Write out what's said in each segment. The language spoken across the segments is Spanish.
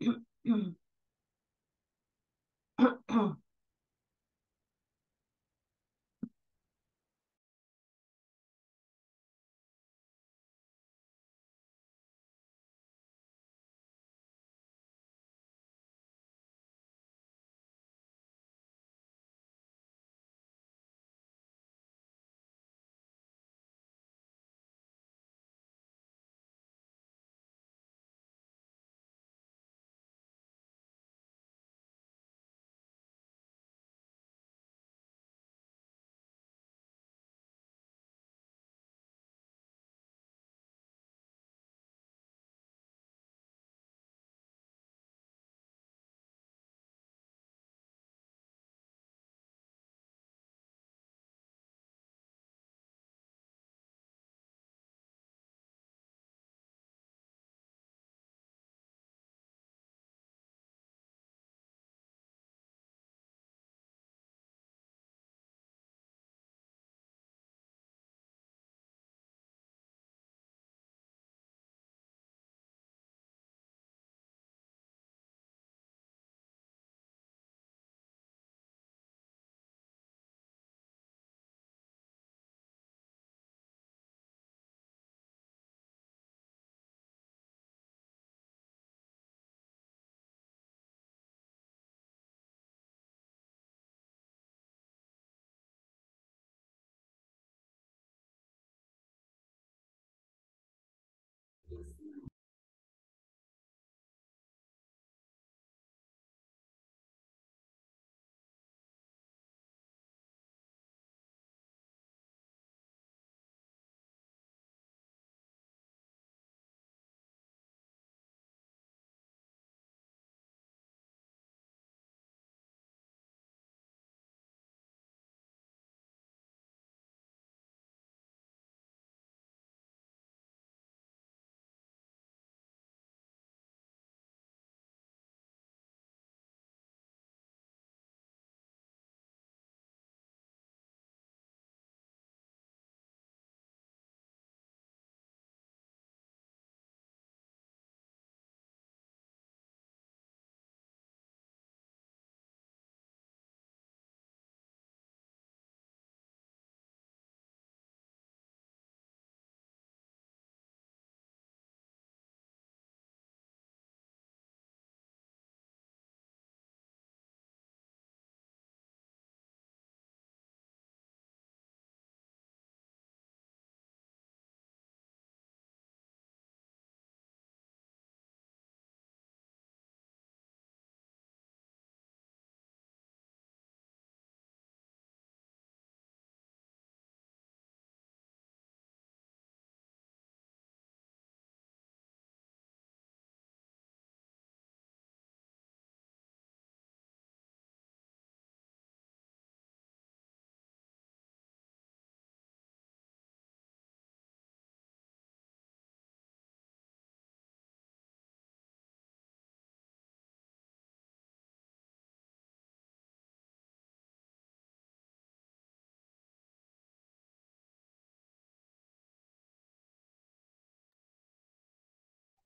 嗯嗯。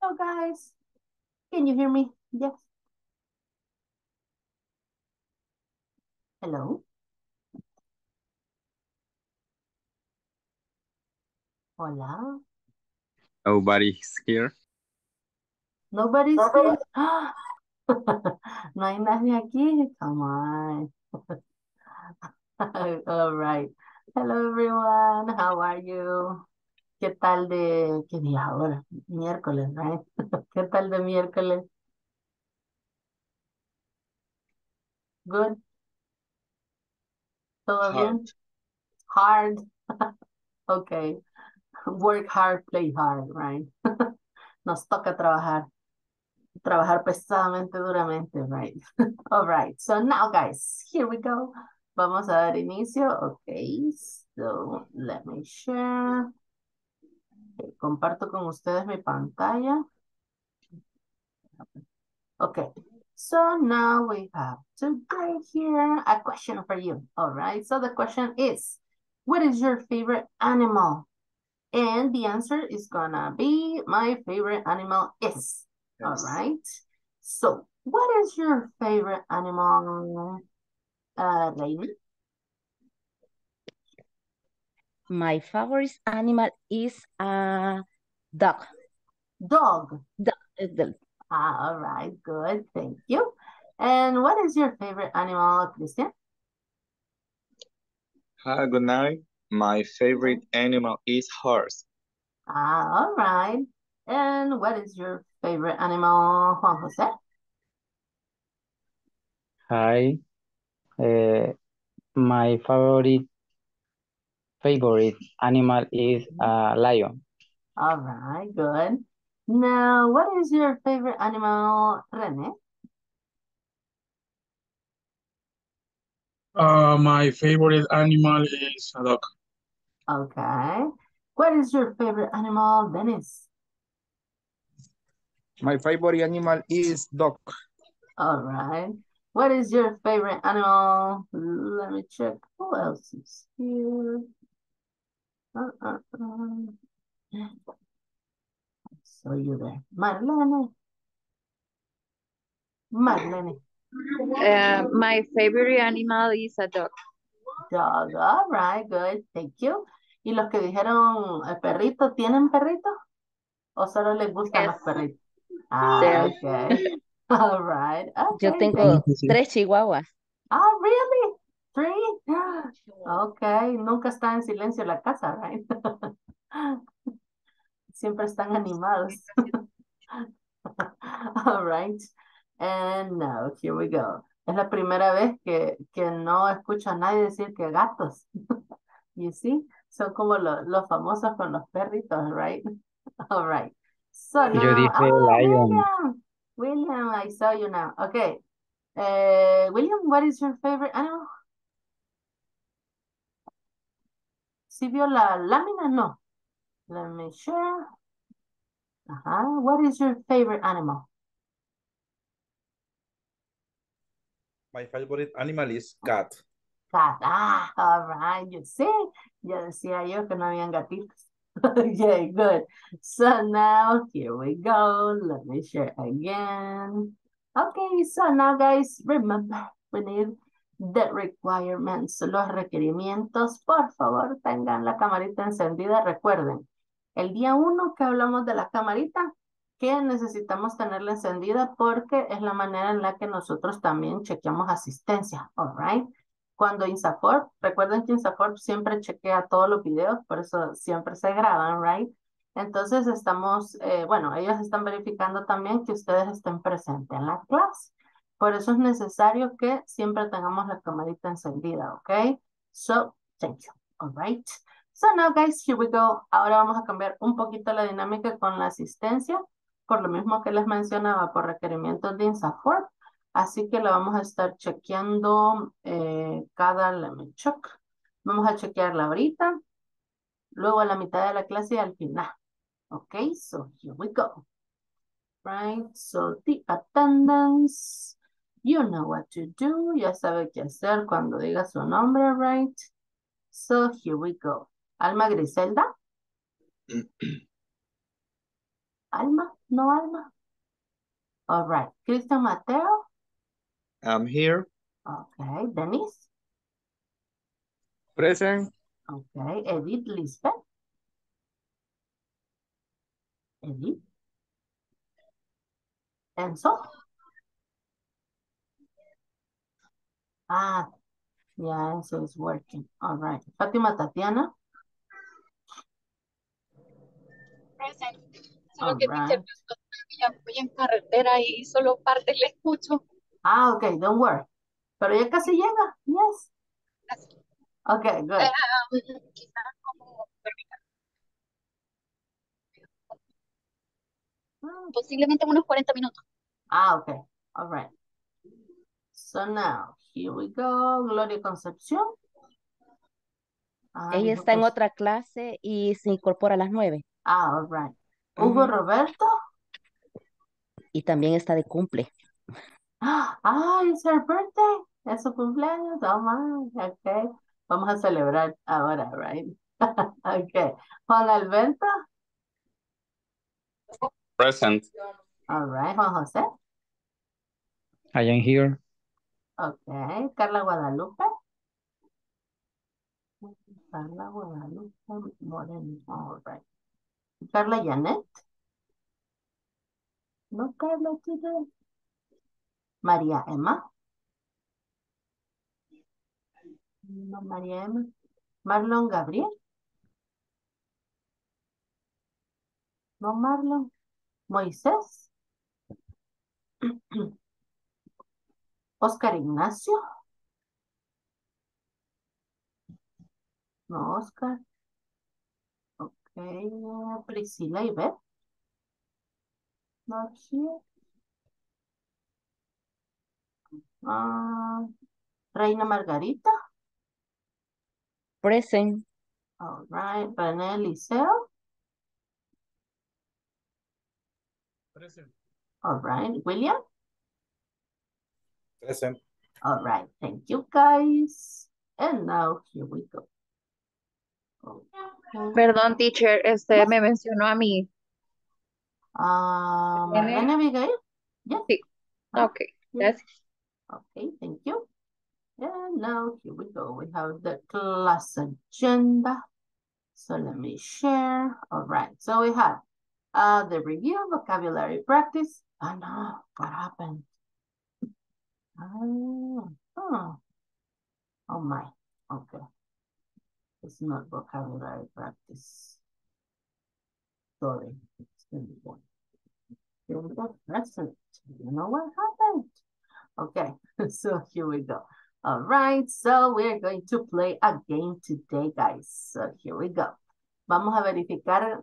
Hello, guys. Can you hear me? Yes. Hello. Hola. Nobody's here. Nobody's here. no hay nadie aquí. Come on. All right. Hello, everyone. How are you? ¿Qué tal de, qué día ahora? Miércoles, right? ¿Qué tal de miércoles? Good. ¿Todo bien? Hard. Okay. Work hard, play hard, right? Nos toca trabajar. Trabajar pesadamente, duramente, right? All right. So now, guys, here we go. Vamos a dar inicio. Okay. So let me share. Comparto con ustedes mi pantalla. Okay. So now we have to today here a question for you. All right. So the question is, what is your favorite animal? And the answer is gonna be my favorite animal is. All right. So, what is your favorite animal, uh, Rainy? My favorite animal is a dog. Dog. Dog. is Ah, all right, good, thank you. And what is your favorite animal, Christian? Hi, good night. My favorite animal is horse. Ah, all right. And what is your favorite animal, Juan Jose? Hi. Uh, my favorite favorite animal is a lion. All right, good. Now, what is your favorite animal, Rene? Uh, my favorite animal is a dog. Okay. What is your favorite animal, Dennis? My favorite animal is dog. All right. What is your favorite animal? Let me check. Who else is here? Uh, uh, uh. So you there. Marlene. Marlene. Uh, my favorite animal is a dog. Dog. All right, good. Thank you. ¿Y los que dijeron el perrito, tienen perrito? ¿O solo les gustan los perritos? Ah, Yes. okay. All right. Yo Okay, tengo Sí, sí. tres chihuahuas. Oh, really? Three? Okay, nunca está en silencio la casa, right? Siempre están animados. All right. And now, here we go. Es la primera vez que, que no escucho a nadie decir que gatos. You see? Son como lo- los famosos con los perritos, right? All right. So Yo dije ah, lion. William. William, I saw you now. Okay. Uh, William, what is your favorite animal? ¿Sí vio la lámina? No. Let me share. Ajá. What is your favorite animal? My favorite animal is cat. Cat. Ah, all right. You see? Ya decía yo que no habían gatitos. Okay, good. So now here we go. Let me share again. Okay, so now guys, remember, we need the requirements, los requerimientos. Por favor, tengan la camarita encendida. Recuerden, el día uno que hablamos de la camarita, que necesitamos tenerla encendida porque es la manera en la que nosotros también chequeamos asistencia, all right? Cuando INSAFORP, recuerden que INSAFORP siempre chequea todos los videos, por eso siempre se graban, right? Entonces estamos, eh, bueno, ellos están verificando también que ustedes estén presentes en la clase. Por eso es necesario que siempre tengamos la camarita encendida, ¿ok? So, thank you, all right? So now guys, here we go. Ahora vamos a cambiar un poquito la dinámica con la asistencia, por lo mismo que les mencionaba, por requerimientos de INSAFORP. Así que la vamos a estar chequeando eh, cada, let me check. Vamos a chequearla ahorita, luego a la mitad de la clase y al final. Okay, so here we go. Right, so the attendance, you know what to do, ya sabe qué hacer cuando diga su nombre, right? So here we go. Alma Griselda. Alma, no Alma. All right, Cristian Mateo. I'm here. Okay, Denise. Present. Okay, Edith Lisbeth. Edith. Enzo. Ah, yeah, Enzo is working. All right. Fátima Tatiana. Present. All Solo que right. teacher, ya voy en carretera y solo parte le escucho. Ah, okay, don't worry. Pero ya casi llega. Yes. Okay, good. Um, quizás como Mm, posiblemente unos 40 minutos. Ah, okay. All right. So now, here we go. Gloria Concepción. Ah, Ella está en que- otra clase y se incorpora a las nueve. Ah, all right. Hugo. Roberto. Y también está de cumple. Ah, it's her birthday. Es su cumpleaños. Oh my. Okay. Vamos a celebrar ahora, right? Okay. Juan Alberto. Present. All right. Juan José. I am here. Okay. Carla Guadalupe. Carla Guadalupe Moreno. All. Carla Janet. No Carla today. María Emma. No María Emma. Marlon Gabriel. No Marlon. Moisés. Oscar Ignacio. No, Oscar. Ok. Priscila Ivette. Not here. Ah, Reina Margarita. Present. All right. René Eliseo. Present. All right. William. Present. All right. Thank you, guys. And now here we go. Okay. Perdón, teacher, este me mencionó a mí. Um, Tiene- Marlene Abigail? Yes. Sí. Ah, Ok, gracias. Okay, thank you. And now here we go. We have the class agenda. So let me share. All right. So we have uh, the review vocabulary practice. Oh no, what happened? Oh, oh. my. Okay. It's not vocabulary practice. Sorry. It's the new one. Here we go. Present. You know what happened? Okay, so here we go. All right, so we're going to play a game today, guys. So here we go. Vamos a verificar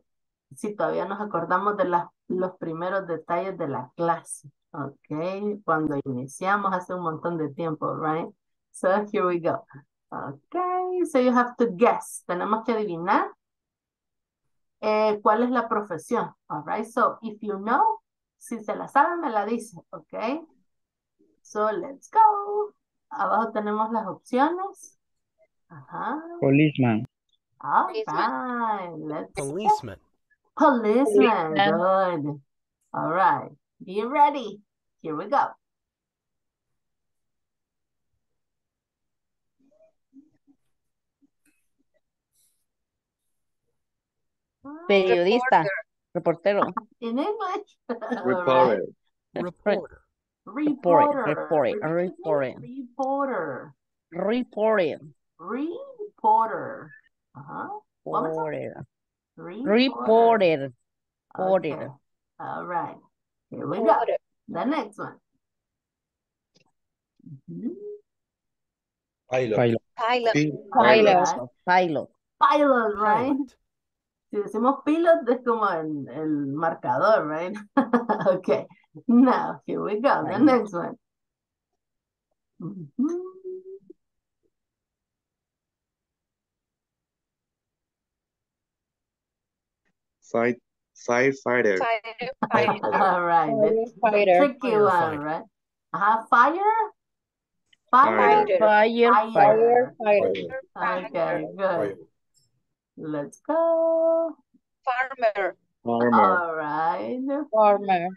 si todavía nos acordamos de la- los primeros detalles de la clase. Ok, cuando iniciamos hace un montón de tiempo, right? So here we go. Okay, so you have to guess. Tenemos que adivinar eh, cuál es la profesión. All right, so if you know, si se la saben, me la dice, ok? So let's go. Abajo tenemos las opciones. Ajá. Policeman. All right. Let's Policeman. Policeman. Policeman. Good. All right. Be ready. Here we go. Periodista. Reportero. In English. All right. Reporter. Reporter. Reporter. reporter, Repeat reporter. again. Reporter. Reporter. Reporter. Uh-huh. One more time. Reporter. Reporter. Reporter. Reporter. Okay. All right. Here we go. The next one. Pilot. Pilot. Pilot. Pilot. Right. Pilot. Pilot, right? Pilot. Si decimos pilot es como el, el marcador, right? okay. Now, here we go. The Pilot. next one. Mhm. Fight. Firefighter. Firefighter. All right. The, the Firefighter. tricky one, Firefighter. right? Uh-huh. Fire? Fire? Fighter. Fire. Fire. Firefighter. Okay, good. Let's go. Farmer. Farmer. All right. Farmer.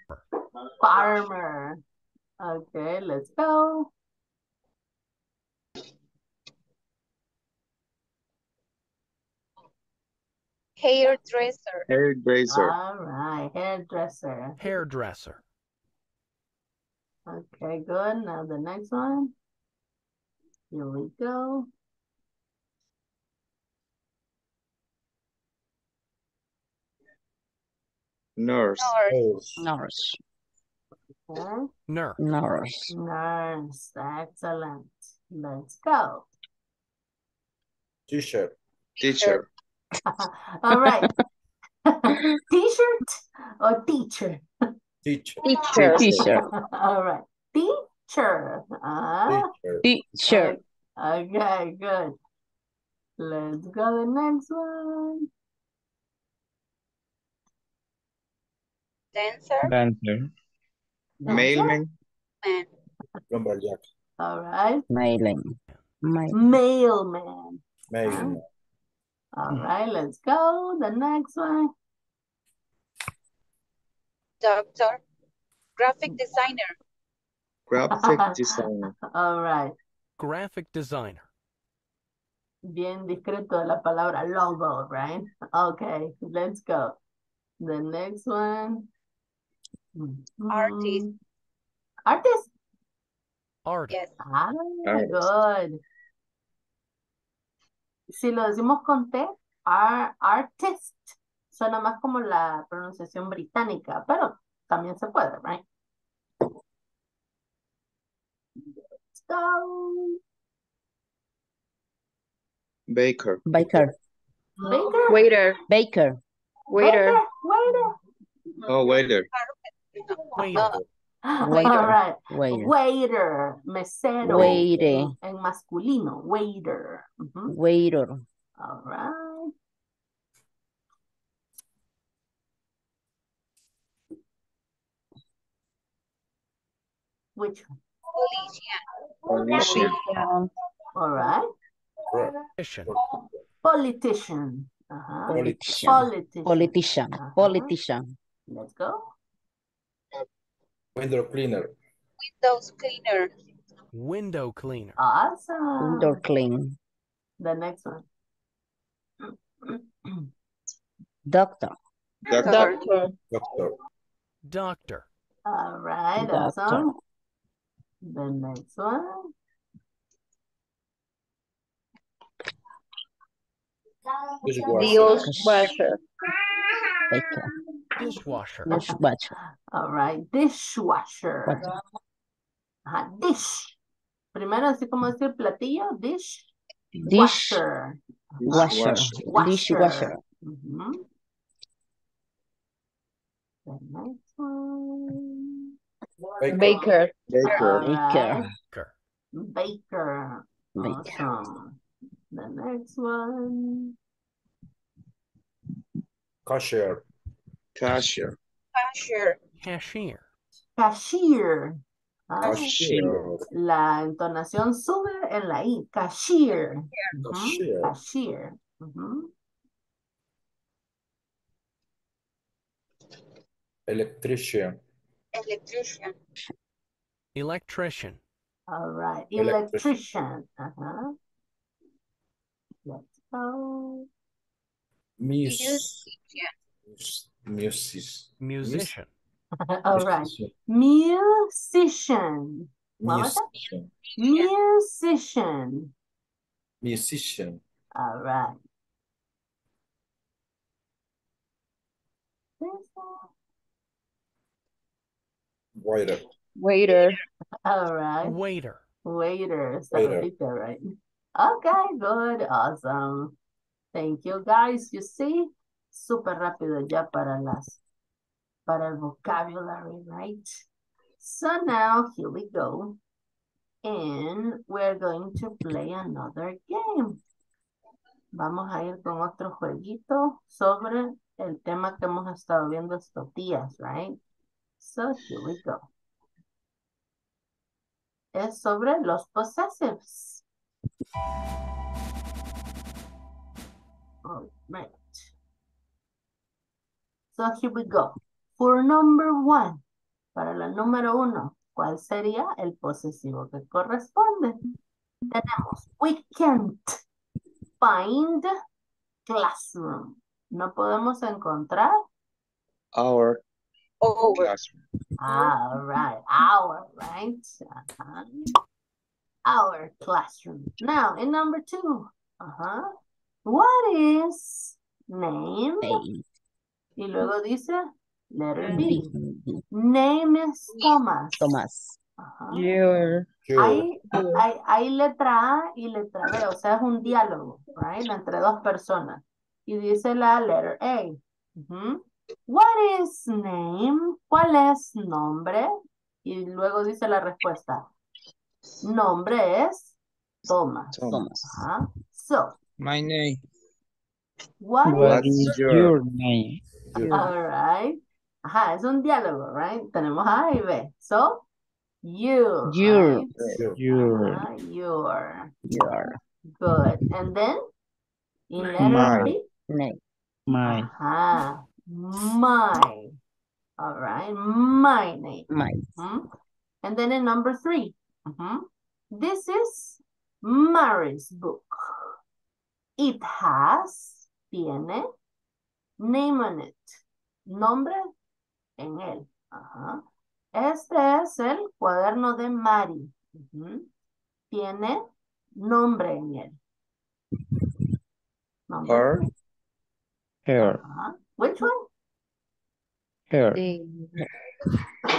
Farmer. Okay, let's go. Hairdresser. Hairdresser. All right, hairdresser. Hairdresser. Okay, good. Now the next one. Here we go. Nurse. Nurse. Nurse. Okay. Nurse. Nurse. Nurse. Excellent. Let's go. Teacher. Teacher. All right. T-shirt or teacher? Teacher. Teacher. Teacher. All right. Teacher. Uh, Teacher. Teacher. okay, good. Let's go the next one. Dancer. Dancer. Mailman. Man. Lumberjack. All right. Mailing. Mail. Mailman. Mailman. All right, let's go. The next one. Doctor. Graphic designer. Graphic designer. All right. Graphic designer. Bien discreto de la palabra logo, right? Okay, let's go. The next one. Artist. Mhm. Artist. Artist. Yes. Ah, Artist. good. Si lo decimos con T, ar- artist, suena más como la pronunciación británica, pero también se puede, right? Let's go. Baker. Baker. Baker. Waiter. Baker. Waiter. Baker, waiter. Oh, waiter. Waiter. Waiter. All right. Waiter. Waiter, mesero. Waiter. En, en masculino, waiter. Ujú. Waiter. All right. Which one? Politician. Politician. All right. Politician. Politician. Uh-huh. Politician. Politician. Politician. Uh-huh. Politician. Let's go. Window cleaner. Windows cleaner. Window cleaner. Awesome. Indoor clean. The next one. Doctor. Doctor. Doctor. Doctor. All right. Doctor. Awesome. The next one. Dishwasher. Dishwasher. Baker. Dishwasher. Dishwasher. All right. Dishwasher. What? Ajá. Dish. Primero, así como decir platillo, dish. Dish. Washer. Washer. Washer. Dishwasher. The next one. Baker. Baker. Baker. All Baker. Baker. Baker. Awesome. The next one. Cashier. Cashier. Cashier. Cashier. Cashier. Ah, Cashier. La entonación sube en la I. Cashier. Cashier. Ujú. Electrician. Electrician. Electrician. All right. Electrician. Electrician. Uh-huh. Let's go. Musician. Musis. Musician. All right. Musician. One more time. Musician. Musician. Musician. All right. Waiter. Waiter. All right. Waiter. Waiter. Se Waiter. repite, right? Okay, good. Awesome. Thank you, guys. You see, súper rápido ya para las, para el vocabulary, right? So now, here we go. And we're going to play another game. Vamos a ir con otro jueguito sobre el tema que hemos estado viendo estos días, right? So here we go. Es sobre los possessives. All right. So here we go. For number one, para la número uno, ¿cuál sería el posesivo que corresponde? Tenemos, we can't find classroom. No podemos encontrar. Our Over. classroom. Ah, all right. Our, right? Uh-huh. Our classroom. Now, in number two, uh-huh. What is name? Name. Y luego dice letter B. B. Name is Thomas. Thomas. Ajá. Your. Hay, hay, hay letra A y letra B, o sea, es un diálogo, right? Entre dos personas. Y dice la letter A. What is name? ¿Cuál es nombre? Y luego dice la respuesta. Nombre es Thomas. Thomas. Ajá. So, My name. what What is is your- your name? All right. Ajá, es un diálogo, right? Tenemos A y B. So, you. Your. right? Sure. Your. Ajá, your. Your Good. And then, in letter Mine. B, name. My. ajá, my. All right, my name. My. ¿Mm? And then in number three, ujú, this is Mary's book. It has, tiene, name on it, nombre en él. Ajá. Este es el cuaderno de Mary. Ujú. Tiene nombre en él. Number Her. Her. Ajá. Which one? Her.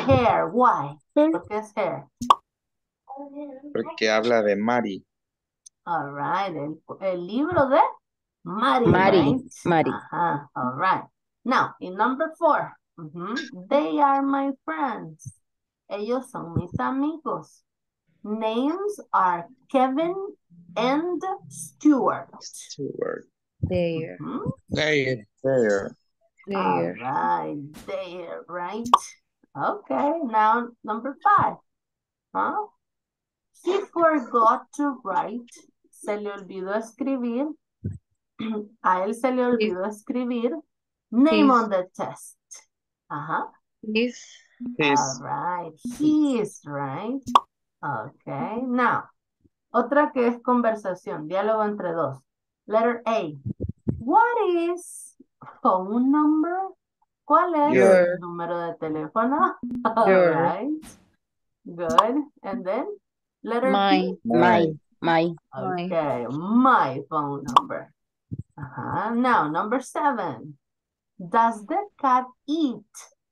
Hair. Why? ¿Por qué es hair? Porque habla de Mari. All right. El, el libro de Mary. Mary, right? Mary. Ajá. Uh-huh. All right. Now, in number four. ujú, They are my friends. Ellos son mis amigos. Names are Kevin and Stuart. Stewart. There, mm-hmm. Ujú. There. There. All there. right, there, right? Okay, now number five. Huh? He forgot to write. Se le olvidó escribir. A él se le olvidó escribir. Name His- on the test. Ajá. This, His. All right. His, right? Okay, now. Otra que es conversación, diálogo entre dos. Letter A. What is phone number? ¿Cuál es Your. el número de teléfono? All Your. right. Good. And then letter my, B. My, my, my. Okay, my phone number. Uh-huh. Now, number seven. Does the cat eat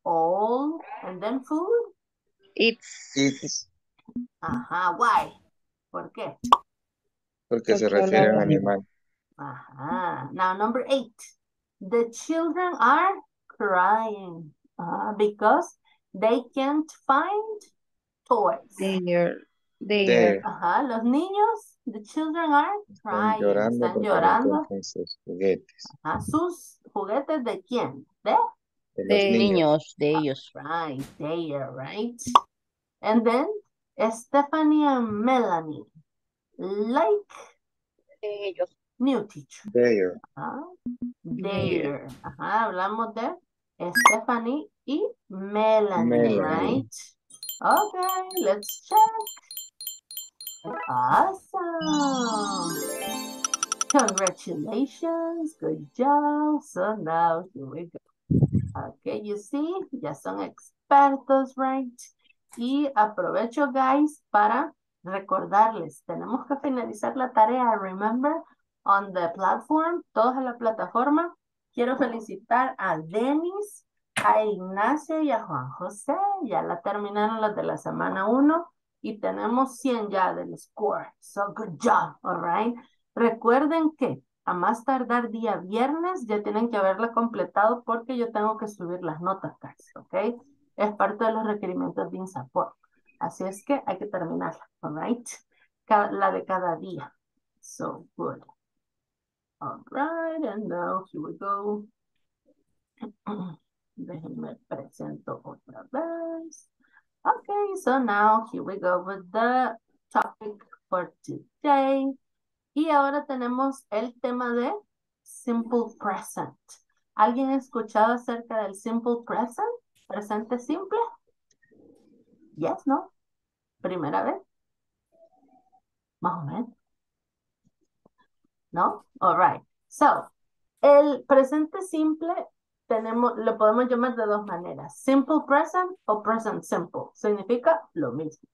all and then food? It's, It's. Ajá, why? ¿Por qué? Porque se Porque habla refiere de- al animal. Ajá. Now, number eight. The children are crying uh, because they can't find toys. there, there. There. Ajá, los niños, the children are Están crying, llorando están llorando. sus juguetes. Ajá, sus juguetes de quién? De De los De niños. niños de ellos. Right, there, right? And then Stephanie and Melanie, like Ellos. new teacher. There. Ajá, there. Ajá, hablamos de Stephanie y Melanie, Melanie. right? Okay, let's check. Awesome. Congratulations, good job. So now here we go. Okay, you see, ya son expertos, right? Y aprovecho, guys, para recordarles, tenemos que finalizar la tarea, remember, on the platform, todos en la plataforma. Quiero felicitar a Denis, a Ignacio y a Juan José. Ya la terminaron las de la semana 1 y tenemos 100 ya del score. So good job, all right? Recuerden que a más tardar día viernes ya tienen que haberla completado porque yo tengo que subir las notas, guys, ¿ok? Es parte de los requerimientos de INSAPORT. Así es que hay que terminarla, all right? Ca- la de cada día. So good. All right, and now here we go. Déjenme presento otra vez. Okay, so now here we go with the topic for today. Y ahora tenemos el tema de simple present. ¿Alguien ha escuchado acerca del simple present? ¿Presente simple? Yes, no? ¿Primera vez? Más o menos. ¿No? All right. So, el presente simple lo podemos llamar de dos maneras. Simple present o present simple. Significa lo mismo.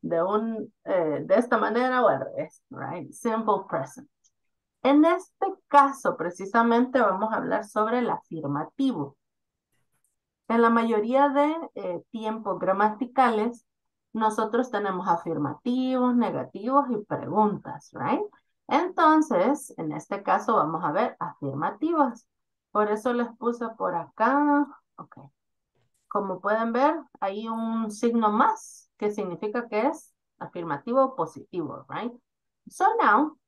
De, un, eh, de esta manera o al revés. Right? Simple present. En este caso, precisamente, vamos a hablar sobre el afirmativo. En la mayoría de eh, tiempos gramaticales, nosotros tenemos afirmativos, negativos y preguntas, right? Entonces, en este caso vamos a ver afirmativas. Por eso les puse por acá, ok. Como pueden ver, hay un signo más que significa que es afirmativo positivo, right? So now,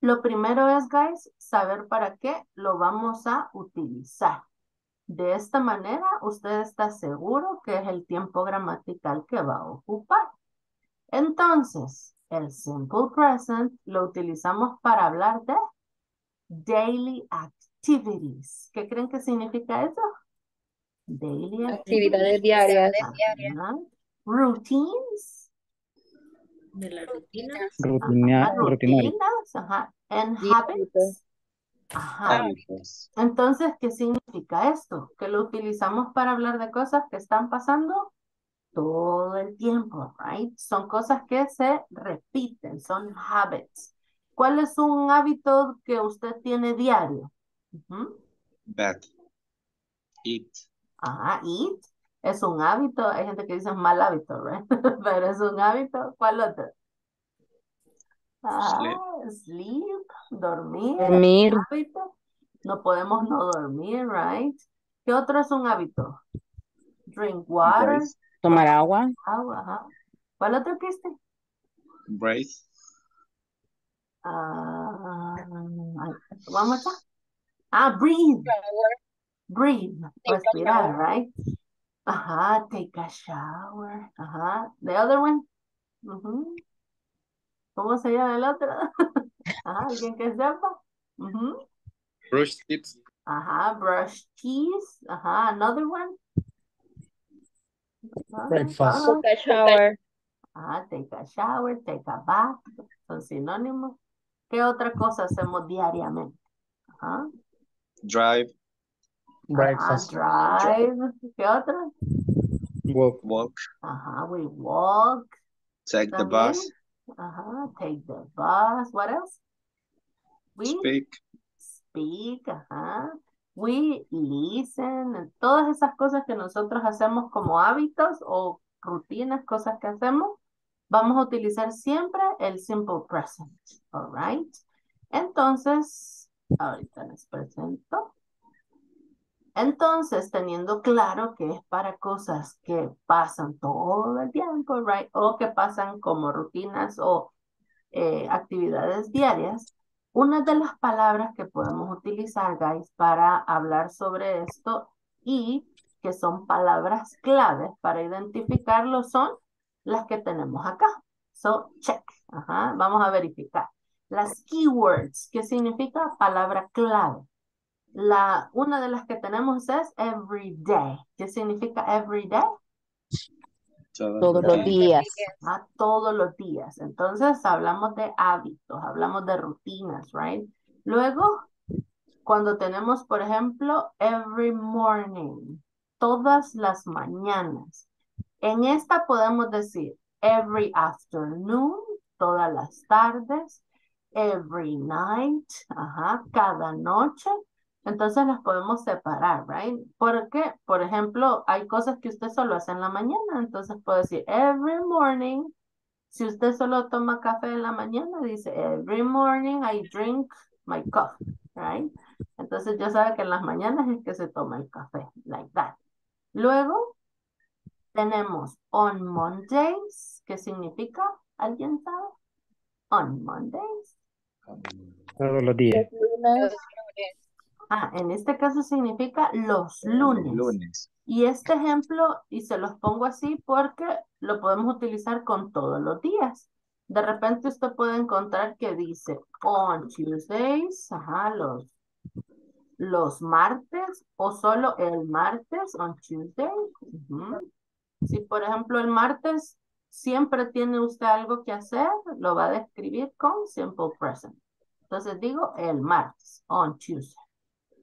lo primero es, guys, saber para qué lo vamos a utilizar. De esta manera, usted está seguro que es el tiempo gramatical que va a ocupar. Entonces, el simple present lo utilizamos para hablar de daily activities. ¿Qué creen que significa eso? Daily Actividades diarias. Routines, De la rutina. Rutina, rutinas, ajá, and habits. Ajá. Hábitos. Entonces, ¿qué significa esto? Que lo utilizamos para hablar de cosas que están pasando todo el tiempo, right? Son cosas que se repiten, son habits. ¿Cuál es un hábito que usted tiene diario? Ujú. Bad. Eat. Ajá, eat. Es un hábito. Hay gente que dice mal hábito, right? Pero es un hábito. ¿Cuál otro? Ah, sleep, dormir. Dormir. hábito. No podemos no dormir, right? ¿Qué otro es un hábito? Drink water, Breathe. Tomar agua. agua, ajá. ¿Cuál otro que este? Breathe. Ah, more time. Ah, breathe. Breathe. Respirar, right? Ajá, take a shower. Ajá. The other one. ¿Cómo se llama el otro? Ajá, alguien que sepa. Ujú. Brush teeth. Ajá, brush teeth. Ajá, another one. Ajá, Breakfast. ajá. Take a shower. Ajá, take a shower, take a bath. Son sinónimos. ¿Qué otra cosa hacemos diariamente? Ajá. Drive. Breakfast. Ajá, drive. ¿Qué otra? Walk. Walk. Ajá, we walk. Take the bus. Ajá, take the bus. What else? We Speak. speak. Ajá. We listen. Todas esas cosas que nosotros hacemos como hábitos o rutinas, cosas que hacemos, vamos a utilizar siempre el simple present. All right. Entonces, ahorita les presento. Entonces, teniendo claro que es para cosas que pasan todo el tiempo, right? O que pasan como rutinas o eh, actividades diarias, una de las palabras que podemos utilizar, guys, para hablar sobre esto y que son palabras claves para identificarlo son las que tenemos acá. So, check. Ajá, vamos a verificar. Las keywords, ¿qué significa palabra clave? La, una de las que tenemos es everyday. ¿Qué significa everyday? Todos los días. Ah, todos los días. Entonces hablamos de hábitos, hablamos de rutinas, right? Luego, cuando tenemos, por ejemplo, every morning, todas las mañanas. En esta podemos decir every afternoon, todas las tardes, every night, ajá, cada noche. Entonces las podemos separar, right? Porque, por ejemplo, hay cosas que usted solo hace en la mañana, entonces puede decir every morning. Si usted solo toma café en la mañana, dice every morning I drink my coffee, right? Entonces ya sabe que en las mañanas es que se toma el café, like that. Luego tenemos on Mondays, ¿qué significa? ¿Alguien sabe? On Mondays. Todos los días. Ah, en este caso significa los lunes. Lunes. Y este ejemplo, y se los pongo así porque lo podemos utilizar con todos los días. De repente usted puede encontrar que dice on Tuesdays, ajá, los, los martes, o solo el martes, on Tuesday. Si por ejemplo el martes siempre tiene usted algo que hacer, lo va a describir con simple present. Entonces digo el martes, on Tuesday.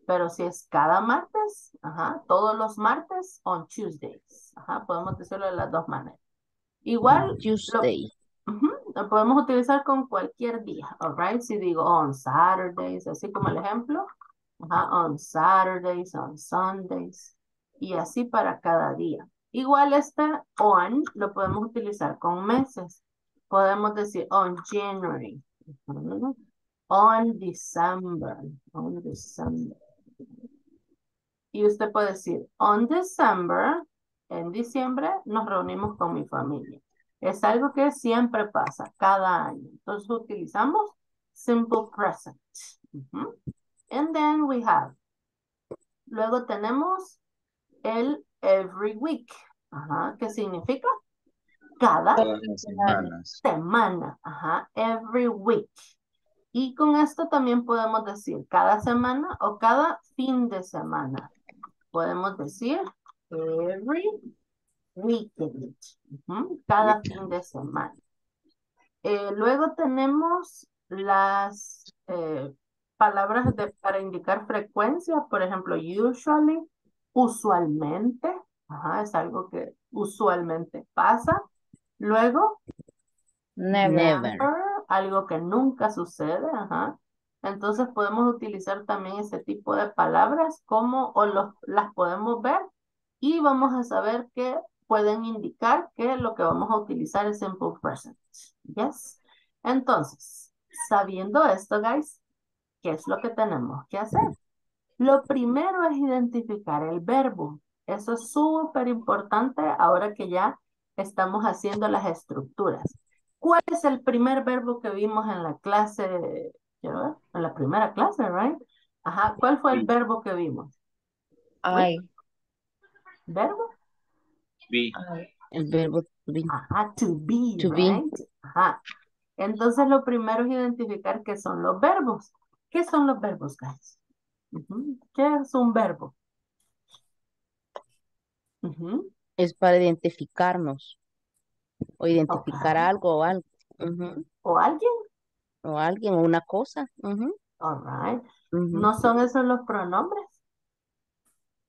Pero si es cada martes, ajá, todos los martes, on Tuesdays. Ajá, podemos decirlo de las dos maneras. Igual, lo, Tuesday. lo podemos utilizar con cualquier día, alright? Si digo on Saturdays, así como el ejemplo, ajá, on Saturdays, on Sundays, y así para cada día. Igual este on lo podemos utilizar con meses. Podemos decir on January, on December, on December. Y usted puede decir, on December, en diciembre, nos reunimos con mi familia. Es algo que siempre pasa, cada año. Entonces utilizamos simple present. And then we have. Luego tenemos el every week. Ajá, ¿qué significa? Cada semana. Ajá, every week. Y con esto también podemos decir cada semana o cada fin de semana. Podemos decir every Weekend. Cada fin de semana. Eh, luego tenemos las eh, palabras de, para indicar frecuencia, por ejemplo, usually, usualmente, ajá, es algo que usualmente pasa. Luego, Never. never, algo que nunca sucede, ajá. Entonces podemos utilizar también ese tipo de palabras como o los, las podemos ver y vamos a saber que pueden indicar que lo que vamos a utilizar es simple present. Yes. Entonces, sabiendo esto, guys, ¿qué es lo que tenemos que hacer? Lo primero es identificar el verbo. Eso es súper importante ahora que ya estamos haciendo las estructuras. ¿Cuál es el primer verbo que vimos en la clase? Quiero ver, En la primera clase, right? Ajá. ¿Cuál fue el verbo que vimos? I. ¿Verbo? Be. El verbo to be. Ajá, to be, To be. Ajá. Entonces lo primero es identificar qué son los verbos. ¿Qué son los verbos, guys? ¿Qué es un verbo? Es para identificarnos. O identificar algo o algo. ¿O alguien? O alguien o una cosa. All right. ¿No son esos los pronombres?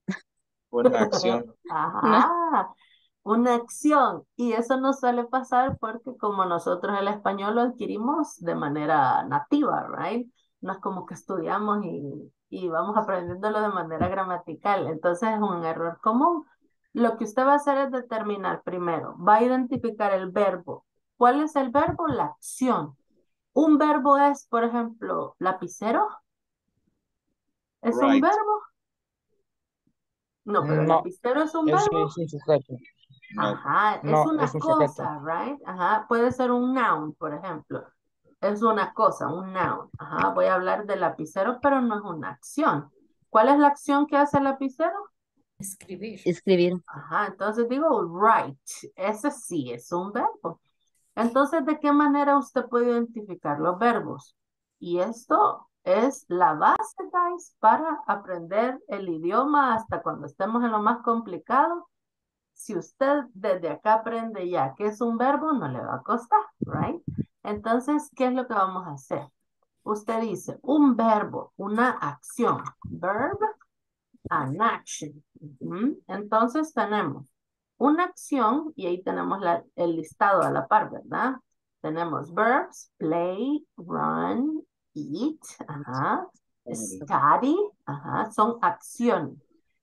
Una acción. Ajá, una acción. Y eso no suele pasar porque como nosotros el español lo adquirimos de manera nativa, right? No es como que estudiamos y, y vamos aprendiéndolo de manera gramatical. Entonces es un error común. Lo que usted va a hacer es determinar primero, va a identificar el verbo. ¿Cuál es el verbo? La acción. Un verbo es, por ejemplo, lapicero. ¿Es un verbo? No, pero No. lapicero es un verbo. es un sujeto. No. Ajá, es una es un sujeto. cosa, right? Ajá, puede ser un noun, por ejemplo. Es una cosa, un noun. Ajá, voy a hablar de lapicero, pero no es una acción. ¿Cuál es la acción que hace el lapicero? Escribir. Escribir. Ajá, entonces digo write. Ese sí es un verbo. Entonces, ¿de qué manera usted puede identificar los verbos? Y esto es la base, guys, para aprender el idioma hasta cuando estemos en lo más complicado. Si usted desde acá aprende ya qué es un verbo, no le va a costar, right? Entonces, ¿qué es lo que vamos a hacer? Usted dice un verbo, una acción. Verb, an action. Entonces tenemos una acción y ahí tenemos el listado a la par, ¿verdad? Tenemos verbs, play, run, eat, study, ajá, son acciones.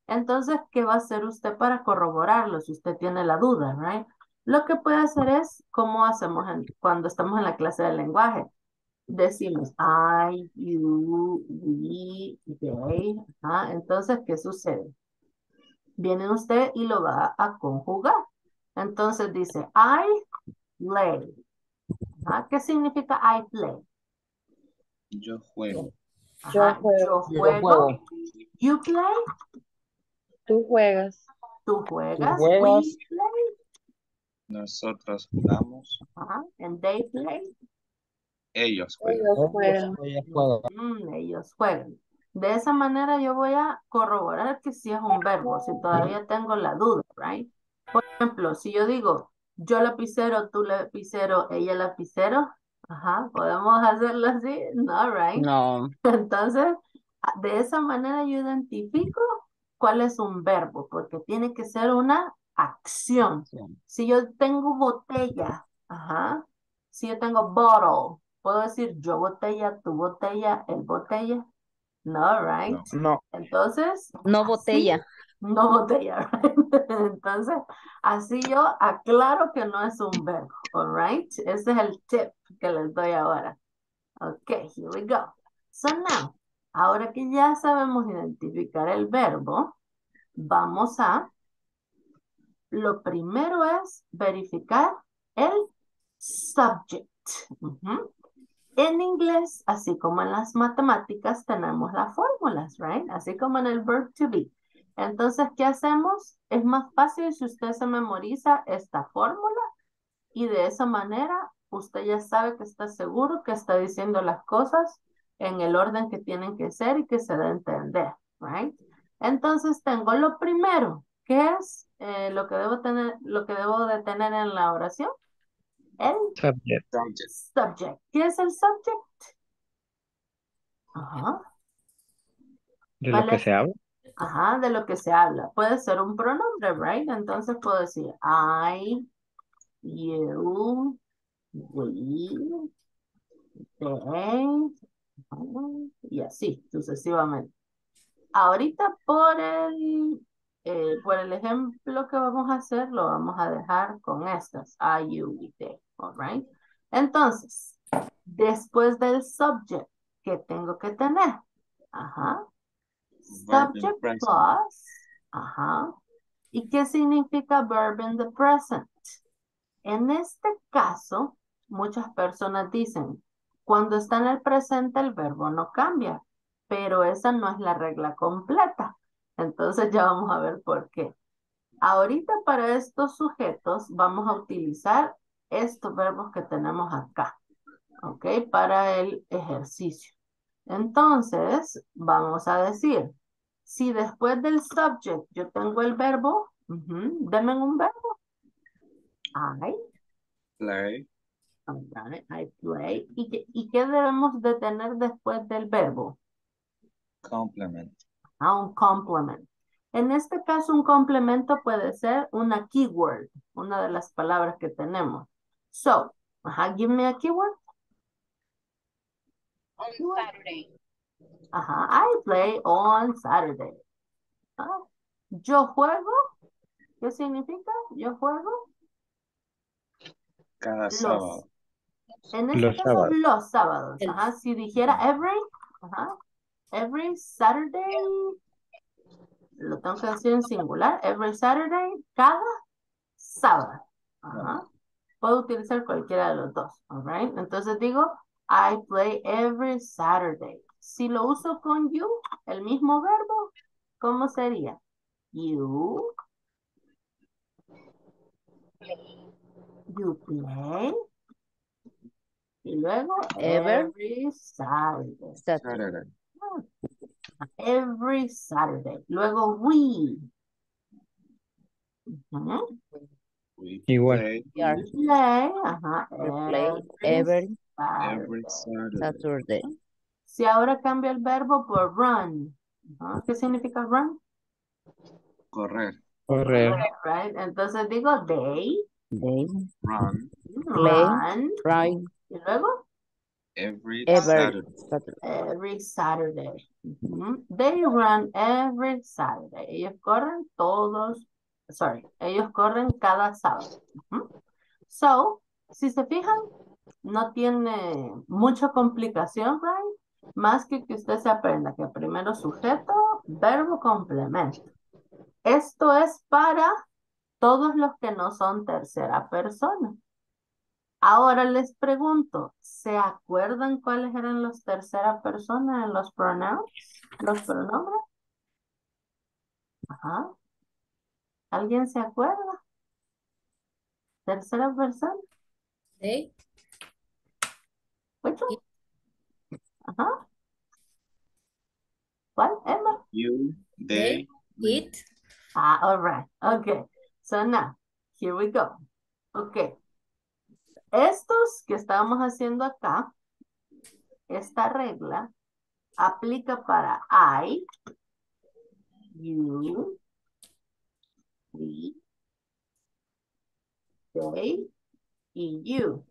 Entonces, ¿qué va a hacer usted para corroborarlo si usted tiene la duda, right? Lo que puede hacer es, como hacemos en- cuando estamos en la clase de lenguaje, decimos I, you, we, they, ajá. Entonces, ¿qué sucede? Viene usted y lo va a conjugar. Entonces dice, I play. Ajá, ¿Qué significa I play? Yo juego. Yo juego. yo Yo juego. juego. You play. Tú juegas. Tú juegas. juegas. We play. Nosotros jugamos. Ajá, and they play. Ellos juegan. Ellos juegan. Mm, ellos juegan. De esa manera yo voy a corroborar que sí es un verbo, si todavía tengo la duda, right? Por ejemplo, si yo digo, yo lapicero, tú lapicero, ella lapicero, ajá, ¿podemos hacerlo así? No, right? No. Entonces, de esa manera yo identifico cuál es un verbo, porque tiene que ser una acción. Si yo tengo botella, ajá, si yo tengo bottle, ¿puedo decir yo botella, tu botella, el botella? No, right? No. Entonces, No así- botella. no botella, right? Entonces, así yo aclaro que no es un verbo, all right? Ese es el tip que les doy ahora. Okay, here we go. So now, ahora que ya sabemos identificar el verbo, vamos a, lo primero es verificar el subject. En inglés, así como en las matemáticas, tenemos las fórmulas, right? Así como en el verb to be. Entonces, ¿qué hacemos? Es más fácil si usted se memoriza esta fórmula y de esa manera usted ya sabe que está seguro que está diciendo las cosas en el orden que tienen que ser y que se da entender, right? Entonces tengo lo primero, ¿Qué es eh, lo que debo tener, lo que debo de tener en la oración? El Subject. ¿Qué es el subject? Ajá. De lo ¿Cuál que es? se habla. Ajá, de lo que se habla. Puede ser un pronombre, right? Entonces puedo decir I, you, we, they, y así sucesivamente. Ahorita por el, eh, por el ejemplo que vamos a hacer, lo vamos a dejar con estas. I, you, we, they. All right. Entonces, después del subject, ¿qué tengo que tener? Ajá. Subject plus. Ajá. ¿Y qué significa verb in the present? En este caso, muchas personas dicen, cuando está en el presente el verbo no cambia, pero esa no es la regla completa. Entonces ya vamos a ver por qué. Ahorita para estos sujetos vamos a utilizar estos verbos que tenemos acá, ¿ok? Para el ejercicio. Entonces, vamos a decir, si después del subject yo tengo el verbo, ujú, denme un verbo. I, Play. I play. ¿Y qué, ¿Y qué debemos de tener después del verbo? Complement. Ah, un complement. En este caso, un complemento puede ser una keyword, una de las palabras que tenemos. So, ajá, give me a keyword. On Saturday. Ajá, I play on Saturday. Ah, Yo juego, ¿qué significa? Yo juego Cada los, sábado. en este Los caso, sábados. los sábados. Ajá, si dijera every, ajá, every Saturday, lo tengo que decir en singular, every Saturday, cada sábado. Ajá. Puedo utilizar cualquiera de los dos, alright? Entonces digo, I play every Saturday. Si lo uso con you, el mismo verbo, ¿cómo sería? You, you play. Y luego, Ever. every Saturday. Saturday. Every Saturday. Luego, we. Igual. play We are We play, ajá, we play every every Saturday. Saturday. Si ahora cambio el verbo por run. Ajá, ¿Qué significa run? Correr. Correr. Right? Entonces digo they They Run Play. run. ride Y luego every every Saturday. Saturday. every Saturday. They run every Saturday. Ellos corren todos, sorry, ellos corren cada sábado. So, si se fijan, no tiene mucha complicación, right? Más que que usted se aprenda que primero sujeto, verbo, complemento. Esto es para todos los que no son tercera persona. Ahora les pregunto, ¿se acuerdan cuáles eran los tercera persona en los pronouns? ¿Los pronombres? Ajá. ¿Alguien se acuerda? ¿Tercera persona? One? Ajá. ¿Cuál? Emma? You, they, it, Ah, all right. Okay. So now, here we go. Okay. Estos que estábamos haciendo acá, esta regla aplica para I, you, we, they y you.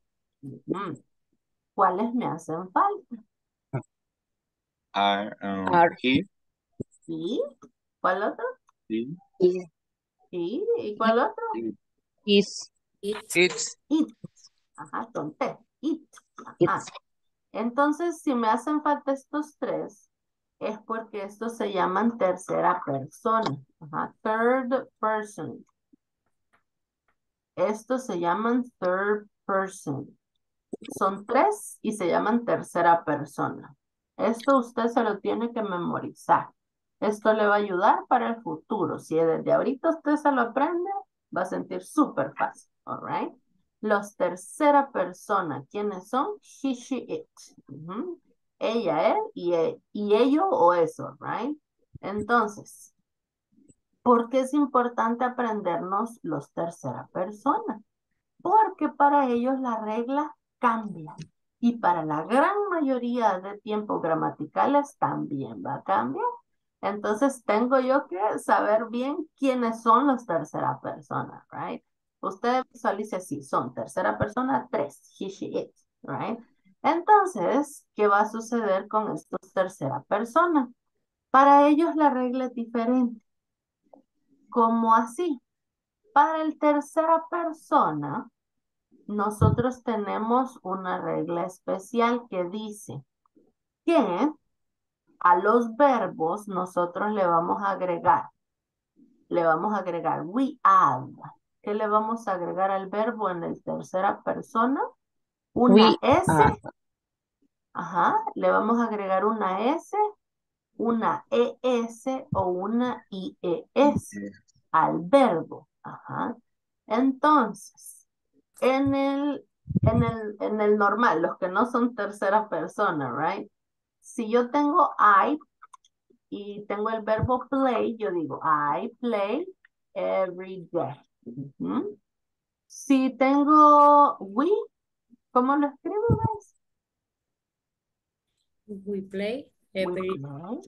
¿Cuáles me hacen falta? Are, um, Are. he, ¿Sí? ¿Cuál otro? Is, ¿Sí? ¿Y cuál otro? is, it, it's, It. Ajá, con T. It. Ajá. Entonces, si me hacen falta estos tres, es porque estos se llaman tercera persona. Ajá, third person. Estos se llaman third person. Son tres y se llaman tercera persona. Esto usted se lo tiene que memorizar. Esto le va a ayudar para el futuro. Si desde ahorita usted se lo aprende, va a sentir súper fácil. All right? Los tercera persona, ¿quiénes son? He, she, it. Ella, él y, e- y ello o eso, right? Entonces, ¿Por qué es importante aprendernos los tercera persona? Porque para ellos la regla cambia. Y para la gran mayoría de tiempos gramaticales también va a cambiar. Entonces tengo yo que saber bien quiénes son los tercera persona, right? Usted visualice así, son tercera persona, tres, he, she, it, right? Entonces, ¿qué va a suceder con estos tercera persona? Para ellos la regla es diferente. ¿Cómo así? Para el tercera persona, nosotros tenemos una regla especial que dice que a los verbos nosotros le vamos a agregar, le vamos a agregar we add. ¿Qué le vamos a agregar al verbo en el tercera persona? Una We S. Ajá, le vamos a agregar una S, una ES o una IES al verbo. Ajá. Entonces, en el, en el, en el normal, los que no son tercera persona, right? Si yo tengo I y tengo el verbo play, yo digo I play every day. Si tengo we, ¿cómo lo escribo? ves? We play We every play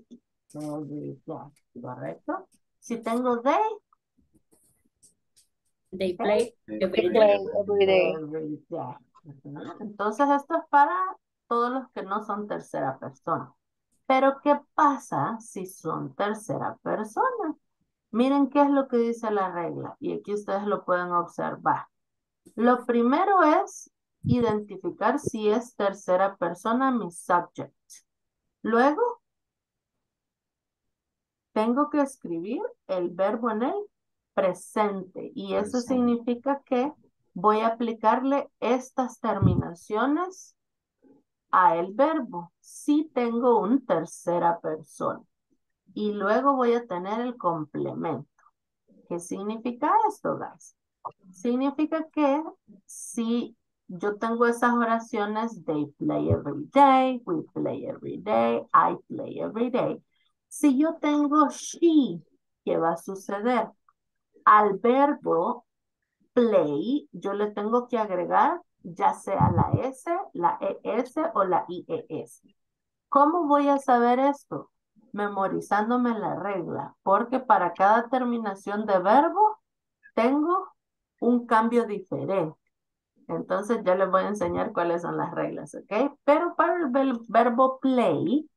every day. ¿Correcto? Si tengo they, they play every day. Play every day. Entonces esto es para todos los que no son tercera persona. Pero ¿qué pasa si son tercera persona? Miren qué es lo que dice la regla y aquí ustedes lo pueden observar. Lo primero es identificar si es tercera persona mi subject. Luego, tengo que escribir el verbo en el presente y eso Presente. significa que voy a aplicarle estas terminaciones a el verbo si tengo un tercera persona. Y luego voy a tener el complemento. ¿Qué significa esto, guys? Significa que si yo tengo esas oraciones, they play every day, we play every day, I play every day. Si yo tengo she, ¿qué va a suceder? Al verbo play, yo le tengo que agregar ya sea la S, la ES o la IES. ¿Cómo voy a saber esto? Memorizándome la regla, porque para cada terminación de verbo tengo un cambio diferente. Entonces ya les voy a enseñar cuáles son las reglas, ¿ok? Pero para el ver- verbo play,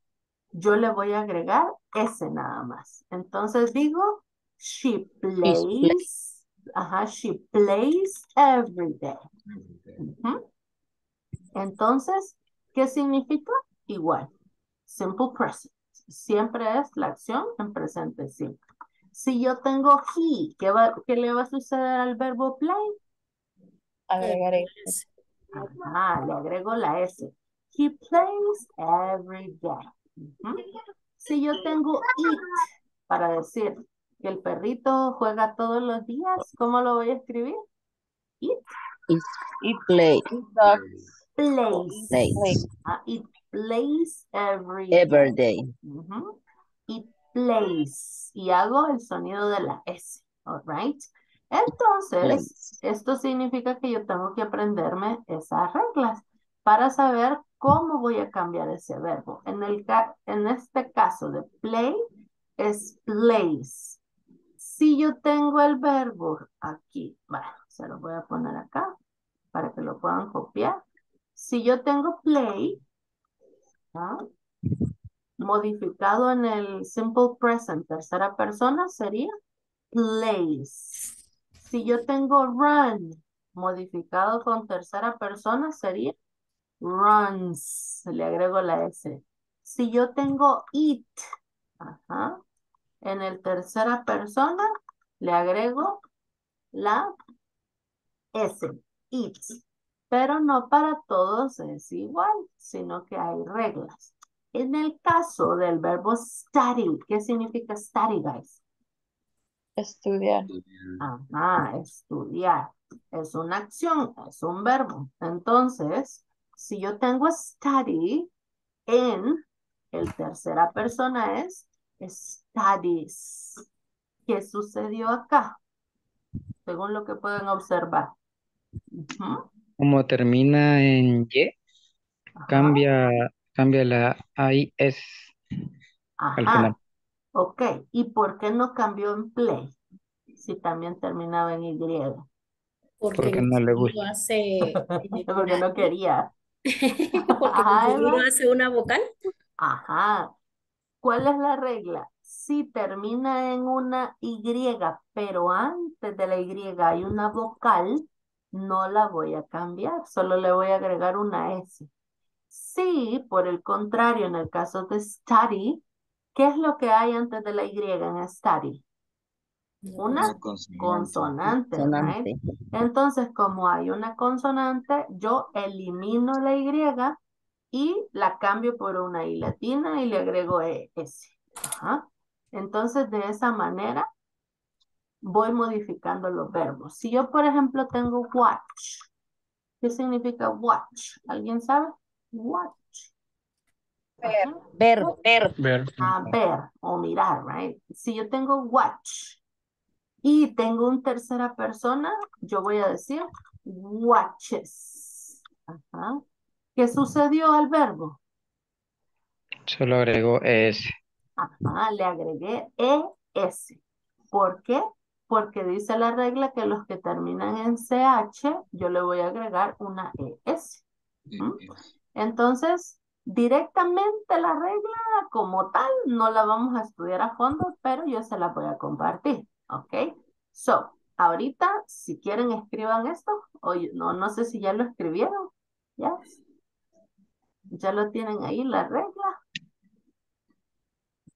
yo le voy a agregar S nada más. Entonces digo, she plays, ajá, she plays every day. Entonces, ¿qué significa? Igual. Simple present. Siempre es la acción en presente simple. Si yo tengo he, ¿qué, va, qué le va a suceder al verbo play? Agregaré. Ajá, le agrego la S. He plays every day. Si yo tengo it, para decir que el perrito juega todos los días, ¿cómo lo voy a escribir? It it play. plays. Plays. Ah, it plays every day. Every day. It plays. Y hago el sonido de la S. All right. Entonces, esto significa que yo tengo que aprenderme esas reglas para saber cómo voy a cambiar ese verbo. En, el ca- en este caso de play es plays. Si yo tengo el verbo aquí, bueno, se lo voy a poner acá para que lo puedan copiar. Si yo tengo play, modificado en el simple present, tercera persona, sería plays. Si yo tengo run, modificado con tercera persona, sería runs. Le agrego la S. Si yo tengo eat, ajá, en el tercera persona, le agrego la S, eats. Pero no para todos es igual, sino que hay reglas. En el caso del verbo study, ¿qué significa study, guys? Estudiar. Ajá, estudiar. Es una acción, es un verbo. Entonces, si yo tengo study en el tercera persona es studies. ¿qué sucedió acá? Según lo que pueden observar. Como termina en Y, ajá, cambia, cambia la AIS al Ajá, final. ok. ¿Y por qué no cambió en play? Si también terminaba en Y. Porque Porque no le gusta. hace Porque no quería. porque Ajá, Eva. hace una vocal. Ajá. ¿Cuál es la regla? Si termina en una Y, pero antes de la Y hay una vocal, no la voy a cambiar, solo le voy a agregar una S. Si, por el contrario, en el caso de study, ¿qué es lo que hay antes de la Y en study? Una consonante. consonante, right? Sonante. Entonces, como hay una consonante, yo elimino la Y y la cambio por una I latina y le agrego ES. Ajá. Entonces, de esa manera, voy modificando los verbos. Si yo, por ejemplo, tengo watch, ¿qué significa watch? ¿Alguien sabe? Watch. Ver. Ver, ver. Ver. A ver o mirar, right? Si yo tengo watch y tengo un tercera persona, yo voy a decir watches. Ajá. ¿Qué sucedió al verbo? Solo agregó ES. Ajá, le agregué ES. ¿Por qué? Porque dice la regla que los que terminan en CH, yo le voy a agregar una ES. ¿Mm? Entonces, directamente la regla como tal no la vamos a estudiar a fondo, pero yo se la voy a compartir, ¿ok? So, ahorita, si quieren, escriban esto, o yo- no, no sé si ya lo escribieron, ¿yes? Ya lo tienen ahí la regla.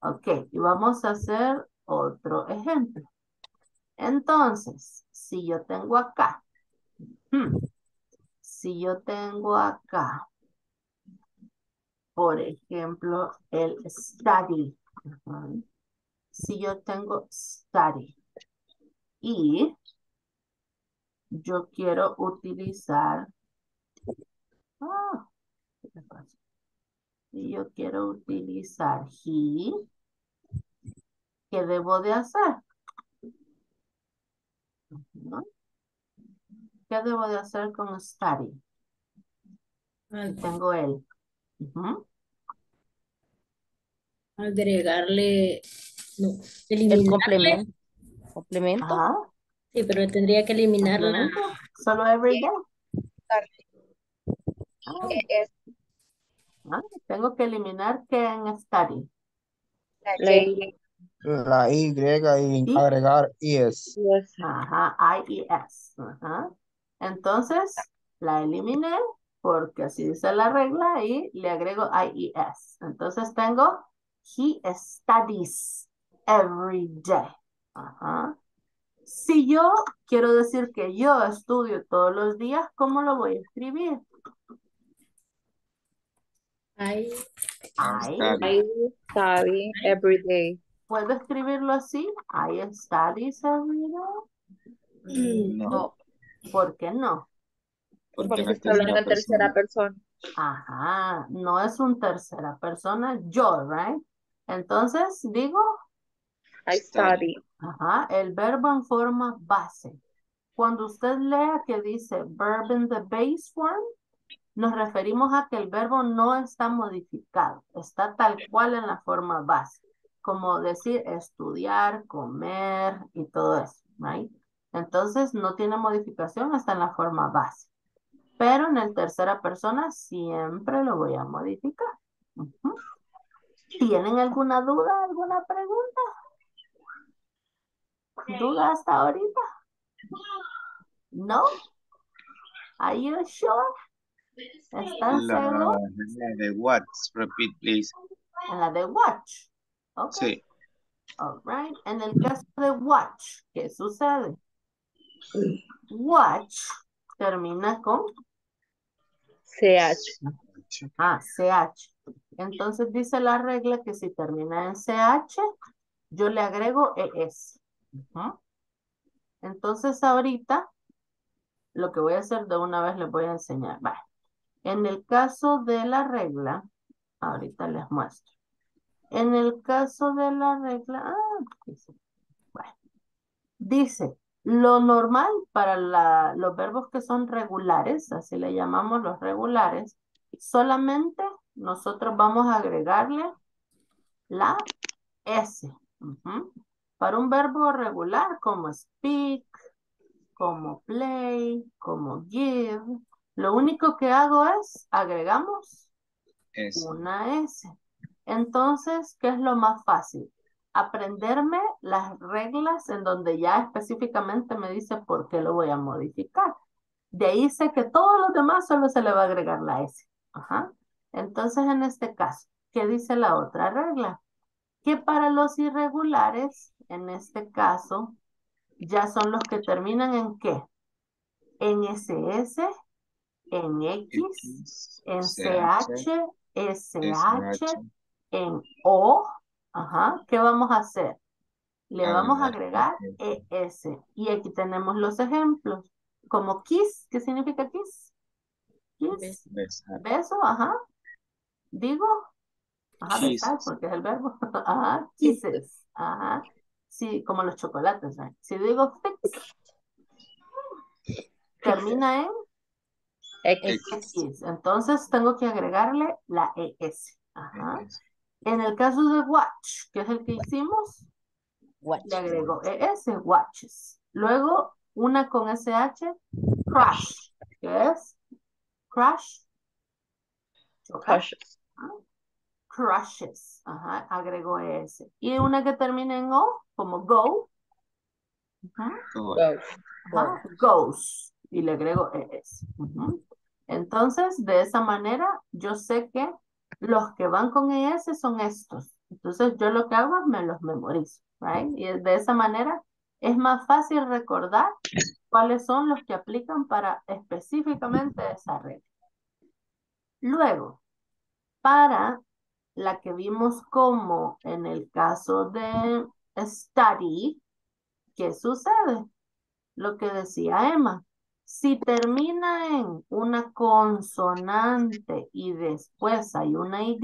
Ok, y vamos a hacer otro ejemplo. Entonces, si yo tengo acá, hmm, si yo tengo acá, por ejemplo, el study. Si yo tengo study y yo quiero utilizar, ah. Si yo quiero utilizar he, ¿qué debo de hacer? ¿Qué debo de hacer con study? Al- Tengo él. Ujú. agregarle, no, El complemento. Complemento. Ajá. sí, pero tendría que eliminar la, complemento. Solo every day. Ah, Es ah, Tengo que eliminar que en study. la La Y. La Y y Y- agregar IS. Yes. Ajá, I-E-S. Ajá. Entonces, la eliminé porque así dice la regla y le agrego I-E-S. Entonces tengo, he studies every day. Ajá. Si yo quiero decir que yo estudio todos los días, ¿cómo lo voy a escribir? I, I, I study every day. ¿Puedo escribirlo así? I studies every day. No, No, ¿Por qué no? porque porque no se es está hablando en tercera tercera persona. Ajá, no es un tercera persona, yo, right? Entonces digo, I study. ajá, el verbo en forma base. Cuando usted lea que dice verb in the base form, nos referimos a que el verbo no está modificado, está tal cual en la forma base. Como decir estudiar, comer y todo eso, right? Entonces no tiene modificación hasta en la forma base. Pero en el tercera persona siempre lo voy a modificar. ¿Tienen alguna duda, alguna pregunta? ¿Duda hasta ahorita? ¿No? Are you sure? ¿Están seguros? la de what? Repeat, please. En la de watch. Ok. Sí. All right. En el caso de watch, ¿qué sucede? Watch termina con CH. ah, CH. Entonces dice la regla que si termina en CH, yo le agrego ES. Entonces ahorita lo que voy a hacer de una vez les voy a enseñar. Vale. En el caso de la regla, ahorita les muestro. En el caso de la regla, ah, dice, bueno, Dice, lo normal para la- los verbos que son regulares, así le llamamos los regulares, solamente nosotros vamos a agregarle la S. Para un verbo regular como speak, como play, como give, lo único que hago es agregamos S. una S. Entonces, ¿qué es lo más fácil? Aprenderme las reglas en donde ya específicamente me dice por qué lo voy a modificar. De ahí sé que todos los demás solo se le va a agregar la S. Ajá. Entonces, en este caso, ¿qué dice la otra regla? Que para los irregulares, en este caso, ya son los que terminan en qué? En SS, en X, en CH, CH, SH, SH, en O. Ajá. ¿Qué vamos a hacer? Le vamos a Agregar ES. Y aquí tenemos los ejemplos. Como kiss, ¿qué significa kiss? Kiss, besar. beso, ajá. Digo, ajá, besar, porque es el verbo. Ajá, kisses, ajá. Sí, como los chocolates, right? Si digo fix, termina en X. X. Entonces tengo que agregarle la ES. Ajá. En el caso de watch, que es el que hicimos, Watch. le agrego ES, watches. Luego, una con SH, crush, que es crush, chocar, Crush. crushes, ajá, agrego ES. Y una que termine en O, como go, ajá, ajá, goes, y le agrego ES. Entonces, de esa manera, yo sé que los que van con ES son estos. Entonces, yo lo que hago es me los memorizo, right? Y de esa manera es más fácil recordar cuáles son los que aplican para específicamente esa regla. Luego, para la que vimos como en el caso de study, ¿qué sucede? Lo que decía Emma. Si termina en una consonante y después hay una Y,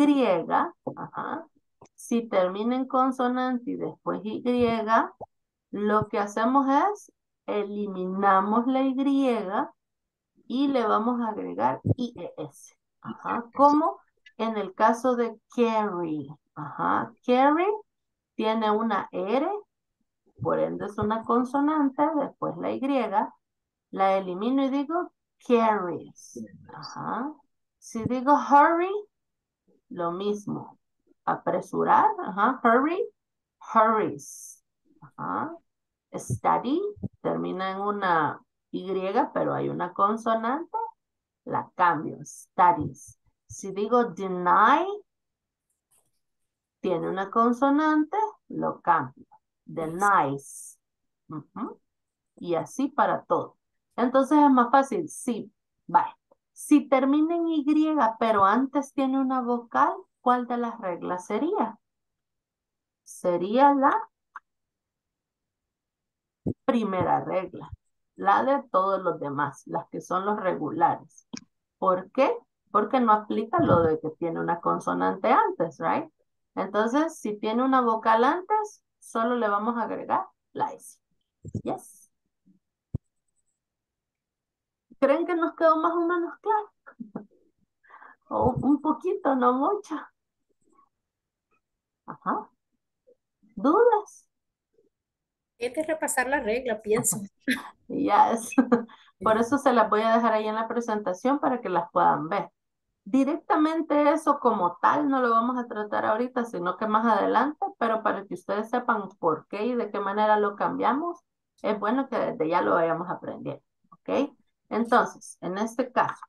ajá, si termina en consonante y después Y, lo que hacemos es eliminamos la Y y le vamos a agregar IES. Ajá, como en el caso de carry. Ajá, carry tiene una R, por ende es una consonante, después la Y, la elimino y digo carries. Ajá. Si digo hurry, lo mismo. Apresurar, ajá, hurry, hurries. Ajá. Study termina en una Y, pero hay una consonante, la cambio, studies. Si digo deny, tiene una consonante, lo cambio. Denies. Y así para todo. Entonces es más fácil. Sí, vale. Si termina en Y, pero antes tiene una vocal, ¿cuál de las reglas sería? Sería la primera regla. La de todos los demás, las que son los regulares. ¿Por qué? Porque no aplica lo de que tiene una consonante antes, right? Entonces, si tiene una vocal antes, solo le vamos a agregar la S. Yes. ¿Creen que nos quedó más o menos claro? O un poquito, no mucho. Ajá. ¿Dudas? Hay que repasar la regla, pienso. Yes. Por eso se las voy a dejar ahí en la presentación para que las puedan ver. Directamente eso como tal no lo vamos a tratar ahorita, sino que más adelante, pero para que ustedes sepan por qué y de qué manera lo cambiamos, es bueno que desde ya lo vayamos aprendiendo, ¿ok? Entonces, en este caso,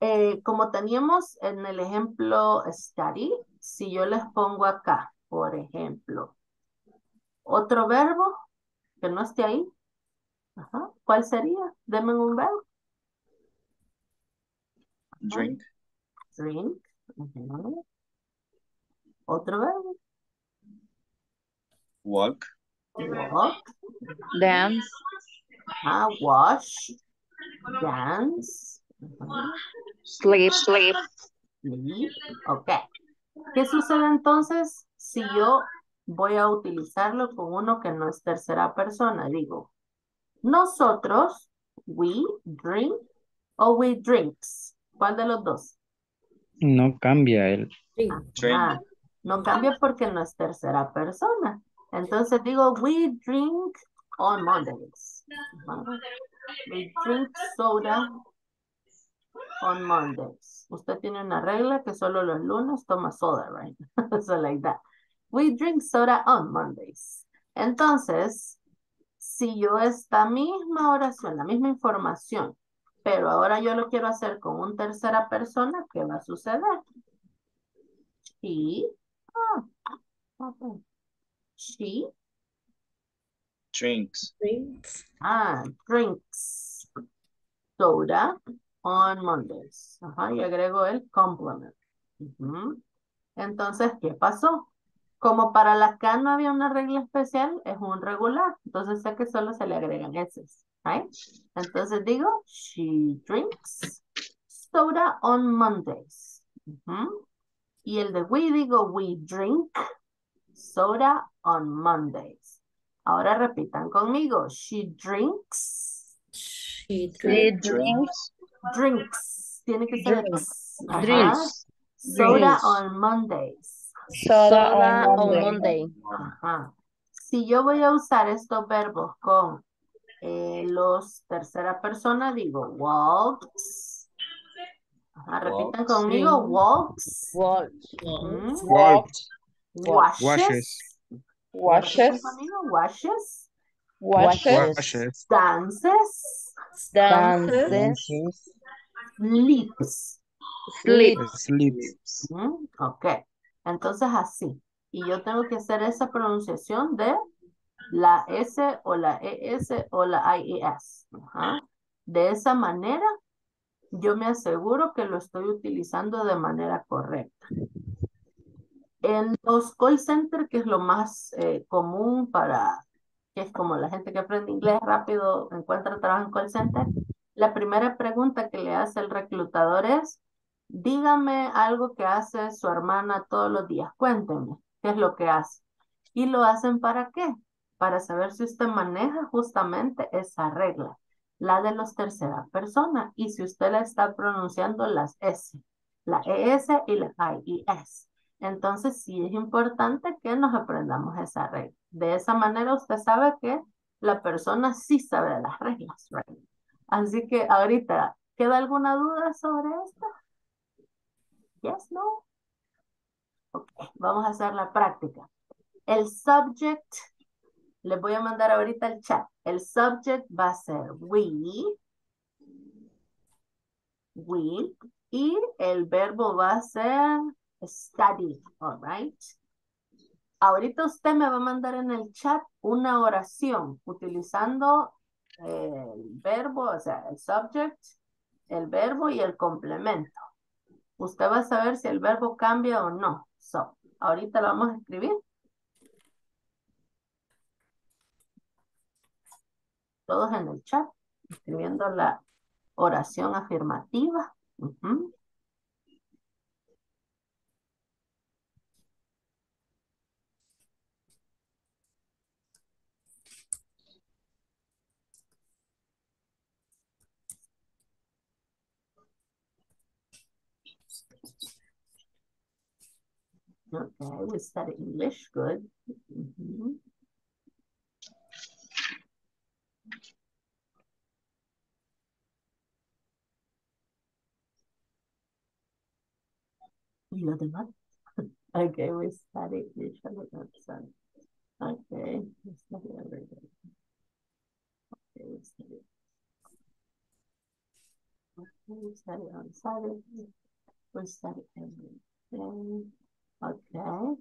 eh, como teníamos en el ejemplo study, si yo les pongo acá, por ejemplo, otro verbo que no esté ahí, ajá, ¿cuál sería? Denme un verbo. Drink. Drink. Otro verbo. Walk. Walk. Dance. Ah, wash. Dance. Sleep. Sleep. Sleep. Ok. ¿Qué sucede entonces si yo voy a utilizarlo con uno que no es tercera persona. Digo, nosotros, we drink o we drinks. ¿Cuál de los dos? No cambia el. Drink. Ah, no cambia porque no es tercera persona. Entonces digo, we drink on Mondays. We drink soda on Mondays. Usted tiene una regla que solo los lunes toma soda, right? so like that. We drink soda on Mondays. Entonces, si yo esta misma oración, la misma información, pero ahora yo lo quiero hacer con un tercera persona, ¿qué va a suceder? She, ah, ok. She, Drinks. Drinks. ah, drinks soda on Mondays. Ajá, y agrego el complement. Entonces, ¿qué pasó? Como para la K no había una regla especial, es un regular. Entonces sé que solo se le agregan S's, right? Entonces digo, she drinks soda on Mondays. Y el de we digo, we drink soda on Mondays. Ahora repitan conmigo, she drinks, She She drinks. drinks. drinks, tiene que ser Drinks. Ajá. Drinks. Soda Drinks. on Mondays. Soda on Monday. Monday. Ajá. Si yo voy a usar estos verbos con eh, los tercera persona, digo walks. Ajá, repitan Walks. conmigo, walks. Walks. Ujú. Walks. Washes. Washes. Washes. washes. Washes. Dances. Dances. Sleeps. Sleeps. Sleeps. Ujú, Ok. Entonces así. Y yo tengo que hacer esa pronunciación de la S o la ES o la IES. Ajá. De esa manera, yo me aseguro que lo estoy utilizando de manera correcta. En los call center, que es lo más eh, común para, que es como la gente que aprende inglés rápido encuentra trabajo en call center, la primera pregunta que le hace el reclutador es, dígame algo que hace su hermana todos los días, cuénteme, ¿qué es lo que hace? ¿Y lo hacen para qué? Para saber si usted maneja justamente esa regla, la de los tercera persona, y si usted la está pronunciando las S, la ES y la IES. Entonces sí es importante que nos aprendamos esa regla. De esa manera usted sabe que la persona sí sabe las reglas, right? Así que ahorita, ¿queda alguna duda sobre esto? Yes, no? Ok, vamos a hacer la práctica. El subject, les voy a mandar ahorita el chat. El subject va a ser we, we, y el verbo va a ser study, all right? Ahorita usted me va a mandar en el chat una oración utilizando el verbo, o sea, el subject, el verbo y el complemento. Usted va a saber si el verbo cambia o no. So, ahorita lo vamos a escribir. Todos en el chat, escribiendo la oración afirmativa. Okay, we study English, good. Mhm. ¿Y los demás? Okay, we study English every day. Okay, we study every day. Okay, we study. Okay, we study on Saturday. We study every Okay.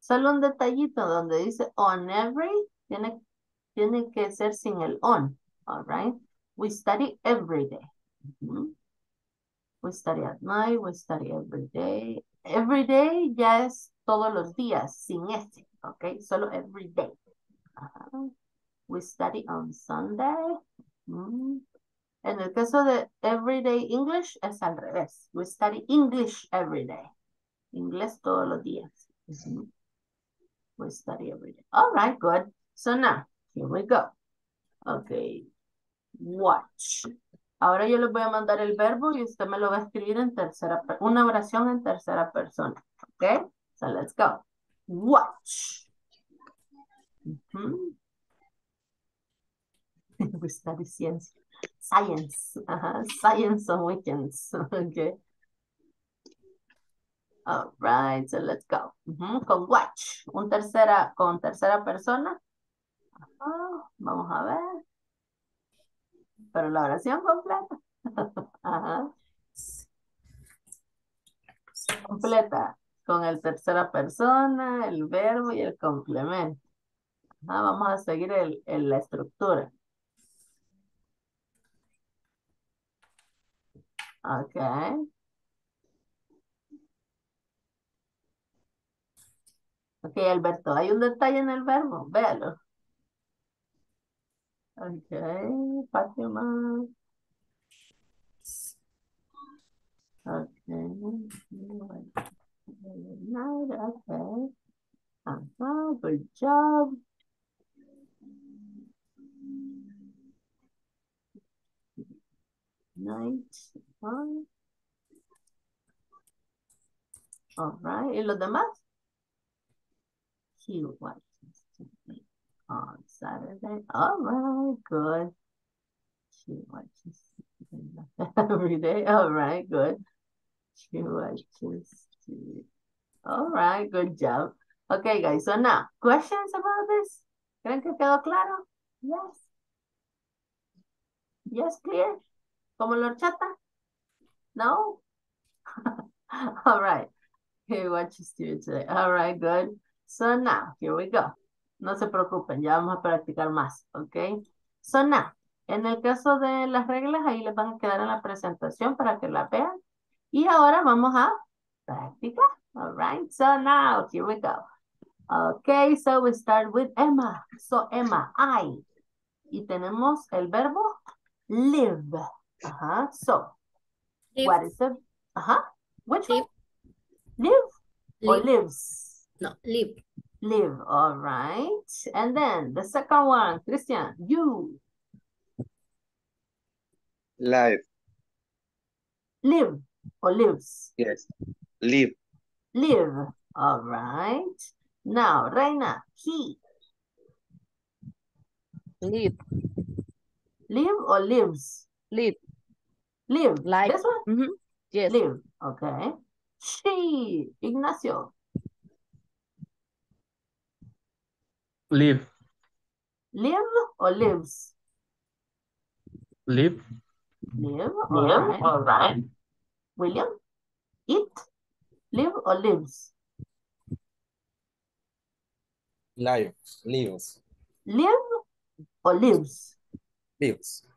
Solo un detallito donde dice on every, tiene, tiene que ser sin el on. All right. We study every day. We study at night, we study every day. Every day ya es todos los días, sin ese, ok? Solo every day. We study on Sunday. Mm. En el caso de everyday English es al revés. We study English every day. Inglés todos los días. We study every day. All right, good. So now, here we go. Okay. Watch. Ahora yo les voy a mandar el verbo y usted me lo va a escribir en tercera, una oración en tercera persona. Okay? So let's go. Watch. We study science. Science. Science on weekends. Okay. All right, so let's go. Con watch. Un tercera, con tercera persona. Vamos a ver. Pero la oración completa. Completa. Con el tercera persona, el verbo y el complemento. Vamos a seguir el, la estructura. Ok. Ok, Alberto, hay un detalle en el verbo. Véalo. Ok, Fátima. Ok. Night, ok. Ajá, good job. Night. All right. ¿Y los demás? Watches TV on Saturday. All right, good. She watches every day. All right, good. She watches TV. All right, good job. Okay, guys, so now, questions about this? ¿Creen que quedó claro? Yes. Yes, clear? ¿Como la horchata? No? All right. He watches TV today. All right, good. So now, here we go. No se preocupen, ya vamos a practicar más, ¿ok? So now, en el caso de las reglas, ahí les van a quedar en la presentación para que la vean. Y ahora vamos a practicar, all right? So now, here we go. Okay, so we start with Emma. So Emma, I. Y tenemos el verbo live. Ajá, so, Live. what is it? Ajá, which one? Live. Live or Live. lives? No, live. Live, all right. And then the second one, Christian, you Live. live or lives? Yes. Live. Live, all right. Now, Reina, he Live. live or lives? Live. Live. Like. This one? Mhm. Yes. Live, okay. She, Ignacio, Live. live or lives? Live. Live, all right. William, it, live or lives? Live. Lives. Live or lives? Lives.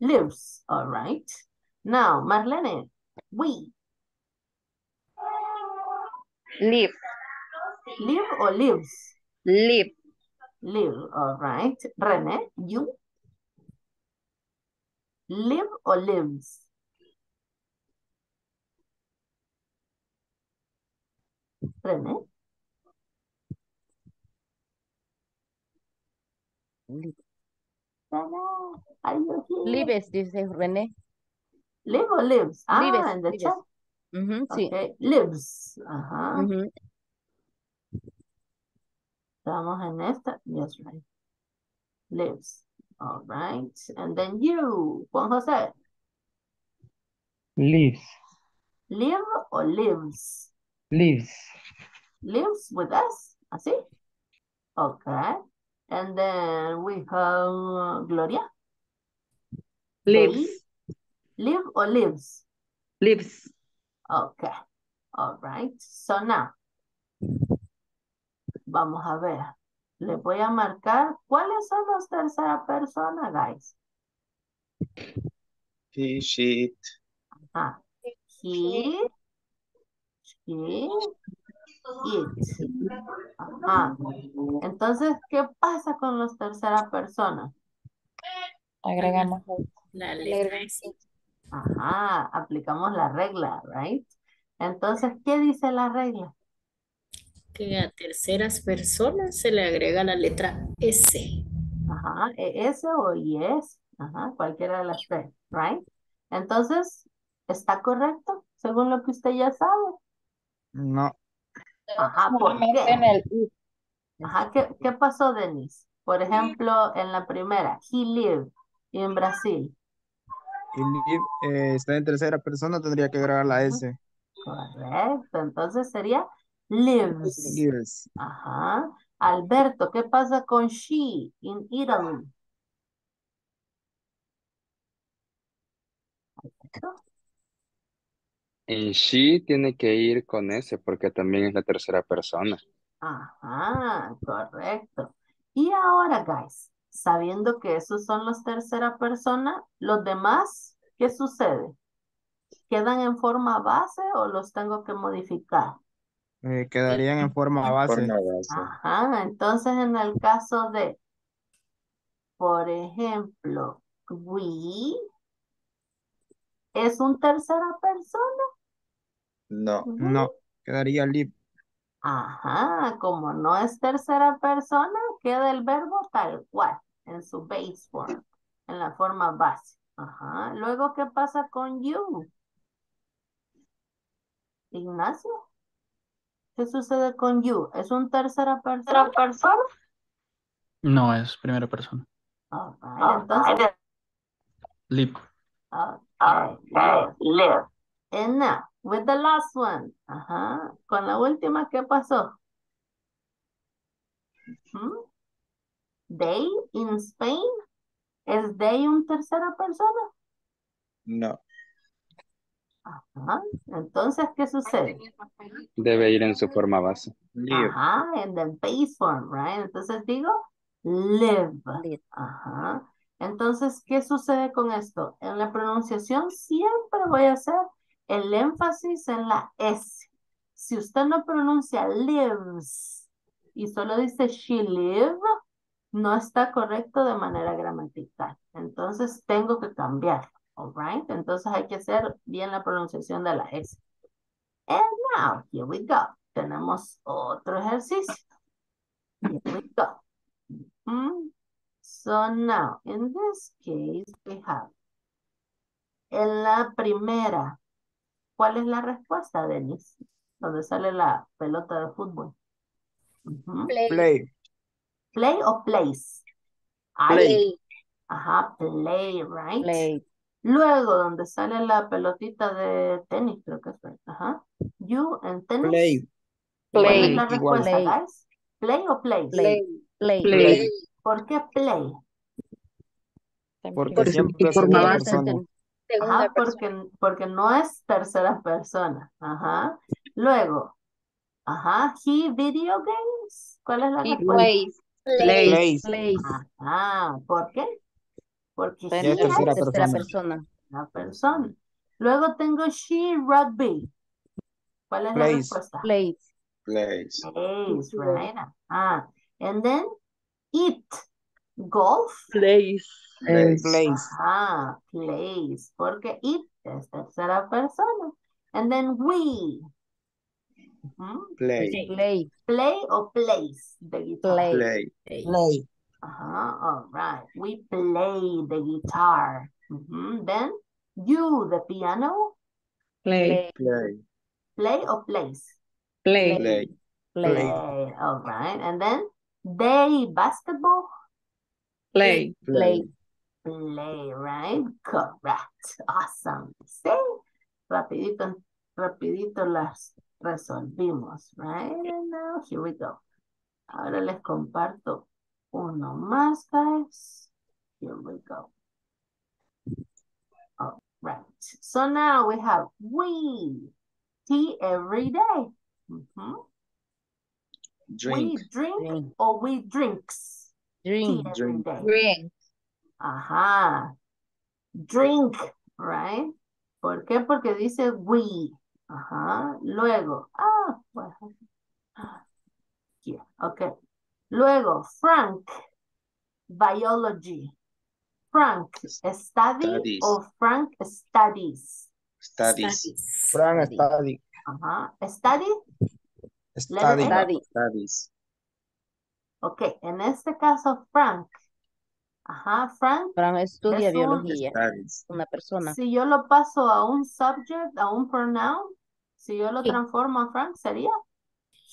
Lives, all right. Now, Marlene, we, Live. live or lives? Live. Live, all right. Rene, you, live or lives? Rene, Live. Rene, are you here? Lives, dice René. Live or lives? Ah, Lives, in the lives. chat. Ujú, sí. Okay, lives. Ajá. Ujú. Estamos en esta. Yes, right. Lives. All right. And then you, Juan José, Lives. live or lives? Lives. Lives with us. Así. Okay. And then we have Gloria. Lives. They Live or lives? Lives. Okay. All right. So now, vamos a ver. Les voy a marcar cuáles son los tercera persona, guys. He, she, it. Ah, he, she, it. Ajá. Entonces, ¿qué pasa con los tercera persona? Agregamos. La letra. Ajá, aplicamos la regla, right? Entonces, ¿qué dice la regla? Que a terceras personas se le agrega la letra S. Ajá, e- S o yes. Ajá, cualquiera de las tres, right? Entonces, ¿está correcto? Según lo que usted ya sabe. No. Ajá, ¿por Solamente qué? en el. Ajá, ¿qué, qué pasó, Denise? Por ejemplo, en la primera, he lived en Brasil. Y live, eh, está en tercera persona, tendría que agregar la S. Correcto, entonces sería lives. Lives. Ajá. Alberto, ¿qué pasa con she in Italy? Alberto, En she tiene que ir con S porque también es la tercera persona. Ajá, correcto. Y ahora, guys, sabiendo que esos son los tercera persona, los demás, ¿qué sucede? ¿Quedan en forma base o los tengo que modificar? Eh, quedarían en forma base. Forma base. Ajá, entonces en el caso de, por ejemplo, we, ¿es un tercera persona? No. No, quedaría live. Ajá, como no es tercera persona, queda el verbo tal cual, en su base form, en la forma base. Ajá, luego, ¿qué pasa con you? Ignacio, ¿qué sucede con you? ¿Es un tercera persona? No, es primera persona. Alright, entonces, Live. okay, live. And now, with the last one. Ajá, con la última, ¿qué pasó? Ujú. They in Spain. ¿Es they un tercera persona? No. Ajá. Entonces, ¿qué sucede? Debe ir en su forma base. Live. Ajá, en the base form, right? Entonces digo live. Live. Ajá. Entonces, ¿qué sucede con esto? En la pronunciación siempre voy a hacer el énfasis en la S. Si usted no pronuncia lives y solo dice she live, no está correcto de manera gramatical. Entonces, tengo que cambiarlo, all right? Entonces, hay que hacer bien la pronunciación de la S. And now, here we go. Tenemos otro ejercicio. Here we go. Mm. So now, in this case, we have. En la primera, ¿cuál es la respuesta, Denise? Donde sale la pelota de fútbol. Ujú. Play. Play. Play o place? Ay, Play. Ajá, play, right? Play. Luego, donde sale la pelotita de tenis, creo que es, right? Ajá. You en tenis. Play. ¿Cuál es Play. la Igual. respuesta, Play. guys? Play o place? Play. Play. Play. ¿Por qué play? Porque siempre es base. persona. Segunda Ajá, persona. porque, porque no es tercera persona. Ajá. Luego, ajá, he video games. ¿Cuál es la He respuesta? plays. Play. Plays. Plays. Ajá, ¿por qué? Porque Ya es tercera tercera persona. persona. una persona. Luego tengo she rugby. ¿Cuál es la Plays. respuesta? Plays. Place. Plays, right? Ah, and then it golf. Plays. Place. Plays. Ah, plays, porque it es tercera persona. And then we. Play. Play. Play o plays the guitar. Play. Play. Play. Ajá, all right. We play the guitar. Mm-hmm, Ujú. Then you, the piano. Play. Play. Play o plays? Play. Play. Play. Play, all right. And then they basketball. Play. Play. Play, right? Correct. Awesome. Sí. Rapidito, rapidito las resolvimos, right? And now here we go. Ahora les comparto uno más, guys. Here we go. All right. So now we have we tea every day. Mhm. Drink. We drink Drink. or we drinks tea Drink. every Drink. day. Drink. Ajá. Drink, right? ¿Por qué? Porque dice we. Ajá. Luego, ah, bueno. Here, okay. Luego, Frank, biology. Frank, study Studies. o Frank studies. Studies. Frank Study. Ajá. Study, Study. Studies. Ok, en este caso, Frank. Ajá, Frank. Fran estudia Es biología. Una persona. Si yo lo paso a un subject, a un pronoun, si yo lo Sí. transformo a Frank, sería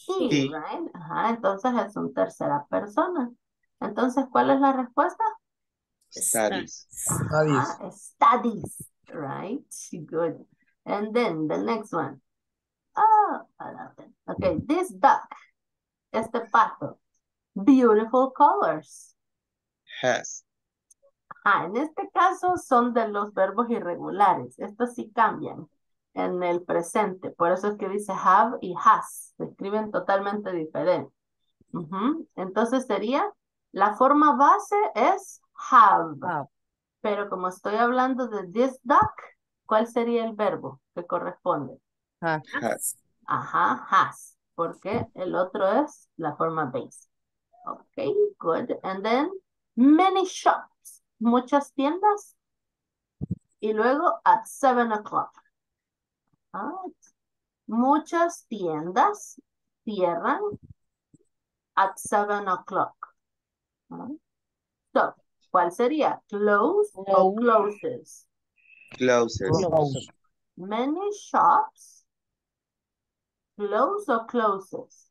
he, He. right? Ajá, entonces es un tercera persona. Entonces, ¿cuál es la respuesta? Studies. Studies. Ajá, studies, right? Good. And then the next one. Oh, I love it. Okay, this duck, este pato, beautiful colors. Has. Ah, en este caso son de los verbos irregulares. Estos sí cambian en el presente. Por eso es que dice have y has. Se escriben totalmente diferente. Entonces sería, la forma base es have. Pero como estoy hablando de this duck, ¿cuál sería el verbo que corresponde? Has. Ajá, has. Porque el otro es la forma base. Ok, good. And then, many shops. Muchas tiendas. Y luego, at seven o'clock. Muchas tiendas cierran at seven o'clock. Alright. So, ¿cuál sería? Close o Close. closes? Closes. close. Many shops. Close o closes?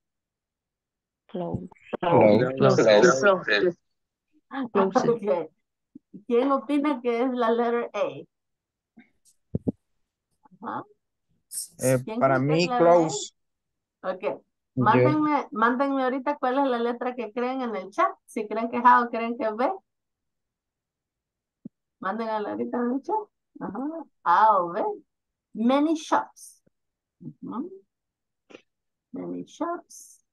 Close. ¿Quién opina que es la letra A? Ajá. Eh, ¿Quién para mí, close. Ok. Mándenme, mándenme ahorita cuál es la letra que creen en el chat. Si creen que es A o creen que es B. Mándenla ahorita en el chat. Ajá. A o B. Many shops. Ujú. Many shops.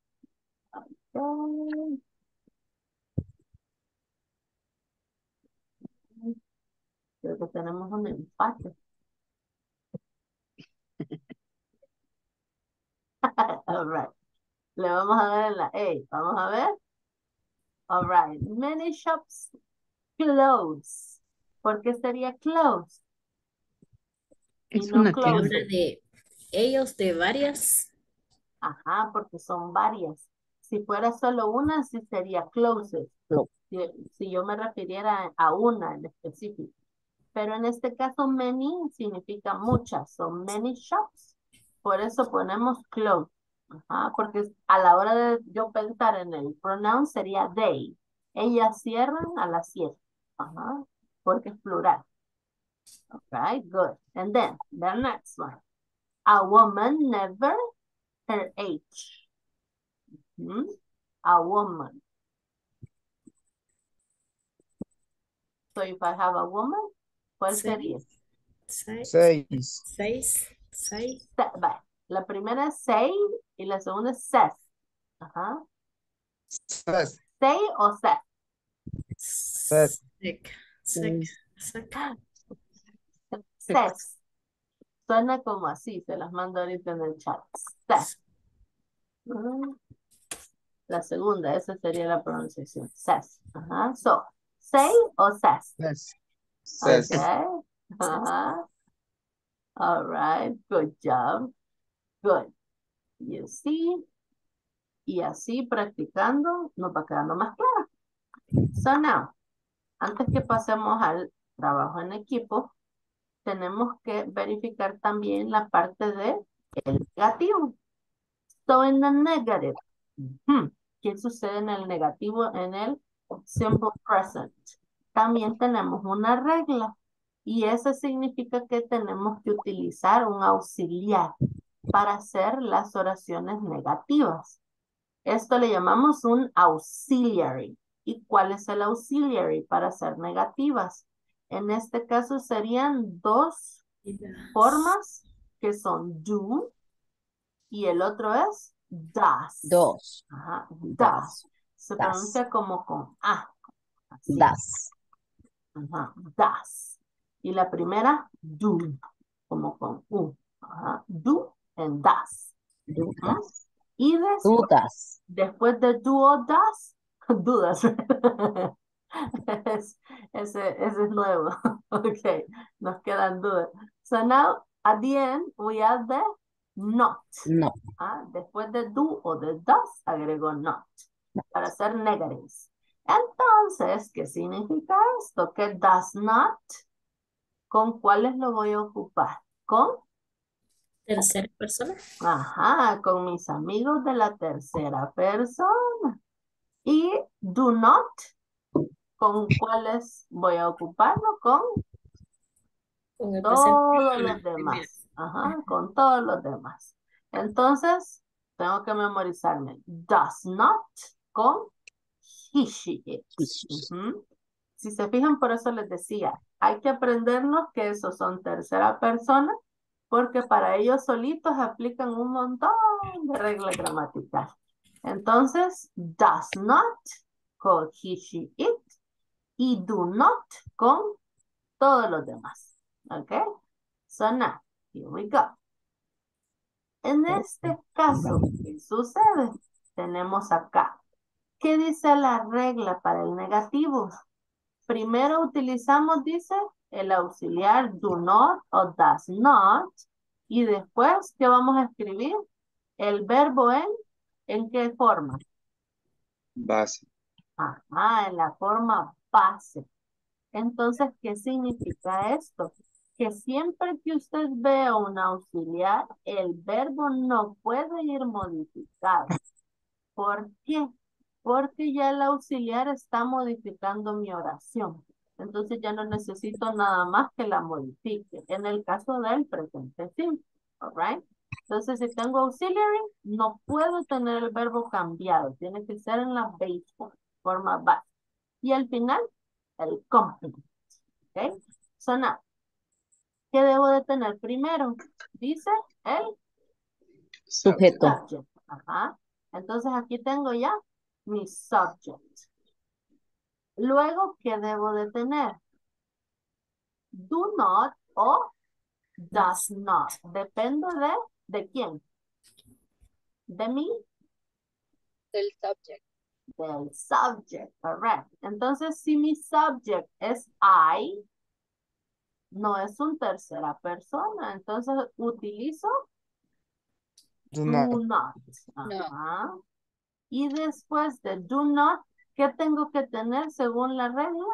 Creo que tenemos un empate. All right. Le vamos a dar en la A. Vamos a ver. All right. Many shops close. ¿Por qué sería close? Es no una close. De ellos de varias. Ajá, porque son varias. Si fuera solo una, sí sería closes. Close. Si, si yo me refiriera a una en específico. Pero en este caso, many significa muchas. Son many shops. Por eso ponemos close. Ajá, porque a la hora de yo pensar en el pronoun sería they. Ellas cierran a las 7. Ajá, porque es plural. Okay, good. And then the next one. A woman never her age. Hmm? A woman. So if I have a woman, ¿cuál sería? Seis. Seis. Seis. Seis. Se- va, La primera es say y la segunda es says. Ajá. Ses. Say o says. Ses. Sec. Sec. Sec. Says. Suena como así, se las mando ahorita en el chat. Says. Ujú. La segunda, esa sería la pronunciación. Says. Ajá. So, say o says. Ses. Says. Okay. Uh-huh. All right. Good job. Good. You see. Y así practicando nos va quedando más claro. So now, antes que pasemos al trabajo en equipo, tenemos que verificar también la parte de el negativo. So in the negative. ujú, ¿Qué sucede en el negativo en el simple present? También tenemos una regla. Y eso significa que tenemos que utilizar un auxiliar para hacer las oraciones negativas. Esto le llamamos un auxiliary. ¿Y cuál es el auxiliary para hacer negativas? En este caso serían dos formas que son do y el otro es das. Dos. Ajá, das. Se Das. pronuncia como con A. así. Das. Ajá, das. Y la primera, do, como con U. Ajá, do and das. Y después, Dudas. después de do o das, dudas. Es- ese, ese es nuevo. Ok, nos quedan dudas. So now, at the end, we add the not. No. Ah, Después de do o de does, agrego not para hacer negatives. Entonces, ¿qué significa esto? Que does not, ¿con cuáles lo voy a ocupar? Con, Tercera persona. ajá, con mis amigos de la tercera persona. Y do not, ¿con cuáles voy a ocuparlo? Con Con el todos los demás. Ajá, con todos los demás. Entonces, tengo que memorizarme. Does not con he, she, it. Si se fijan, por eso les decía, hay que aprendernos que esos son tercera persona, porque para ellos solitos aplican un montón de reglas gramaticales. Entonces, does not con he, she, it y do not con todos los demás. ¿Ok? So now, here we go. En este caso, ¿qué sucede? Tenemos acá. ¿Qué dice la regla para el negativo? Primero utilizamos, dice, el auxiliar do not o does not. Y después, ¿qué vamos a escribir? El verbo en, ¿en qué forma? Base. Ajá, en la forma base. Entonces, ¿qué significa esto? Que siempre que usted vea un auxiliar, el verbo no puede ir modificado. ¿Por qué? Porque ya el auxiliar está modificando mi oración. Entonces ya no necesito nada más que la modifique. En el caso del presente simple, all right? Entonces, si tengo auxiliary, no puedo tener el verbo cambiado. Tiene que ser en la base form, forma base. Y al final, el complement. ¿Ok? So now, ¿qué debo de tener primero? Dice el Sujeto. Ajá. Entonces aquí tengo ya mi subject. Luego, ¿qué debo de tener? Do not o does not. Depende de, ¿de quién? De mí, Del subject. del subject, correct. Entonces, si mi subject es I, no es un tercera persona. Entonces, utilizo Do do not. not. Ajá. Y después de do not, ¿qué tengo que tener según la regla?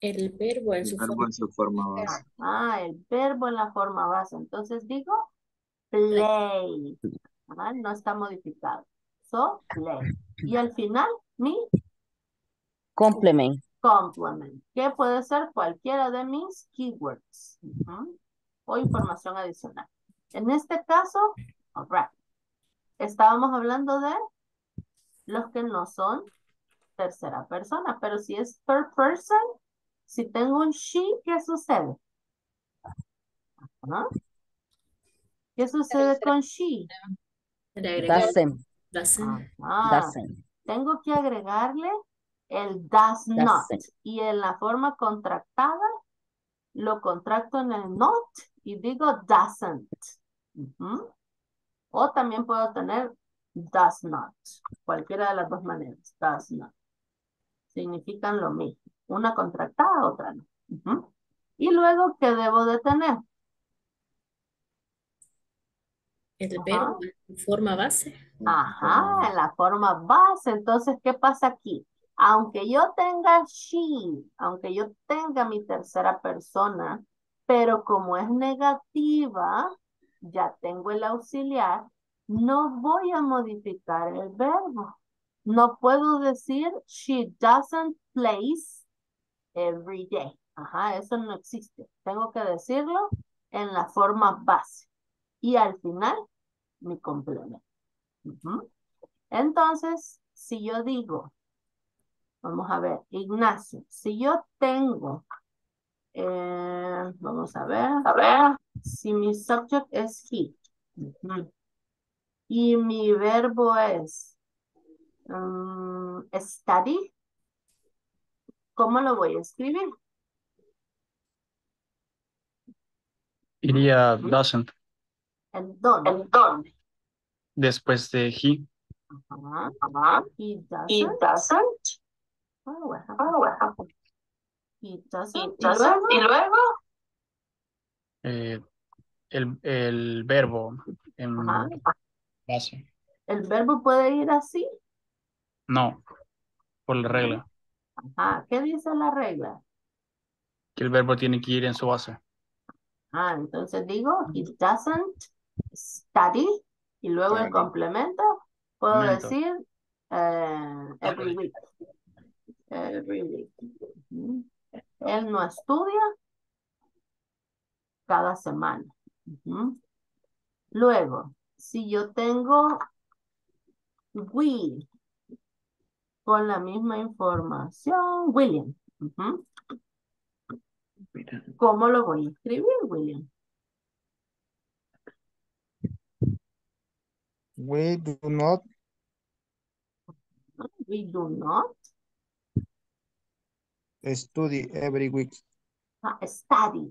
El verbo en su Algo forma. en su forma base. Ah, el verbo en la forma base. Entonces digo play. Ah, no está modificado. So, play. Y al final, mi Complement. complement, que puede ser cualquiera de mis keywords o información adicional. En este caso, alright, estábamos hablando de los que no son tercera persona, pero si es per person, si tengo un she, ¿qué sucede? Ajá. ¿Qué sucede con she? Doesn't. doesn't. Tengo que agregarle el does not. Y en la forma contractada, lo contracto en el not y digo doesn't. O también puedo tener does not. Cualquiera de las dos maneras. Does not. Significan lo mismo. Una contractada, otra no. Y luego, ¿qué debo de tener? El verbo en forma base. Ajá, en la forma base. Entonces, ¿qué pasa aquí? Aunque yo tenga she, aunque yo tenga mi tercera persona, pero como es negativa, ya tengo el auxiliar, no voy a modificar el verbo. No puedo decir she doesn't plays every day. Ajá, eso no existe. Tengo que decirlo en la forma base. Y al final, mi complemento. Entonces, si yo digo, vamos a ver, Ignacio, si yo tengo, eh, vamos a ver, a ver, si mi subject es he, y mi verbo es mm, study, ¿cómo lo voy a escribir? Iría doesn't ¿En dónde? ¿En dónde? después de he. Ajá, ajá. He doesn't. Oh, what happened? He doesn't. ¿Y luego? Eh, el, el verbo en Ajá. El verbo puede ir así. No, por la regla. Ajá. ¿Qué dice la regla? Que el verbo tiene que ir en su base. Ah, entonces digo, he doesn't study. Y luego el complemento, puedo decir eh, every week. Every week. Él no estudia cada semana. Luego, si yo tengo we con la misma información, William. ¿Cómo lo voy a escribir, William? We do not We do not study every week. ah, study.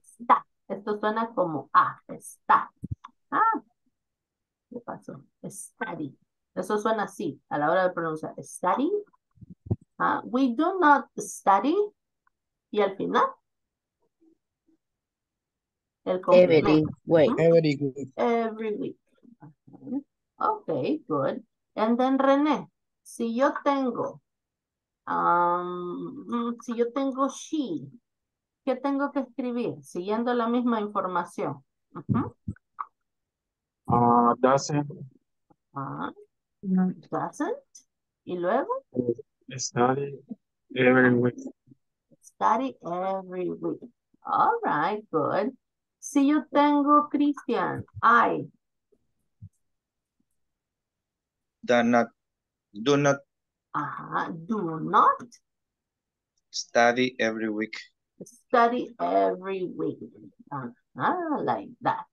Está. Esto suena como A, está. Ah, ¿qué pasó? Study. Eso suena así a la hora de pronunciar. Study. Ah, we do not study. Y al final, el Every. Ujú. Every week. Every week. Okay, good. And then René, si yo tengo, um, mm, si yo tengo she, ¿qué tengo que escribir? Siguiendo la misma información. Ah, doesn't Ah, doesn't. Y luego, study every week. study every week. All right, good. Si yo tengo Christian, I, Do not, do not ajá, do not study every week. study every week. Ah, like that.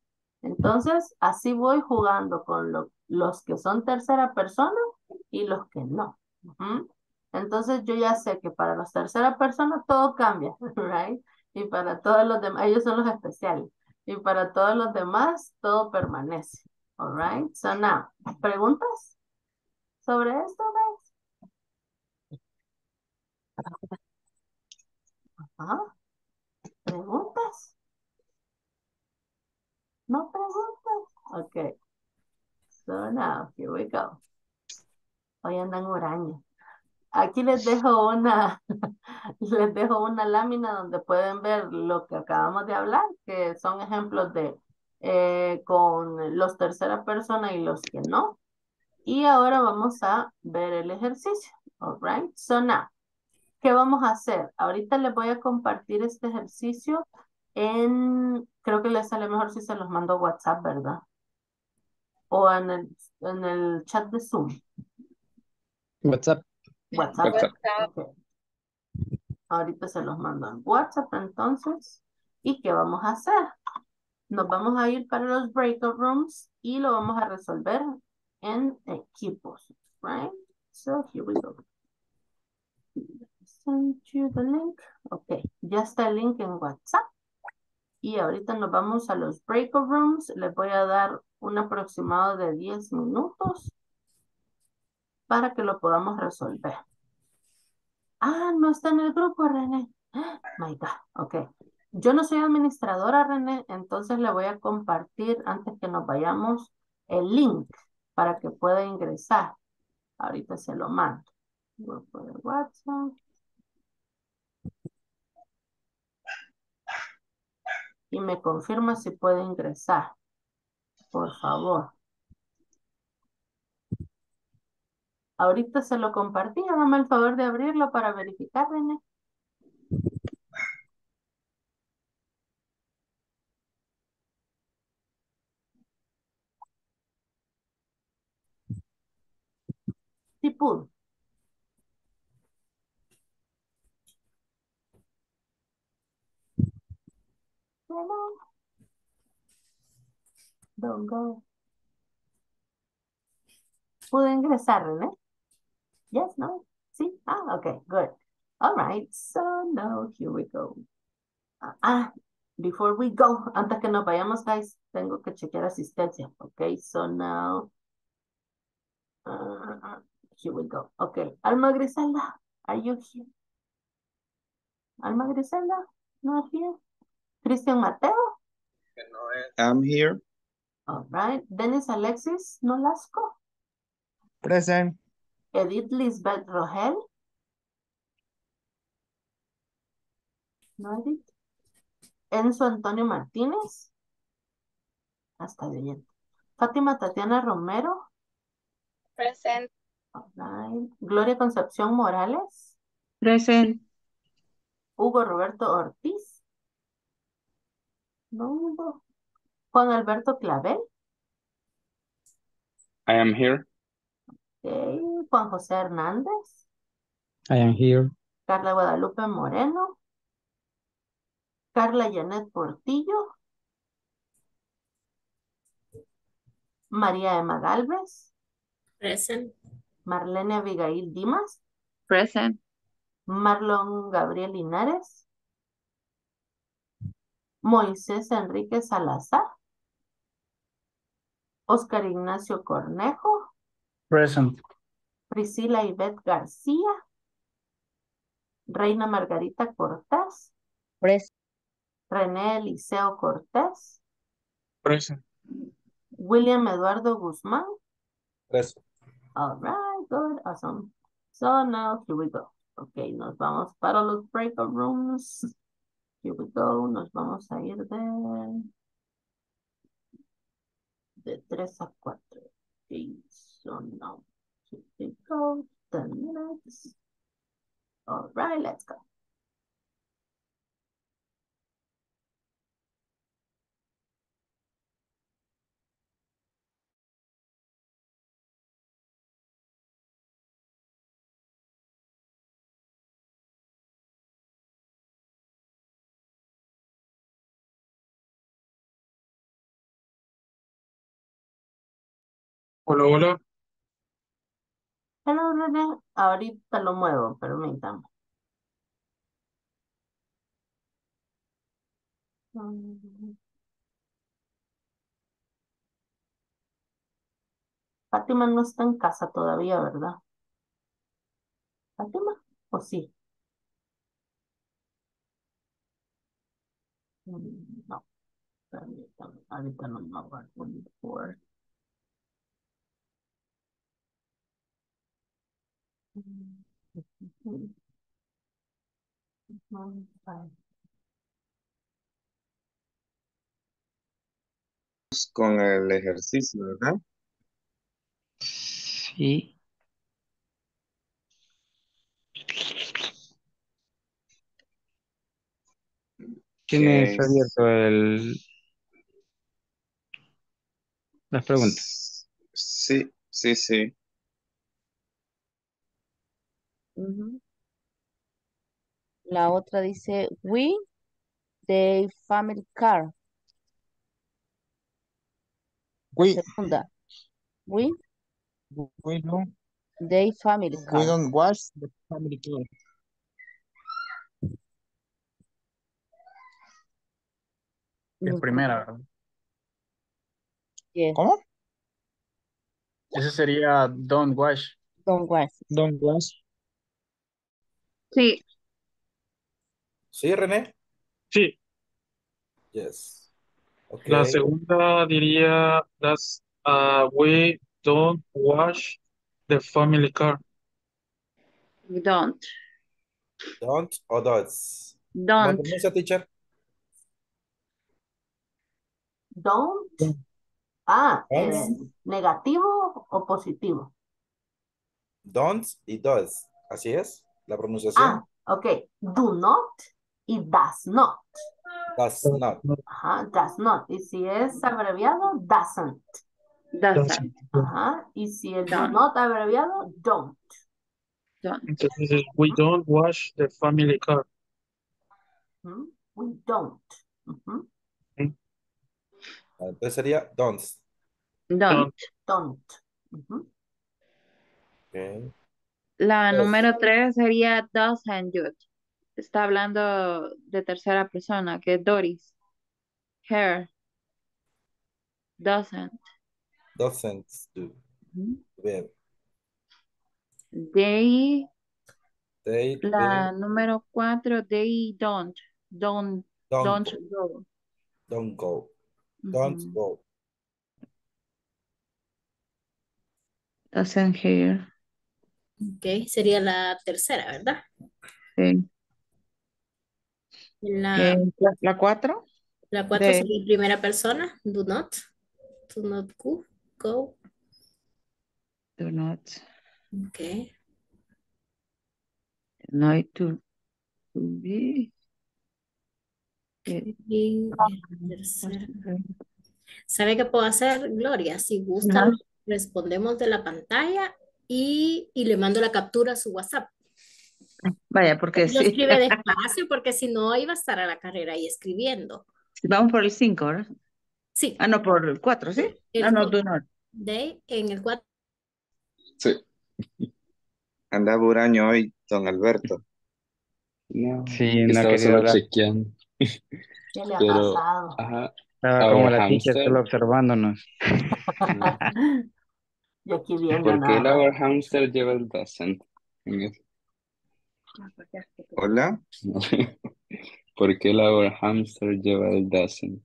Entonces, así voy jugando con lo- los que son tercera persona y los que no. Entonces, yo ya sé que para los tercera persona todo cambia, right? Y para todos los demás, ellos son los especiales. Y para todos los demás, todo permanece. All right? So now, ¿preguntas sobre esto, guys? Ajá. ¿Preguntas? ¿No preguntas? Ok. So now, here we go. Hoy andan huraños. Aquí les dejo una, les dejo una lámina donde pueden ver lo que acabamos de hablar, que son ejemplos de eh, con los tercera persona y los que no. Y ahora vamos a ver el ejercicio. All right. So now, ¿qué vamos a hacer? Ahorita les voy a compartir este ejercicio en, creo que les sale mejor si se los mando a WhatsApp, ¿verdad? O en el, en el chat de Zoom. WhatsApp. WhatsApp. Ahorita se los mando en WhatsApp entonces. ¿Y qué vamos a hacer? Nos vamos a ir para los breakout rooms y lo vamos a resolver en equipos. Right? So here we go. Send you the link. Ok, ya está el link en WhatsApp. Y ahorita nos vamos a los breakout rooms. Les voy a dar un aproximado de 10 minutos para que lo podamos resolver. Ah, no está en el grupo, René. My God, ok. Yo no soy administradora, René, entonces le voy a compartir antes que nos vayamos el link para que pueda ingresar. Ahorita se lo mando. Grupo de WhatsApp. Y me confirma si puede ingresar. Por favor. Ahorita se lo compartí, hágame el favor de abrirlo para verificar. Sí pudo. Don't go. ¿Pudo ingresar, René? Yes, no? Sí? Ah, okay, good. All right, so now here we go. Ah, Ah, before we go, antes que nos vayamos, guys, tengo que chequear asistencia. Okay, so now, uh, here we go. Okay, Alma Griselda, are you here? Alma Griselda, not here. Cristian Mateo, I'm here. All right. Dennis Alexis Nolasco. Present. Edith Lisbeth Rogel. No, Edith. Enzo Antonio Martínez. Hasta bien. Fátima Tatiana Romero. Present. All right. Gloria Concepción Morales. Present. Hugo Roberto Ortiz. No, Hugo. Juan Alberto Clavel. I am here. Ok. Juan José Hernández. I am here. Carla Guadalupe Moreno. Carla Janet Portillo. María Emma Galvez. Present. Marlene Abigail Dimas. Present. Marlon Gabriel Linares. Moisés Enrique Salazar. Oscar Ignacio Cornejo. Present. Priscila Ivette García. Reina Margarita Cortés. Present. René Eliseo Cortés. Present. William Eduardo Guzmán. Present. All right, good, awesome. So now here we go. Ok, nos vamos para los breakout rooms. Here we go, nos vamos a ir de de 3 a 4. Okay, so now here we go, 10 minutes. All right, let's go. Hola, hola. Hello, René. Ahorita lo muevo, permítame. Fátima no está en casa todavía, ¿verdad? ¿Fátima? ¿O sí? Mm, No, permítame. Ahorita no me va a Con el ejercicio, ¿verdad? Sí. ¿Tienes abierto el... las preguntas? Sí, sí, sí. Ujú. La otra dice, we, the family car. We, Segunda, we, we don't, the family we car. don't wash the family car. Es Ujú. primera, ¿verdad? Yes, ¿Cómo? Ese sería don't wash. don't wash. Don't wash. Sí. ¿Sí, René? Sí. Yes. La segunda diría, that's, uh, we don't wash the family car. Don't. Don't o does. ¿Cómo Don't. pronuncia, teacher? Don't. Ah, eh, Don't. negativo o positivo. Don't y does. Así es, la pronunciación. Ah, ok. Do not y does not. Does not. Ajá, does not. Y si es abreviado, doesn't. Doesn't. Ajá. Y si el do Don't. not abreviado, don't. Don't. Entonces, es, we don't wash the family car. ¿Mm? We don't. Ujú. Ah, Entonces sería don't. Don't. Don't. Ujú. Ok. La Pues- número tres sería doesn't do. Está hablando de tercera persona, que es Doris. Her. Doesn't. Doesn't do. Bien. They. They La número cuatro, they don't. Don't. don't, Don't go. Don't go. Don't go. Doesn't hear. Ok, sería la tercera, ¿verdad? Sí. La, Eh, la, la cuatro. la cuatro de- sería primera persona. Do not. Do not go. Go. Do not. Ok. No to, to be. eh, Y la tercera. ¿Sabe qué puedo hacer, Gloria? Si gusta, respondemos de la pantalla y, y le mando la captura a su WhatsApp. Vaya, porque Lo sí. escribe despacio porque si no iba a estar a la carrera ahí escribiendo. Vamos por el cinco, ¿verdad? Sí, Ah, no, por el cuatro, ¿sí? El Ah, no, do not. de en el 4. Sí. Anda buraño hoy, don Alberto. No, Sí, no ha solo hablar. chequeando. ¿Qué le ha Pero, pasado? ajá, Estaba como la teacher, solo observándonos. Y aquí ¿por qué el nada. our hamster lleva el doesn't? eso? Hola. ¿Por qué el our hamster lleva el doesn't?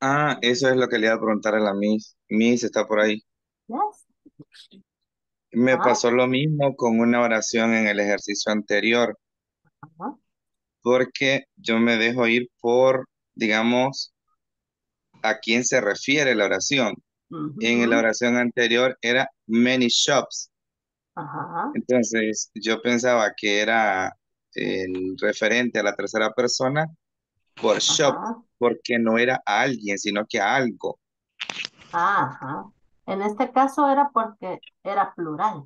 Ah, eso es lo que le iba a preguntar a la Miss. Miss está por ahí. Yes. Me Ah. pasó lo mismo con una oración en el ejercicio anterior, Ajá. porque yo me dejo ir por, digamos, a quién se refiere la oración. En la oración anterior era many shops. Entonces, yo pensaba que era el referente a la tercera persona por shop, porque no era a alguien, sino que a algo. Ajá. En este caso era porque era plural.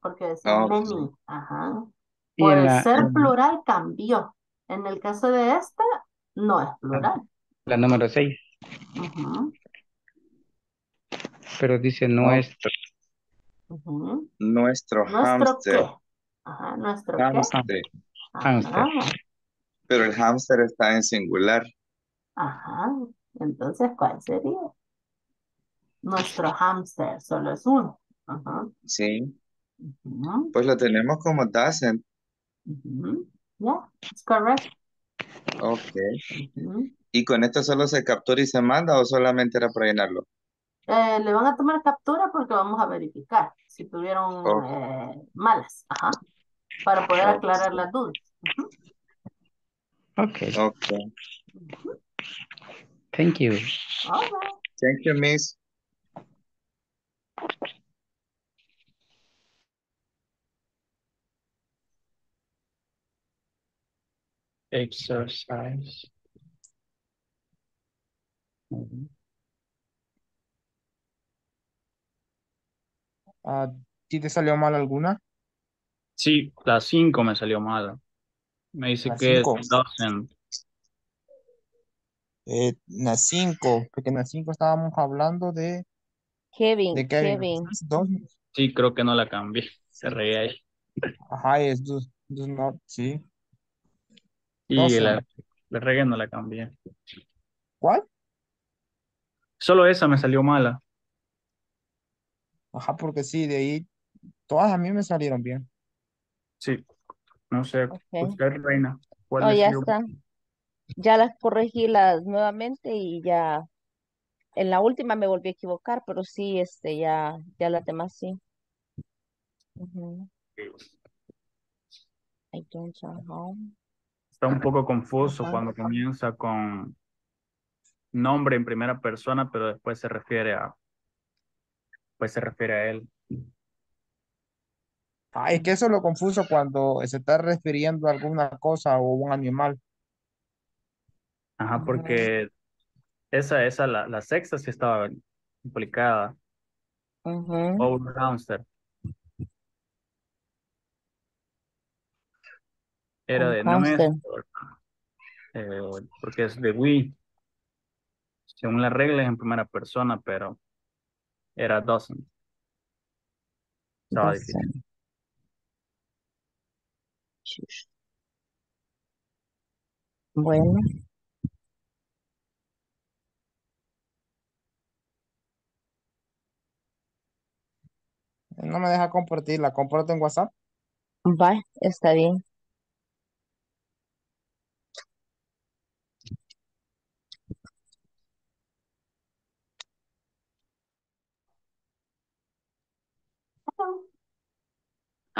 Porque decía many. Ajá. Por el la, ser plural cambió. En el caso de este, no es plural. La número 6, Ujú, pero dice nuestro. nuestro ¿Nuestro hámster. qué? Ajá, ¿nuestro. Hámster. Ajá. Pero el hámster está en singular. Ajá. Entonces, ¿cuál sería? Nuestro hámster solo es uno. Ajá. Sí. Pues lo tenemos como doesn't. ujú. Yeah, it's correct. Ok. Ujú. ¿Y con esto solo se captura y se manda o solamente era para llenarlo? Eh, le van a tomar captura porque vamos a verificar si tuvieron eh, malas, ajá, para poder aclarar las dudas. Ok, Ok. thank you. All right. Thank you, Miss. Exercise. Ujú. Ah, ¿sí te salió mal alguna? Sí, la 5 me salió mala. Me dice La que es 5. doesn't. Eh, la 5, porque en la 5 estábamos hablando de, Kevin, de que Kevin. dos, Sí, creo que no la cambié. Se reí ahí. ajá, es do, do not, sí. Y Doesn't. la, la regué, no la cambié. ¿Cuál? Solo esa me salió mala. Ajá, porque sí, de ahí todas a mí me salieron bien. Sí, no sé. Ok. Usted, Reina, ¿cuál le ya salió? está. Ya las corregí las nuevamente y ya en la última me volví a equivocar, pero sí, este, ya, ya las demás sí. Ujú. I don't know. Está un poco confuso cuando comienza con nombre en primera persona, pero después se refiere a, pues se refiere a él. Ah, es que eso es lo confuso cuando se está refiriendo a alguna cosa o un animal. Ajá, porque esa, esa, la, la sexta sí estaba implicada. Ujú. Old hamster. Era Un de hámster. nuestro, eh, porque es de we. Según las reglas en primera persona, pero era doesn't. Estaba difícil. Doesn't. Bueno, No me deja compartir, la comparto en WhatsApp. va, está bien.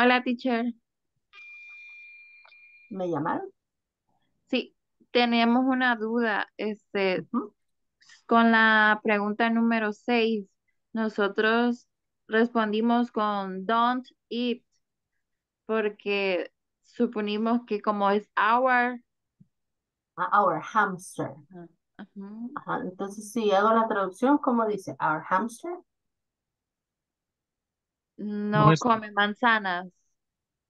Hola, teacher. ¿Me llamaron? Sí, tenemos una duda. Este, con la pregunta número 6, nosotros respondimos con don't eat, porque suponimos que como es our, Ah, Our hamster. Ajá, entonces, si hago la traducción, ¿cómo dice? Our hamster. No come manzanas.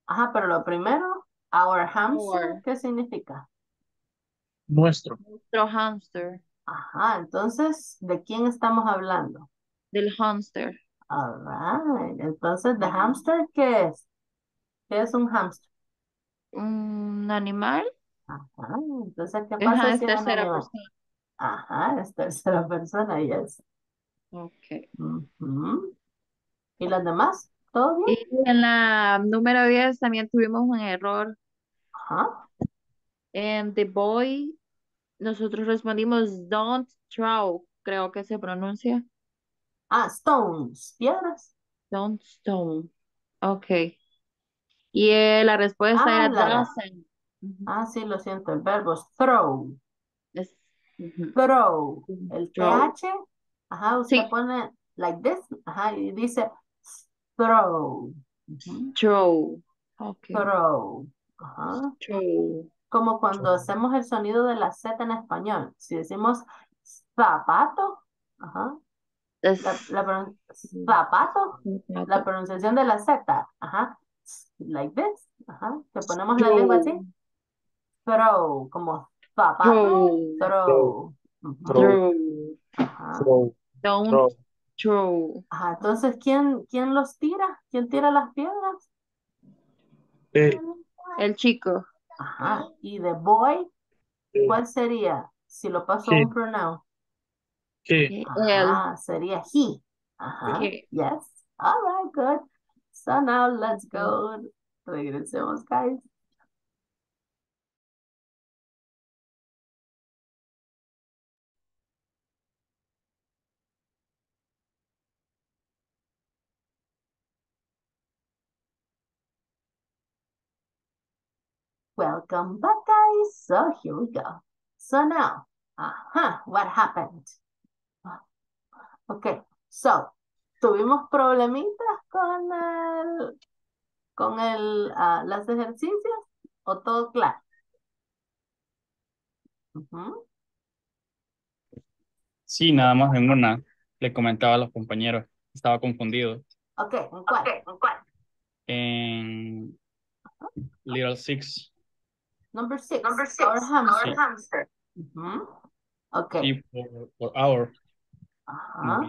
Ajá, pero lo primero, our hamster. ¿qué significa? Nuestro. Nuestro hamster, Ajá, entonces, ¿de quién estamos hablando? del hamster. All right. Entonces, ¿the Ujú. hamster qué es? ¿Qué es un hamster? Un animal. Ajá, entonces, ¿qué pasa es si es tercera animal? persona. Ajá, es tercera persona, yes. Ok. Ujú. ¿Y las demás? ¿Todo bien? Y en la número 10 también tuvimos un error. Ajá. En the boy, nosotros respondimos don't throw, creo que se pronuncia. Ah, stones, piedras. Don't stone. Ok. Y eh, la respuesta Ah, era la. Ah, sí, lo siento, el verbo es throw. Es-. Throw. El Throw. TH, ajá, usted Sí, pone like this, ajá, y dice throw. Throw. Ok. Throw. Throw. Como cuando hacemos el sonido de la Z en español. Si decimos zapato, ajá, la, la zapato, la pronunciación de la Z, ajá, like this, ajá, que ponemos la lengua así, Throw. throw, como zapato, Throw. throw. Ujú. Throw. Ajá. Throw. Don't Ajá, entonces, ¿quién, quién los tira? ¿Quién tira las piedras? Eh, El chico. Ajá, y the boy, eh, ¿cuál sería? Si lo paso a un pronoun. He. Ajá, sería he. Ajá, He. yes. All right, good. So now let's go. Regresemos, guys. Welcome back, guys. So here we go. So now, uh-huh, what happened? Okay, so, tuvimos problemitas con el, con el, ah, los ejercicios, o todo claro. Ujú. Sí, nada más en una. Le comentaba a los compañeros. Estaba confundido. Ok, ¿en cuál? ¿En cuál? En Little Six. Number six, Number six, our hamster. Sí, hamster. Ujú. Ok, sí, por, por hour. ajá,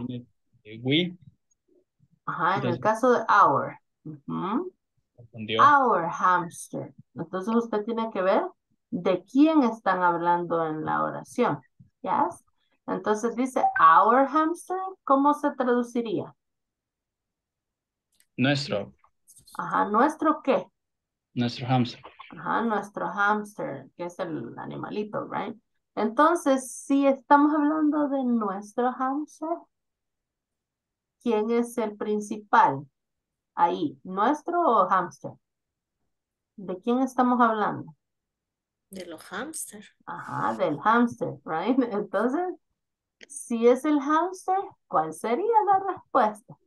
de We. ajá, en el caso de our. Confundió. Our hamster. Entonces usted tiene que ver de quién están hablando en la oración. ¿Yes? Entonces dice our hamster, ¿cómo se traduciría? Nuestro. Ajá, ¿nuestro qué? Nuestro hamster. Ajá, nuestro hamster, que es el animalito, right? Entonces, si estamos hablando de nuestro hamster, ¿quién es el principal? Ahí, ¿nuestro o hamster? ¿De quién estamos hablando? De los hamster. Ajá, del hamster, right? Entonces, si es el hamster, ¿cuál sería la respuesta?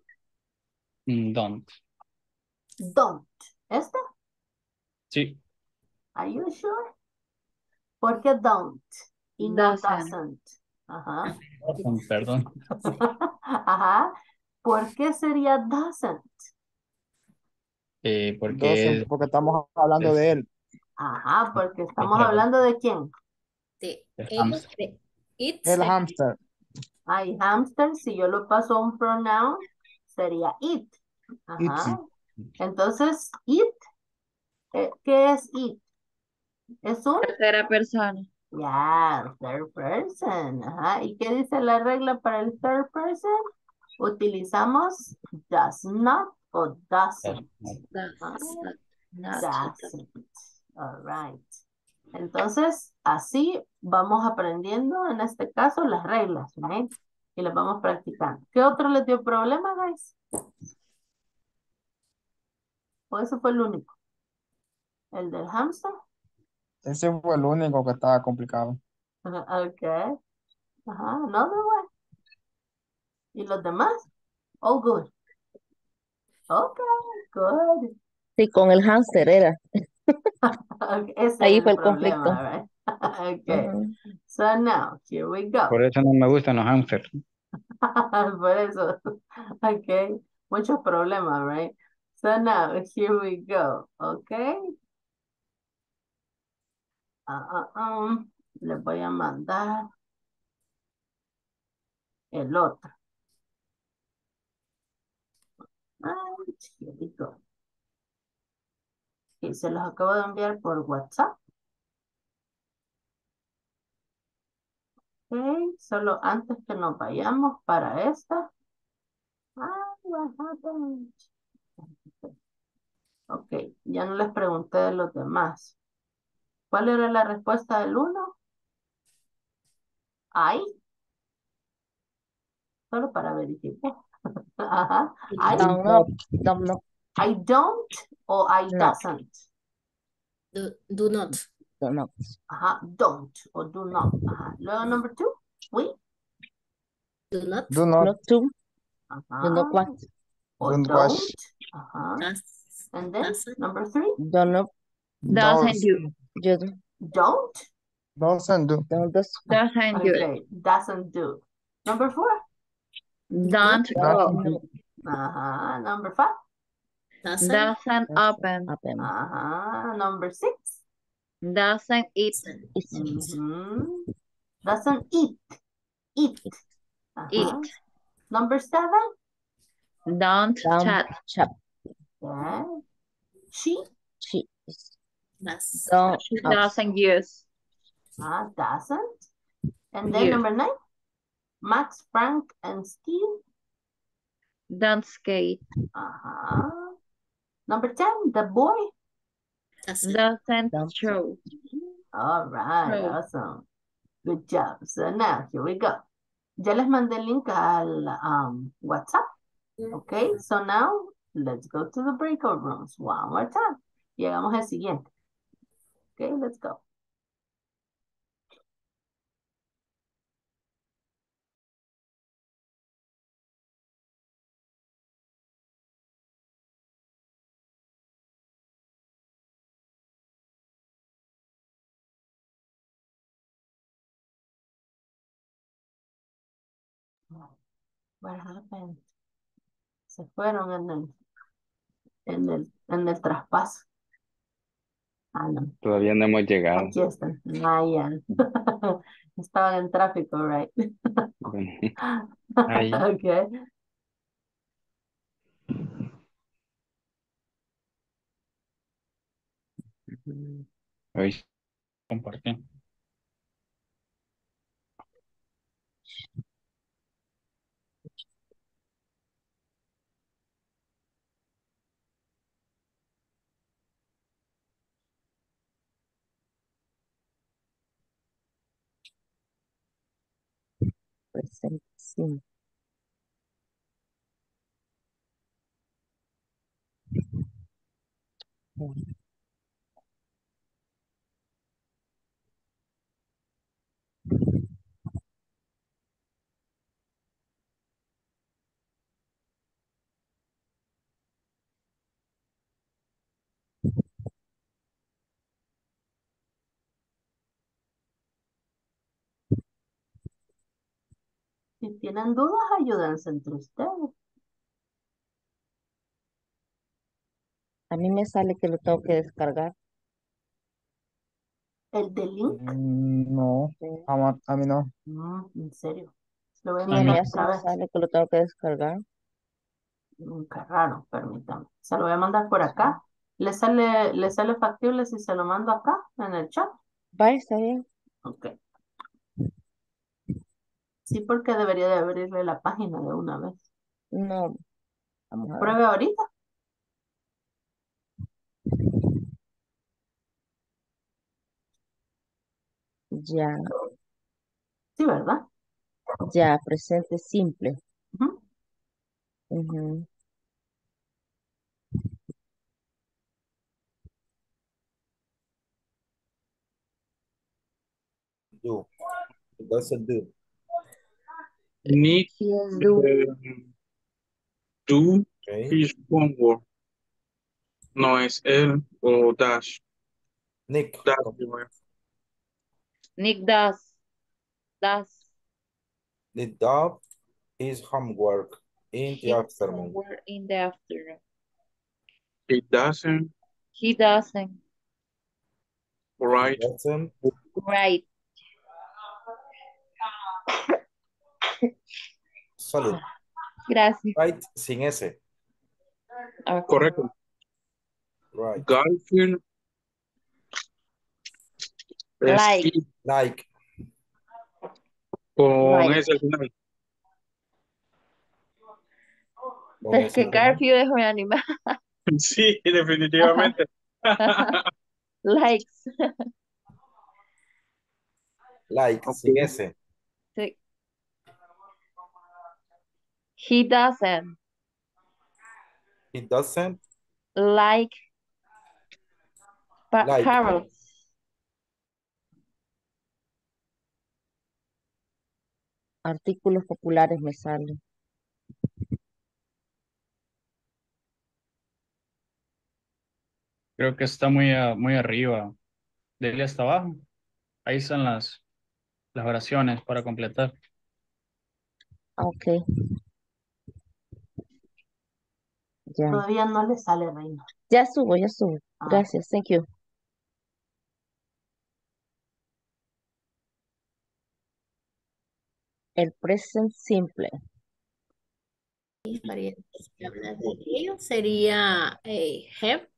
Don't. Don't. ¿Este? Sí. Are you sure? ¿Por qué don't? Y no Doesn't. doesn't. Ajá. Doesn't, Perdón. Ajá. ¿Por qué sería doesn't? Eh, Doesn't, porque porque estamos hablando es de él. Ajá, porque estamos otra vez. hablando de quién. De El hamster. de it. El hamster. Hay hamster, si yo lo paso a un pronoun, sería it. It, Ajá. Entonces, it, eh, ¿qué es it? Es un, Tercera persona. ya, third person. Ajá. ¿Y qué dice la regla para el third person? Utilizamos does not o doesn't. Does Ajá. not. Doesn't. All right. Entonces, así vamos aprendiendo, en este caso, las reglas, ¿right? Y las vamos practicando. ¿Qué otro les dio problema, guys? ¿O ese fue el único? ¿El del hamster? Ese fue el único que estaba complicado. Okay. Ajá, another one. ¿Y los demás? All good. Okay, good. Sí, con el hámster era. Okay, ese Ahí fue el el conflicto. problema, right? Okay. So now, here we go. Por eso no me gustan los hamsters. Por eso. Okay. Muchos problemas, right? So now, here we go. Okay. Ah, ah, um, Les voy a mandar el otro. Here we go. Y se los acabo de enviar por WhatsApp. Ok, solo antes que nos vayamos para esta. Ah? Ok, ya no les pregunté de los demás. ¿Cuál era la respuesta del uno? Ahí. Solo para verificar. Ajá. I, Don't know, don't know, I don't o I No. doesn't. Do, do not. don't know. Ajá, don't o do not. Ajá. Luego number two, we. Do not. Do not, Not to, Ajá. do not what, O Don't don't. wash. Ajá. Does, And then doesn't. number three, don't know, Doesn't does, do. You do, don't. doesn't do. don't do, Doesn't do. Okay, doesn't do. Number four, Don't Doesn't go. do. ajá. Number five, Doesn't. Doesn't open. happen. ajá. Uh-huh, number six, Doesn't eat. Doesn't. It's mhm. doesn't eat. Eat. Ajá. Uh-huh. Eat. Number seven, Don't down, chat. chop, okay. She, she is, Does. don't, She doesn't use. uh, doesn't. And then Use. number nine, Max, Frank, and Steve. Don't skate. Uh-huh. Number 10, the boy. Doesn't. Doesn't show. All right, Oh. awesome. Good job. So now, here we go. Ya les mandé el link al um, WhatsApp. Okay, so now let's go to the breakout rooms one more time. Y hagamos el siguiente. Okay, let's go. What happened? Se fueron en el, en el, en el traspaso. Ah, no. Todavía no hemos llegado. Aquí están. Ah, ya. Estaban en tráfico, right? Bueno, Ahí. Okay. hoy Compartí. Present, sí. Si tienen dudas, ayúdense entre ustedes. A mí me sale que lo tengo que descargar. El de link, Mm, No, a, mí no. mm, en serio. Lo voy a así otra me vez. sale que lo tengo que descargar. Qué raro, permítame. Se lo voy a mandar por acá. ¿Le sale, le sale factible si se lo mando acá en el chat? Va, está bien. Ok. Sí, porque debería de abrirle la página de una vez. No. Pruebe ahorita. Ya. Sí, ¿verdad? Ya, presente simple. Uh -huh. Uh -huh. Do. Do. Nick Yes, do. do Okay. his homework. No es él o Dash. Nick. Dash. Nick does. Does. The dog his homework in the His afternoon. homework in the afternoon. He doesn't He doesn't. write Doesn't Right. solid. Gracias. Right sin S. Okay. correcto. Right. Garfield Like. Like. con Like. ese al final. Es que. Garfield es un animal. Sí, definitivamente. Likes. Like sin S. Sí. He doesn't He doesn't like pa- Like. Artículos populares me salen. Creo que está muy, a- muy arriba. Dele hasta abajo. Ahí están las, las oraciones para completar. Ah, Ok. Ya. Todavía no le sale, Reina. Ya subo, ya subo. Ah, Gracias, thank you. El present simple. Sería eh, have,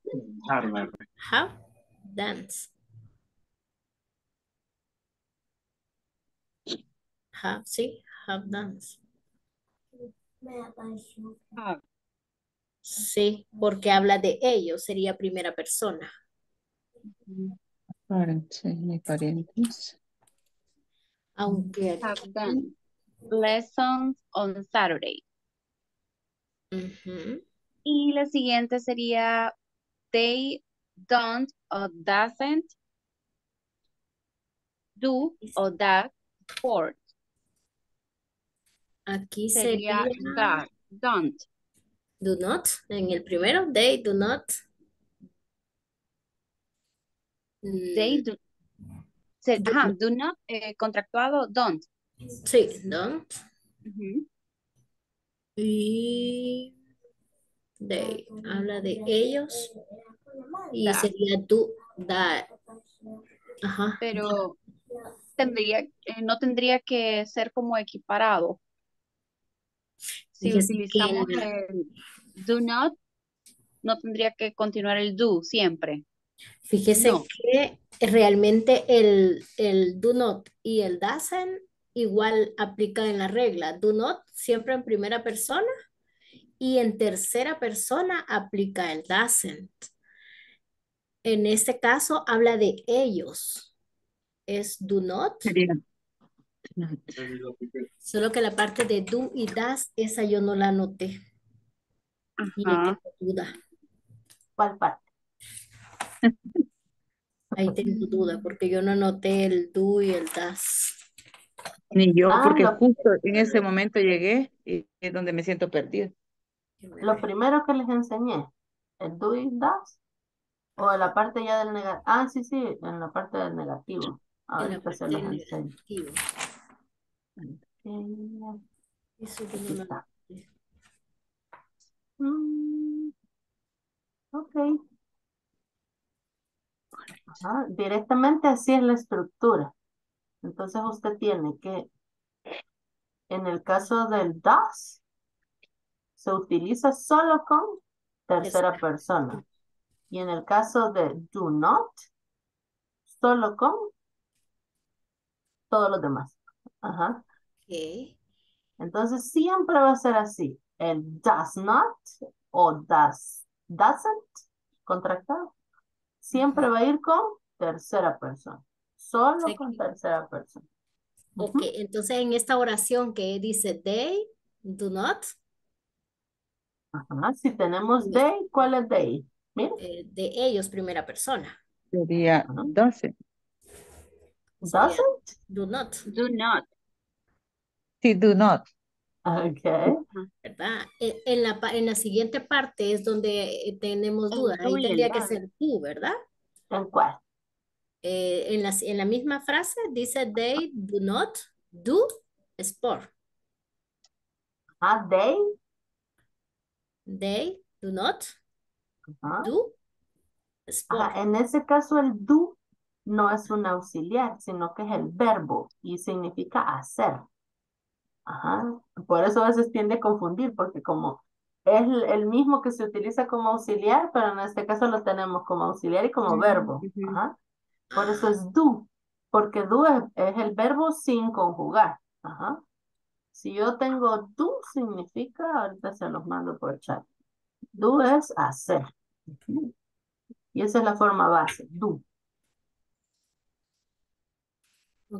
have, dance. Have, sí, have dance. Sí, porque habla de ellos, sería primera persona. Mis parientes. Aunque Have aquí, done lessons on Saturday. Y la siguiente sería they don't or doesn't do or does sport. aquí Sería sería do- don't. Do not. En el primero, they do not. They Mm, do, se- do- ajá, do not, eh, contractuado, don't. sí, don't. Y they habla de ellos. Y sería do, that. Ajá. Pero tendría, eh, no tendría que ser como equiparado. Si Fíjese que utilizamos el do not, no tendría que continuar el do siempre. Fíjese No. que realmente el, el do not y el doesn't igual aplica en la regla. Do not siempre en primera persona y en tercera persona aplica el doesn't. En este caso habla de ellos. Es do not, Sería solo que la parte de do y does, esa yo no la anoté. Y tengo duda. ¿Cuál parte? Ahí tengo duda porque yo no anoté el do y el does. Ni yo, Ah, porque lo- justo en ese momento llegué y es donde me siento perdida. Lo primero que les enseñé, el do y does, o en la parte ya del negativo. Ah, sí, sí, en la parte del negativo. En la Ahorita se del enseño. negativo. Eso. Mm, ok. Ajá, Directamente así es la estructura. Entonces usted tiene que, en el caso del does, se utiliza solo con tercera Tercera. persona. Y en el caso de do not, solo con todos los demás. Ajá. Entonces siempre va a ser así. El does not o does, doesn't, contractado, siempre va a ir con tercera persona. Solo Sí. con tercera persona. Ok, entonces en esta oración que dice they, do not, Ajá. Si tenemos they, ¿cuál es they? Mira. eh, de ellos primera persona. Sería Ajá. 12. Sería Doesn't? do not, Do not. Do not. Okay. ¿verdad? E- En la, en la siguiente parte es donde eh, tenemos El duda. Ahí tendría que ser do, ¿verdad? ¿En cuál? Eh, en la, en la misma frase dice they do not do sport. Ah, they. They do not do sport. Ajá, En ese caso el do no es un auxiliar, sino que es el verbo y significa hacer. Ajá. Por eso a veces tiende a confundir, porque como es el, mismo que se utiliza como auxiliar, pero en este caso lo tenemos como auxiliar y como verbo. Ajá. Por eso es do, porque do es, es el verbo sin conjugar. Ajá. Si yo tengo do, significa, ahorita se los mando por chat. Do es hacer. Y esa es la forma base, do.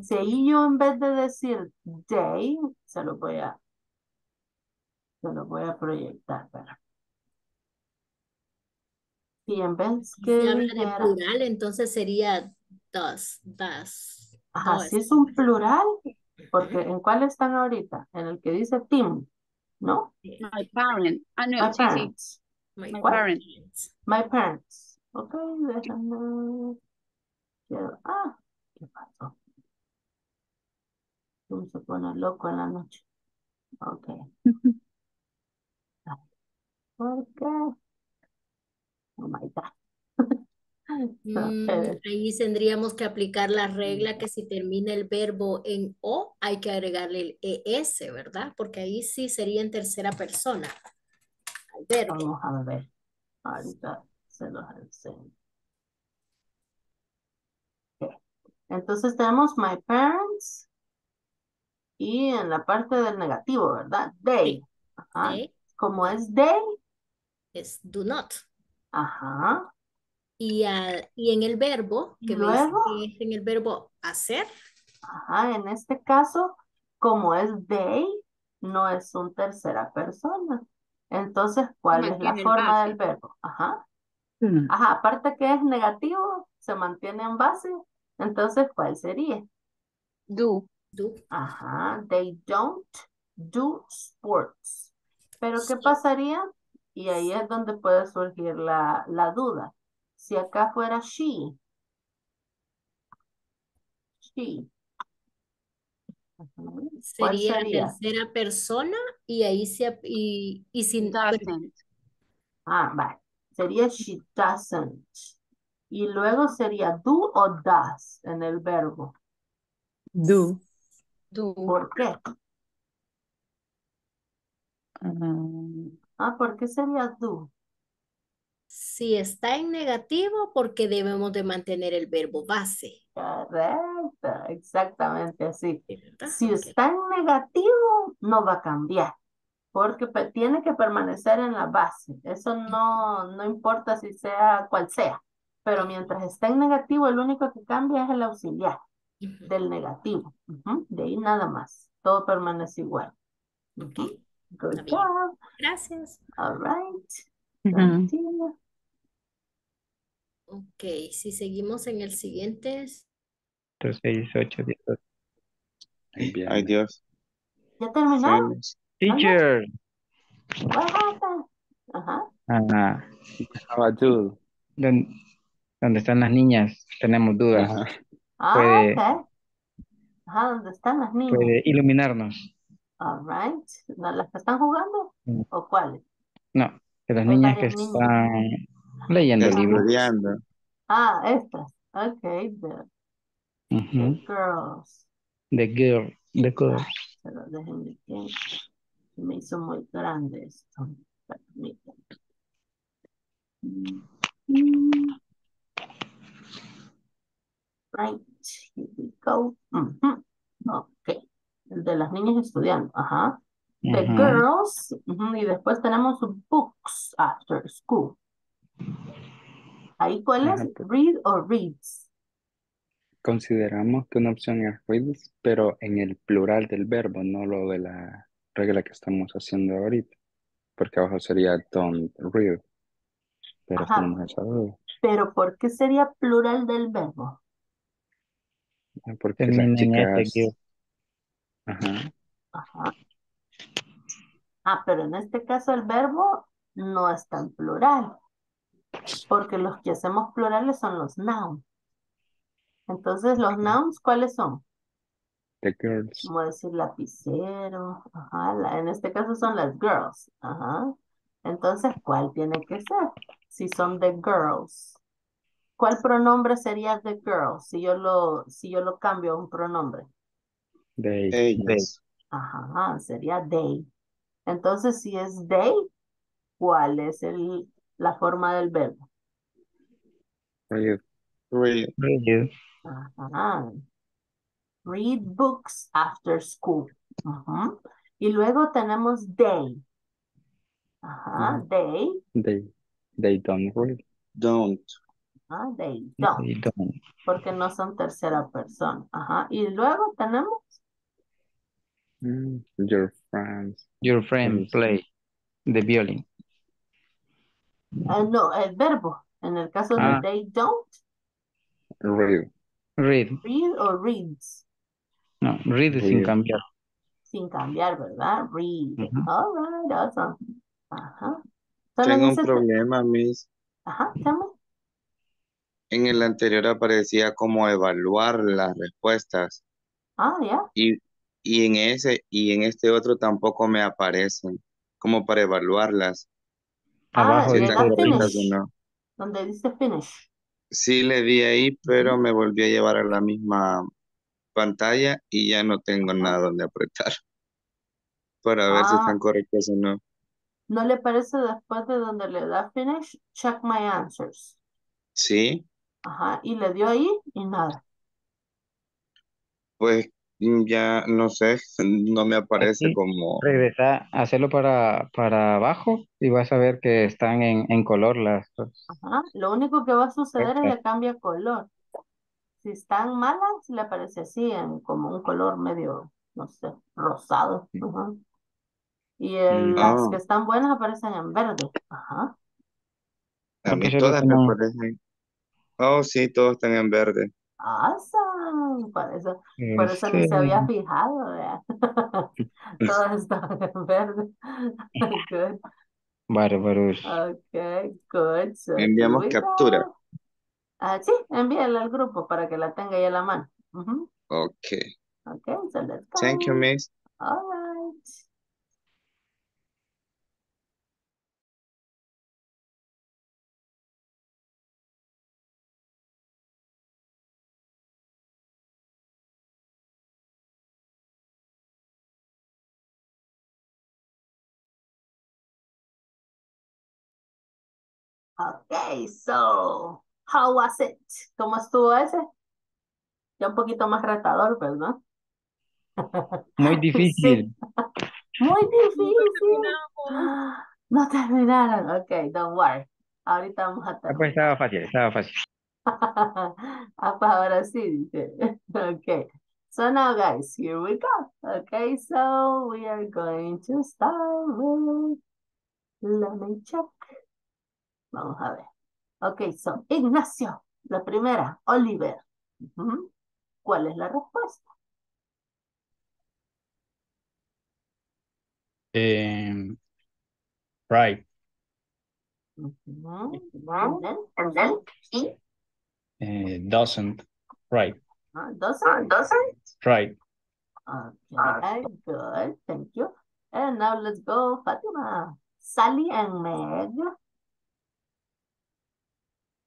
Si ahí yo en vez de decir they, se lo voy a, se lo voy a proyectar, para. Y en vez Si que se habla de plural, entonces sería does, does, ajá, si es un plural, porque ¿en cuál están ahorita? En el que dice team, ¿no? My parent. Ah, no, My sí, parents. My My ¿Cuál? parents. My parents. Ok, déjame. Ah, ¿qué pasó? Zoom se pone loco en la noche. Ok. ¿Por qué? Oh my God. Mm, ahí tendríamos que aplicar la regla que si termina el verbo en o, hay que agregarle el es, ¿verdad? Porque ahí sí sería en tercera persona al verbo. Vamos a ver. Ahorita se los enseño. Ok. Entonces tenemos my parents y en la parte del negativo, ¿verdad? They. Ajá. They Como es they, es do not. ajá. Y, al- y en el verbo, que me dice luego, que es en el verbo hacer, ajá, en este caso, como es they, no es un tercera persona. Entonces, ¿cuál es la forma base. del verbo? Ajá. Mm. Ajá, aparte que es negativo, se mantiene en base. Entonces, ¿cuál sería? Do. Do. Ajá, they don't do sports. Pero ¿qué pasaría? Y ahí es donde puede surgir la, la duda. Si acá fuera she, she, ujú, ¿cuál Sería sería? tercera persona y ahí se, y, y sin, Doesn't. Ah, vale. Sería she doesn't. Y luego sería do o does en el verbo. Do. Do. ¿Por qué? Ah, Ah, ¿por qué sería do? si está en negativo, porque debemos de mantener el verbo base, Correcto, exactamente así. Si está en negativo, no va a cambiar, porque tiene que permanecer en la base. Eso no, no importa si sea cual sea, pero mientras está en negativo, el único que cambia es el auxiliar. Del negativo. Ujú, De ahí nada más. Todo permanece igual. Ok. Good está bien. job. Gracias. All right. ujú. Continue. Ok, si seguimos en el siguiente, es- 6, 8, 10. Ahí Ay. Dios. ¿Ya terminaron? Sí. Teacher. What happened? Ajá. How about do? don- donde están las niñas, tenemos dudas. Ajá. Ah, Puede, ok. Ajá, ¿dónde están las niñas? puede iluminarnos. All right. ¿No las que están jugando? Mm. ¿O cuáles? No, que las Hay niñas que varias niñas. están leyendo libros. Estudiando. Ah, estas. Ok, the, the Ujú. girls. The girl, the girl. Pero déjenme que me hizo muy grande esto. Permítanme. Mm, mm. Right, here we go. Ujú. Ok. El de las niñas estudiando. Ajá. The girls. Y después tenemos books after school. Ahí, ¿cuál es? Read o reads. Consideramos que una opción es reads, pero en el plural del verbo, no lo de la regla que estamos haciendo ahorita. Porque abajo sería don't read, pero Ajá. tenemos esa duda. Pero ¿por qué sería plural del verbo? Porque las Termina en este chicas, ajá, Ajá. Ah, pero en este caso el verbo no está en plural, porque los que hacemos plurales son los nouns. Entonces, los nouns, ¿cuáles son? the girls, Como decir lapicero, ajá, la- en este caso son las girls, ajá. Entonces, ¿cuál tiene que ser? Si son the girls. ¿Cuál pronombre sería the girls si yo lo, si yo lo cambio a un pronombre? they. Ajá, sería they. Entonces, si es they, ¿cuál es el, la forma del verbo? read, Read. Read. Ajá. Read books after school. Ajá. Y luego tenemos they. Ajá, Mm. they. they, they don't read, Don't. Ajá, they don't. They don't. Porque no son tercera persona. Ajá. Y luego tenemos Mm, your friends, Your friend play the violin. Ah, no, el verbo. En el caso de Ah. they don't, read, Read. read o reads, No, read sin Read. cambiar. sin cambiar, ¿verdad? Read. Ujú. All right, awesome. Ajá. Tengo un problema, Miss. Ajá, tell me. En el anterior aparecía como evaluar las respuestas Ah, ya. y, y en ese y en este otro tampoco me aparecen como para evaluarlas. Ah, Abajo Si le correctas finish. o no. Donde dice finish. Sí le di ahí, pero me volví a llevar a la misma pantalla y ya no tengo nada donde apretar para ver si Ah. están correctas o no. ¿No le parece después de donde le da finish? Check my answers. Sí, Ajá. Y le dio ahí y nada. pues mm, ya no sé, no me aparece Aquí. como... Regresa, hacerlo para, para abajo y vas a ver que están en, en color las Ajá. Lo único que va a suceder es le cambia color. Si están malas, le aparece así, en como un color medio, no sé, rosado. Ajá. Y el- Mm. las Ah. que están buenas aparecen en verde. Ajá. A mí todas me aparecen. Oh, sí, todos están en verde. Awesome. Por eso, por eso ni se había fijado, ¿verdad? Todas estaban en verde. Good. bárbaros. Okay, good. So here Enviamos we captura. Ah, sí, envíala al grupo para que la tenga ahí a la mano. Ujú. Ok. Okay, so let's go. Thank you, Miss. All right. Okay, so how was it? ¿Cómo estuvo ese? Ya un poquito más retador, ¿verdad? Muy difícil. Muy difícil. No terminaron. Ok, don't worry. Ahorita vamos a Ah, pues terminar. estaba fácil, estaba fácil. Ah, pues ahora sí, dice. Okay. So now, guys, here we go. Okay, so we are going to start with. Let me check. Vamos a ver. Okay, so Ignacio, la primera, Oliver. ¿Cuál es la respuesta? Em, right. And then, and then. Eh, doesn't. Right. Ah, doesn't, doesn't. Right. Okay, good. Thank you. And now let's go, Fatima. Sally and Meg.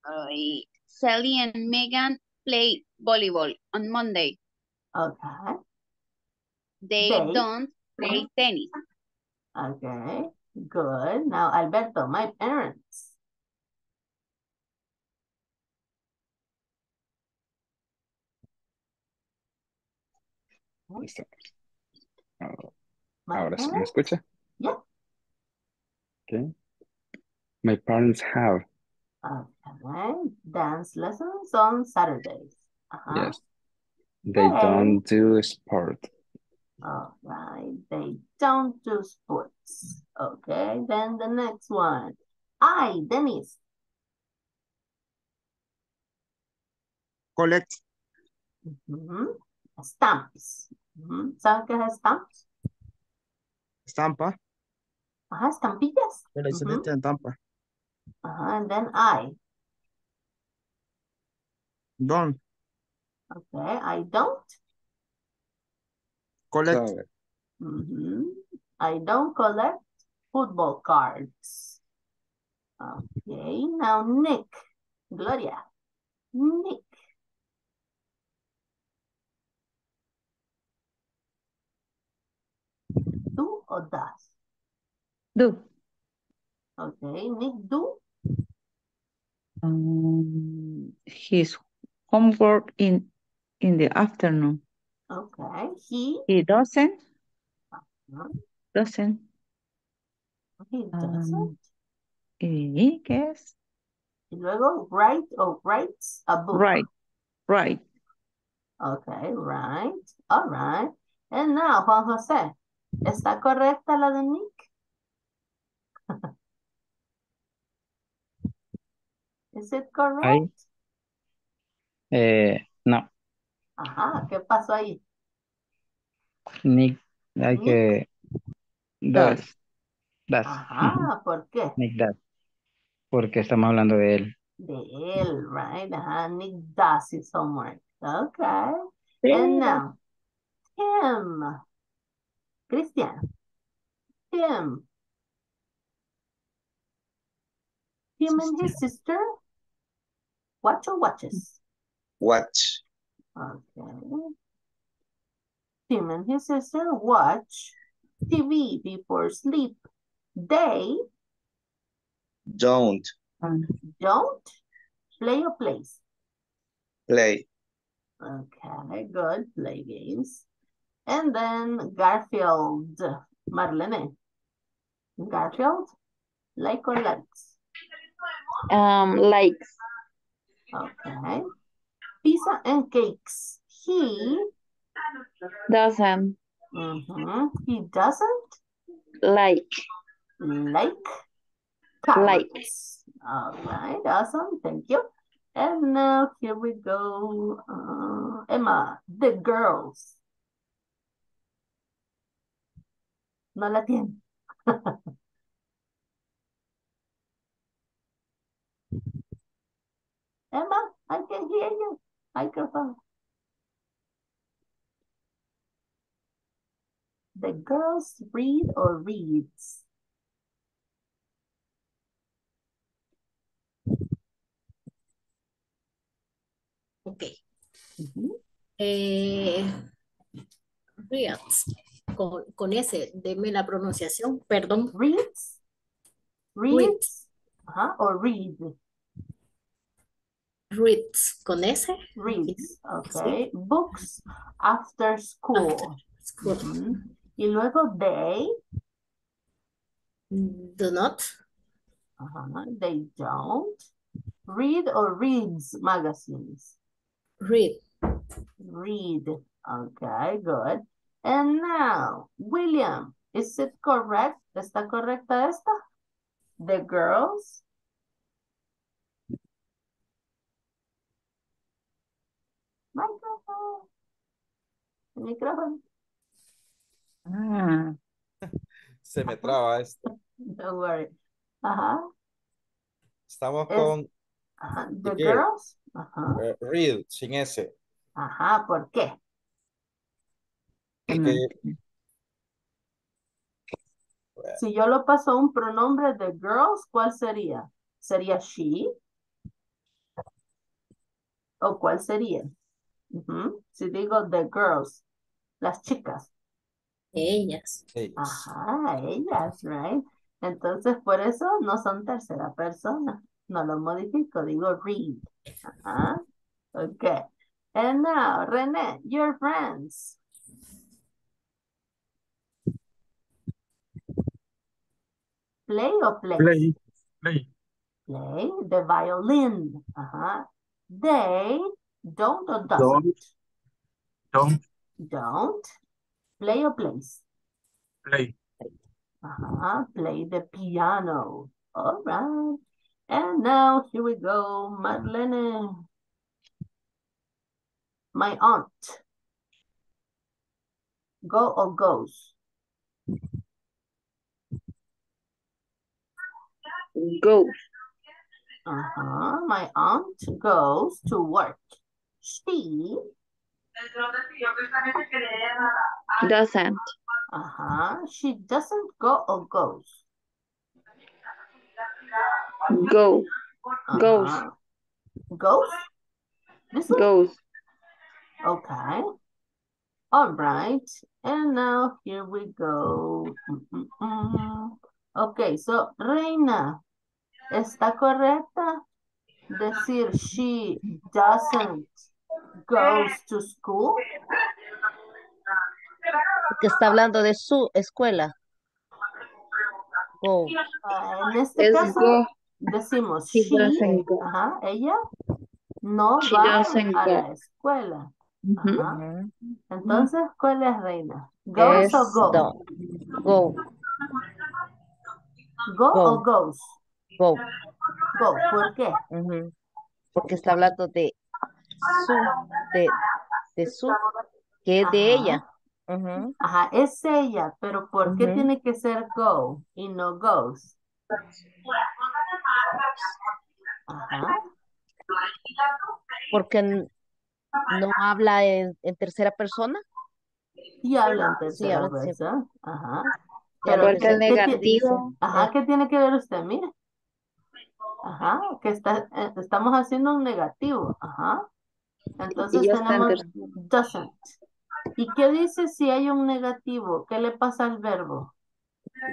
Ay, Sally and Megan play volleyball on Monday. Okay, They They- don't play tennis. okay, good. Now, Alberto, my parents. Listo. Ahora- sí me escucha. Yeah. Okay. My parents have, Okay, dance lessons on Saturdays. Uh-huh. yes. They Okay. don't do sport. All right, they don't do sports. Okay, then the next one. I, Dennis. Collect. Ujú. Stamps. Mm-hmm. Ujú. ¿Saben qué es stamps? Estampa. Ajá, estampillas. ¿Qué le Ujú. hiciste en Tampa? Ajá, and then I. Don't. Okay, I don't. Collect. Cover. Mhm. I don't collect football cards. Okay, now Nick. Gloria. Nick. Do or does? Do. Okay, Nick do. Um, his homework in in the afternoon. Okay, he. He doesn't. Doesn't. He doesn't. Um, ¿Y qué es? Y luego write or writes a book. Right. Right. Okay, right. All right. And now, Juan José, ¿está correcta la de Nick? Is it correct? Ahí. Eh, no, Ajá, ¿qué pasó ahí? Nick, hay Nick. que. Does. Does. Ajá, ¿por qué? Nick does. Porque estamos hablando de él. De él, right? Ajá, Nick does his homework. Okay. Pero- And now, Tim. Christian. Tim. Him and his sister watch or watches? Watch. Okay. Tim and his sister watch TV before sleep. They Don't don't play or plays. play. Okay, good. Play games. And then Garfield. Marlene. Garfield? Like or likes? Um, likes. Okay. Pizza and cakes. He, Doesn't. mhm, he doesn't Like. like Like. carrots. All right, awesome. Thank you. And now here we go. Uh, Emma, the girls. No la tiene. Emma, I can hear you. Microphone. The girls read or reads? Ok. Ujú. Eh, reads. Con, con ese, deme la pronunciación, perdón. Reads? Reads. Reads? Ajá, or read. Reads. Con ese. Reads, okay. Books after school. School. Ujú. Y luego they, Do not. ajá, they don't. Read or reads magazines? Read. Read. Okay, good. And now, William, is it correct? ¿Está correcta esta? The girls Microphone. Ah, Se me traba esto. Don't worry. Ajá. Estamos Es- con Ajá. The girl. girls. Ajá. eh, read, sin S. Ajá. ¿Por qué? Si yo lo paso a un pronombre de girls, ¿cuál sería? ¿Sería she? ¿O cuál sería? Ujú. Si digo the girls, las chicas. Ellas. Ajá, ellas, right? Entonces, por eso no son tercera persona. No lo modifico, digo read. Ajá. Okay. And now, René, your friends. Play or plays? Play. Play. Play the violin. Ajá. They don't or doesn't? Don't. Don't Don't. Play or plays? play. Uh-huh. Play the piano. All right. And now here we go, Madeleine. My aunt. Go or goes? Go. Uh-huh. My aunt goes to work. She Doesn't. uh-huh. She doesn't go or goes. Go. Goes. Uh-huh. Goes? This one? Goes. Okay. All right. And now here we go. Mm-mm-mm. Okay, so Reina, ¿está correcta decir she doesn't goes to school? Que está hablando de su escuela. Go. Ah, en este Es caso go. decimos She she, doesn't go. ajá, ella no She va a go. la escuela. Entonces, ¿cuál es Reina? ¿Goes Es o go? do- Go. ¿Go Go. o goes? Go. Go. ¿Por qué? Porque está hablando de su, de, de su, que es de Ajá. ella. Ajá, es ella, pero ¿por qué tiene que ser go y no goes? Ajá. Porque no habla en, en tercera persona. Y habla en Sí, tercera siempre. persona. Ajá. Pero Porque el ¿qué- qué ti- negativo. Ajá, ¿qué tiene que ver usted? Mire. Ajá, que está, eh, estamos haciendo un negativo. Ajá. Entonces tenemos doesn't. ¿Y qué dice si hay un negativo? ¿Qué le pasa al verbo?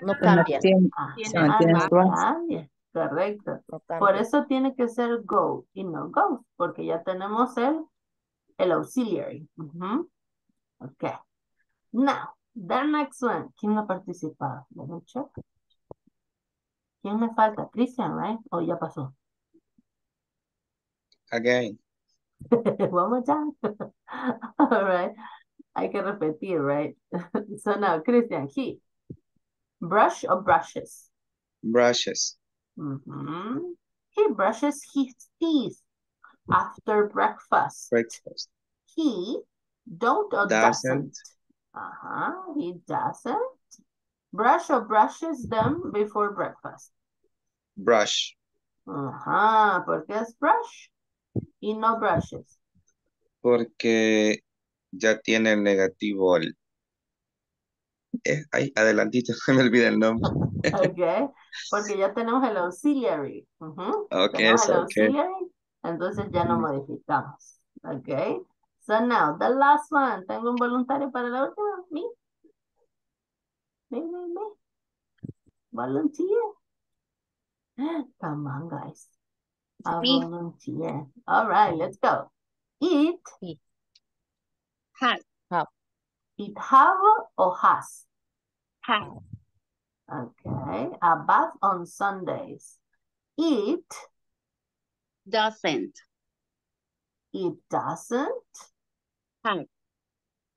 No cambia. Ah, se mantiene no su base. cambia. Correcto. No Por eso tiene que ser go y no goes, porque ya tenemos el, el auxiliary. Ujú. Ok. Now, the next one. ¿Quién no ha participado? Let me check. ¿Quién me falta? Christian, right? ¿O ya pasó? Again. One more time. All right. Hay que repetir, right? So now, Christian, he. Brush or brushes? Brushes. Mhm. He brushes his teeth after breakfast. Breakfast. He don't or Doesn't. doesn't. Uh-huh. He doesn't. Brush or brushes them before breakfast. Brush. Ajá. ¿Por qué es brush? Y no brushes. Porque ya tiene el negativo. El, eh, ay, adelantito, se me olvida el nombre. Okay. Porque ya tenemos el auxiliary. Ok, Tenemos el ok. auxiliary. Entonces ya no modificamos. Okay. So now, the last one. Tengo un voluntario para la última. Me. Me, me, me. Volunteer. Come on, guys. A Me. volunteer. All right, let's go. Eat. Has. Have. Eat have or has? Has. Okay. A bath on Sundays. It. Doesn't. It doesn't. Have.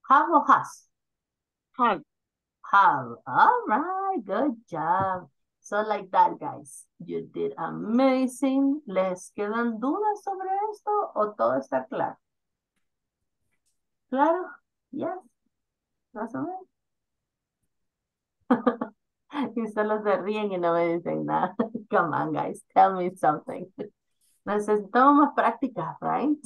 Have or has? Have. Have. All right. Good job. So like that, guys. You did amazing. ¿Les quedan dudas sobre esto o todo está claro? ¿Claro? Yes. Más o menos. y solo se ríen y no me dicen nada. Come on, guys. Tell me something. Necesitamos más prácticas, right?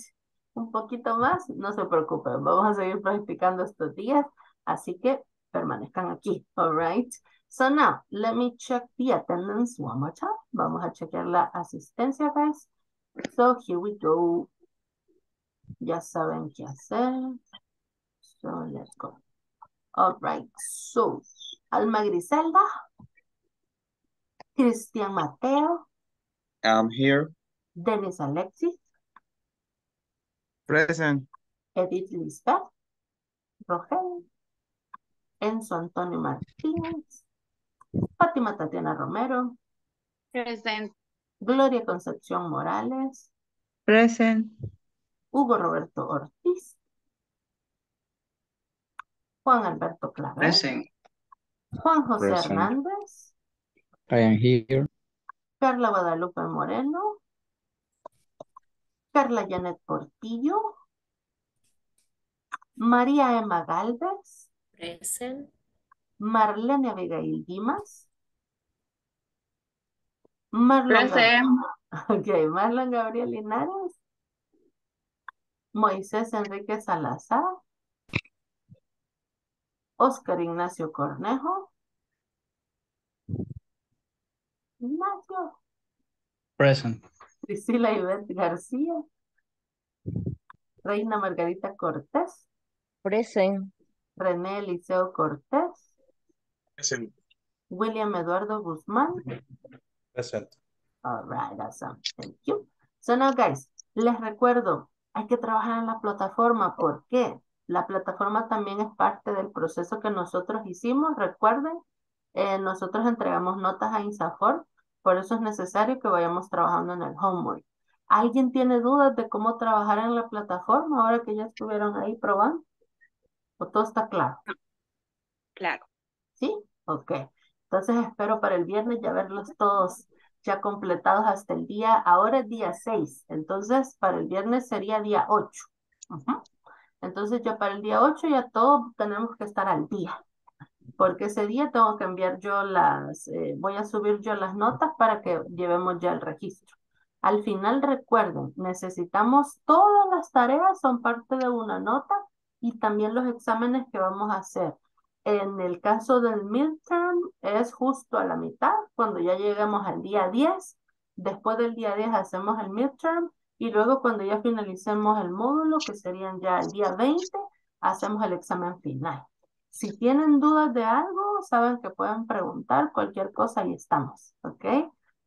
Un poquito más, no se preocupen. Vamos a seguir practicando estos días. Así que permanezcan aquí, all right? So now, let me check the attendance one more time. Vamos a chequear la asistencia, guys. So here we go. Ya saben qué hacer. So let's go. All right. So, Alma Griselda. Cristian Mateo. I'm here. Denis Alexis. Present. Edith Lisbeth. Rogel. Enzo Antonio Martínez. Fátima Tatiana Romero. Present. Gloria Concepción Morales. Present. Hugo Roberto Ortiz. Juan Alberto Clavel. Present. Juan José Present. Hernández. I am here. Carla Guadalupe Moreno. Carla Janet Portillo. María Emma Galvez, Present. Marlene Abigail Dimas, Marlon, Gab- Present. ok, Marlon Gabriel Linares, Moisés Enrique Salazar, Oscar Ignacio Cornejo, Ignacio, Present. Priscila Ivette García, Reina Margarita Cortés, Present. René Eliseo Cortés, Present. William Eduardo Guzmán. Present. All right, awesome. Thank you. So now, guys, les recuerdo, hay que trabajar en la plataforma. ¿Por qué? La plataforma también es parte del proceso que nosotros hicimos. Recuerden, eh, nosotros entregamos notas a INSAFOR, por eso es necesario que vayamos trabajando en el homework. ¿Alguien tiene dudas de cómo trabajar en la plataforma ahora que ya estuvieron ahí probando? ¿O todo está claro? Claro. ¿Sí? Ok. Entonces espero para el viernes ya verlos todos ya completados hasta el día, ahora es día 6, entonces para el viernes sería día 8. Ujú. Entonces ya para el día 8 ya todos tenemos que estar al día, porque ese día tengo que enviar yo las, eh, voy a subir yo las notas para que llevemos ya el registro. Al final recuerden, necesitamos todas las tareas, son parte de una nota y también los exámenes que vamos a hacer. En el caso del midterm es justo a la mitad, cuando ya lleguemos al día 10. Después del día 10 hacemos el midterm y luego cuando ya finalicemos el módulo, que serían ya el día 20, hacemos el examen final. Si tienen dudas de algo, saben que pueden preguntar cualquier cosa y estamos, ¿ok?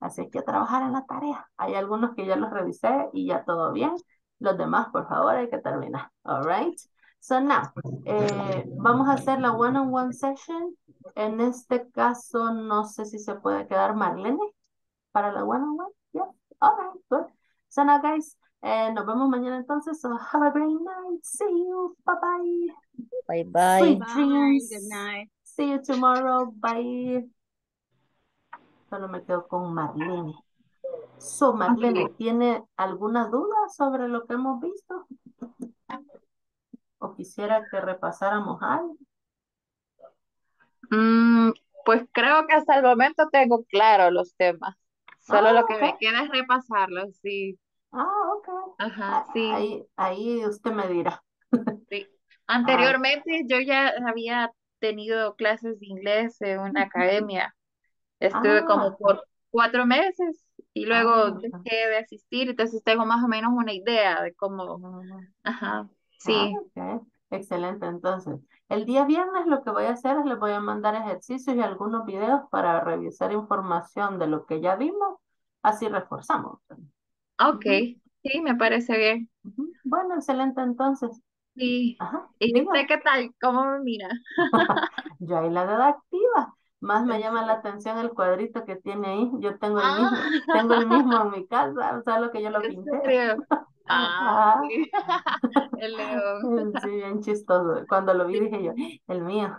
Así que trabajar en la tarea. Hay algunos que ya los revisé y ya todo bien. Los demás, por favor, hay que terminar. All right? So now, eh, vamos a hacer la one-on-one session. En este caso, no sé si se puede quedar Marlene para la one-on-one. Yeah, all right, good. So now, guys, eh, nos vemos mañana entonces. So have a great night. See you. Bye-bye. Bye bye. Sweet Bye. dreams. Good night. See you tomorrow. Bye. Solo me quedo con Marlene. So, Marlene, ¿tiene alguna duda sobre lo que hemos visto? ¿O quisiera que repasáramos algo? Mm, pues creo que hasta el momento tengo claro los temas. Solo Ah, lo que ok. me queda es repasarlos, sí. Ah, ok. Ajá, A- sí. Ahí, ahí usted me dirá. Sí. Ah, Anteriormente yo ya había tenido clases de inglés en una academia. Estuve ah, como por cuatro meses y luego ah, dejé de asistir, entonces tengo más o menos una idea de cómo, ajá, ah, sí, ok. Excelente. Entonces, el día viernes lo que voy a hacer es les voy a mandar ejercicios y algunos videos para revisar información de lo que ya vimos. Así reforzamos. ok, Ujú, sí, me parece bien. Bueno, excelente entonces. Sí. Ajá, ¿Y diga. usted qué tal? ¿Cómo me mira? Yo ahí la veo activa. Más me ¿En llama la atención el cuadrito que tiene ahí. Yo tengo el Ah, mismo, tengo el mismo en mi casa, solo que yo lo ¿en pinté. Ah, sí, el león. Sí, bien chistoso. Cuando lo vi dije yo, el mío.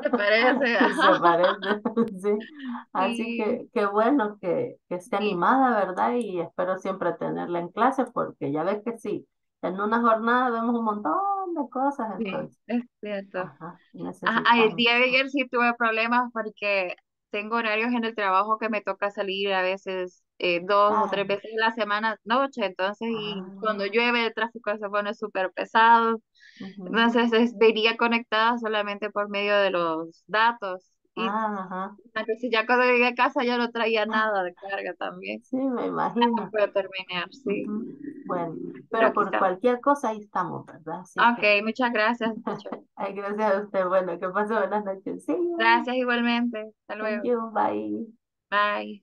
¿te parece? Se parece, sí. Así Sí, que qué bueno que, que esté sí, animada, ¿verdad? Y espero siempre tenerla en clase porque ya ves que sí, en una jornada vemos un montón de cosas, sí, entonces, es cierto. ajá, Ajá, el día de ayer sí tuve problemas porque tengo horarios en el trabajo que me toca salir a veces eh, dos o tres Ah, veces a la semana noche, entonces y cuando ah, llueve el tráfico se pone súper pesado, entonces es- vería conectada solamente por medio de los datos y ajá. entonces ya cuando llegué a casa ya no traía Ah, nada de carga también, sí, me no imagino. puedo terminar, sí. Bueno, pero por está. cualquier cosa ahí estamos, ¿verdad? Así Ok, que, muchas gracias, ay, gracias a usted. Bueno, que pase buenas noches. You. Gracias igualmente, hasta Thank luego, you. Bye. bye.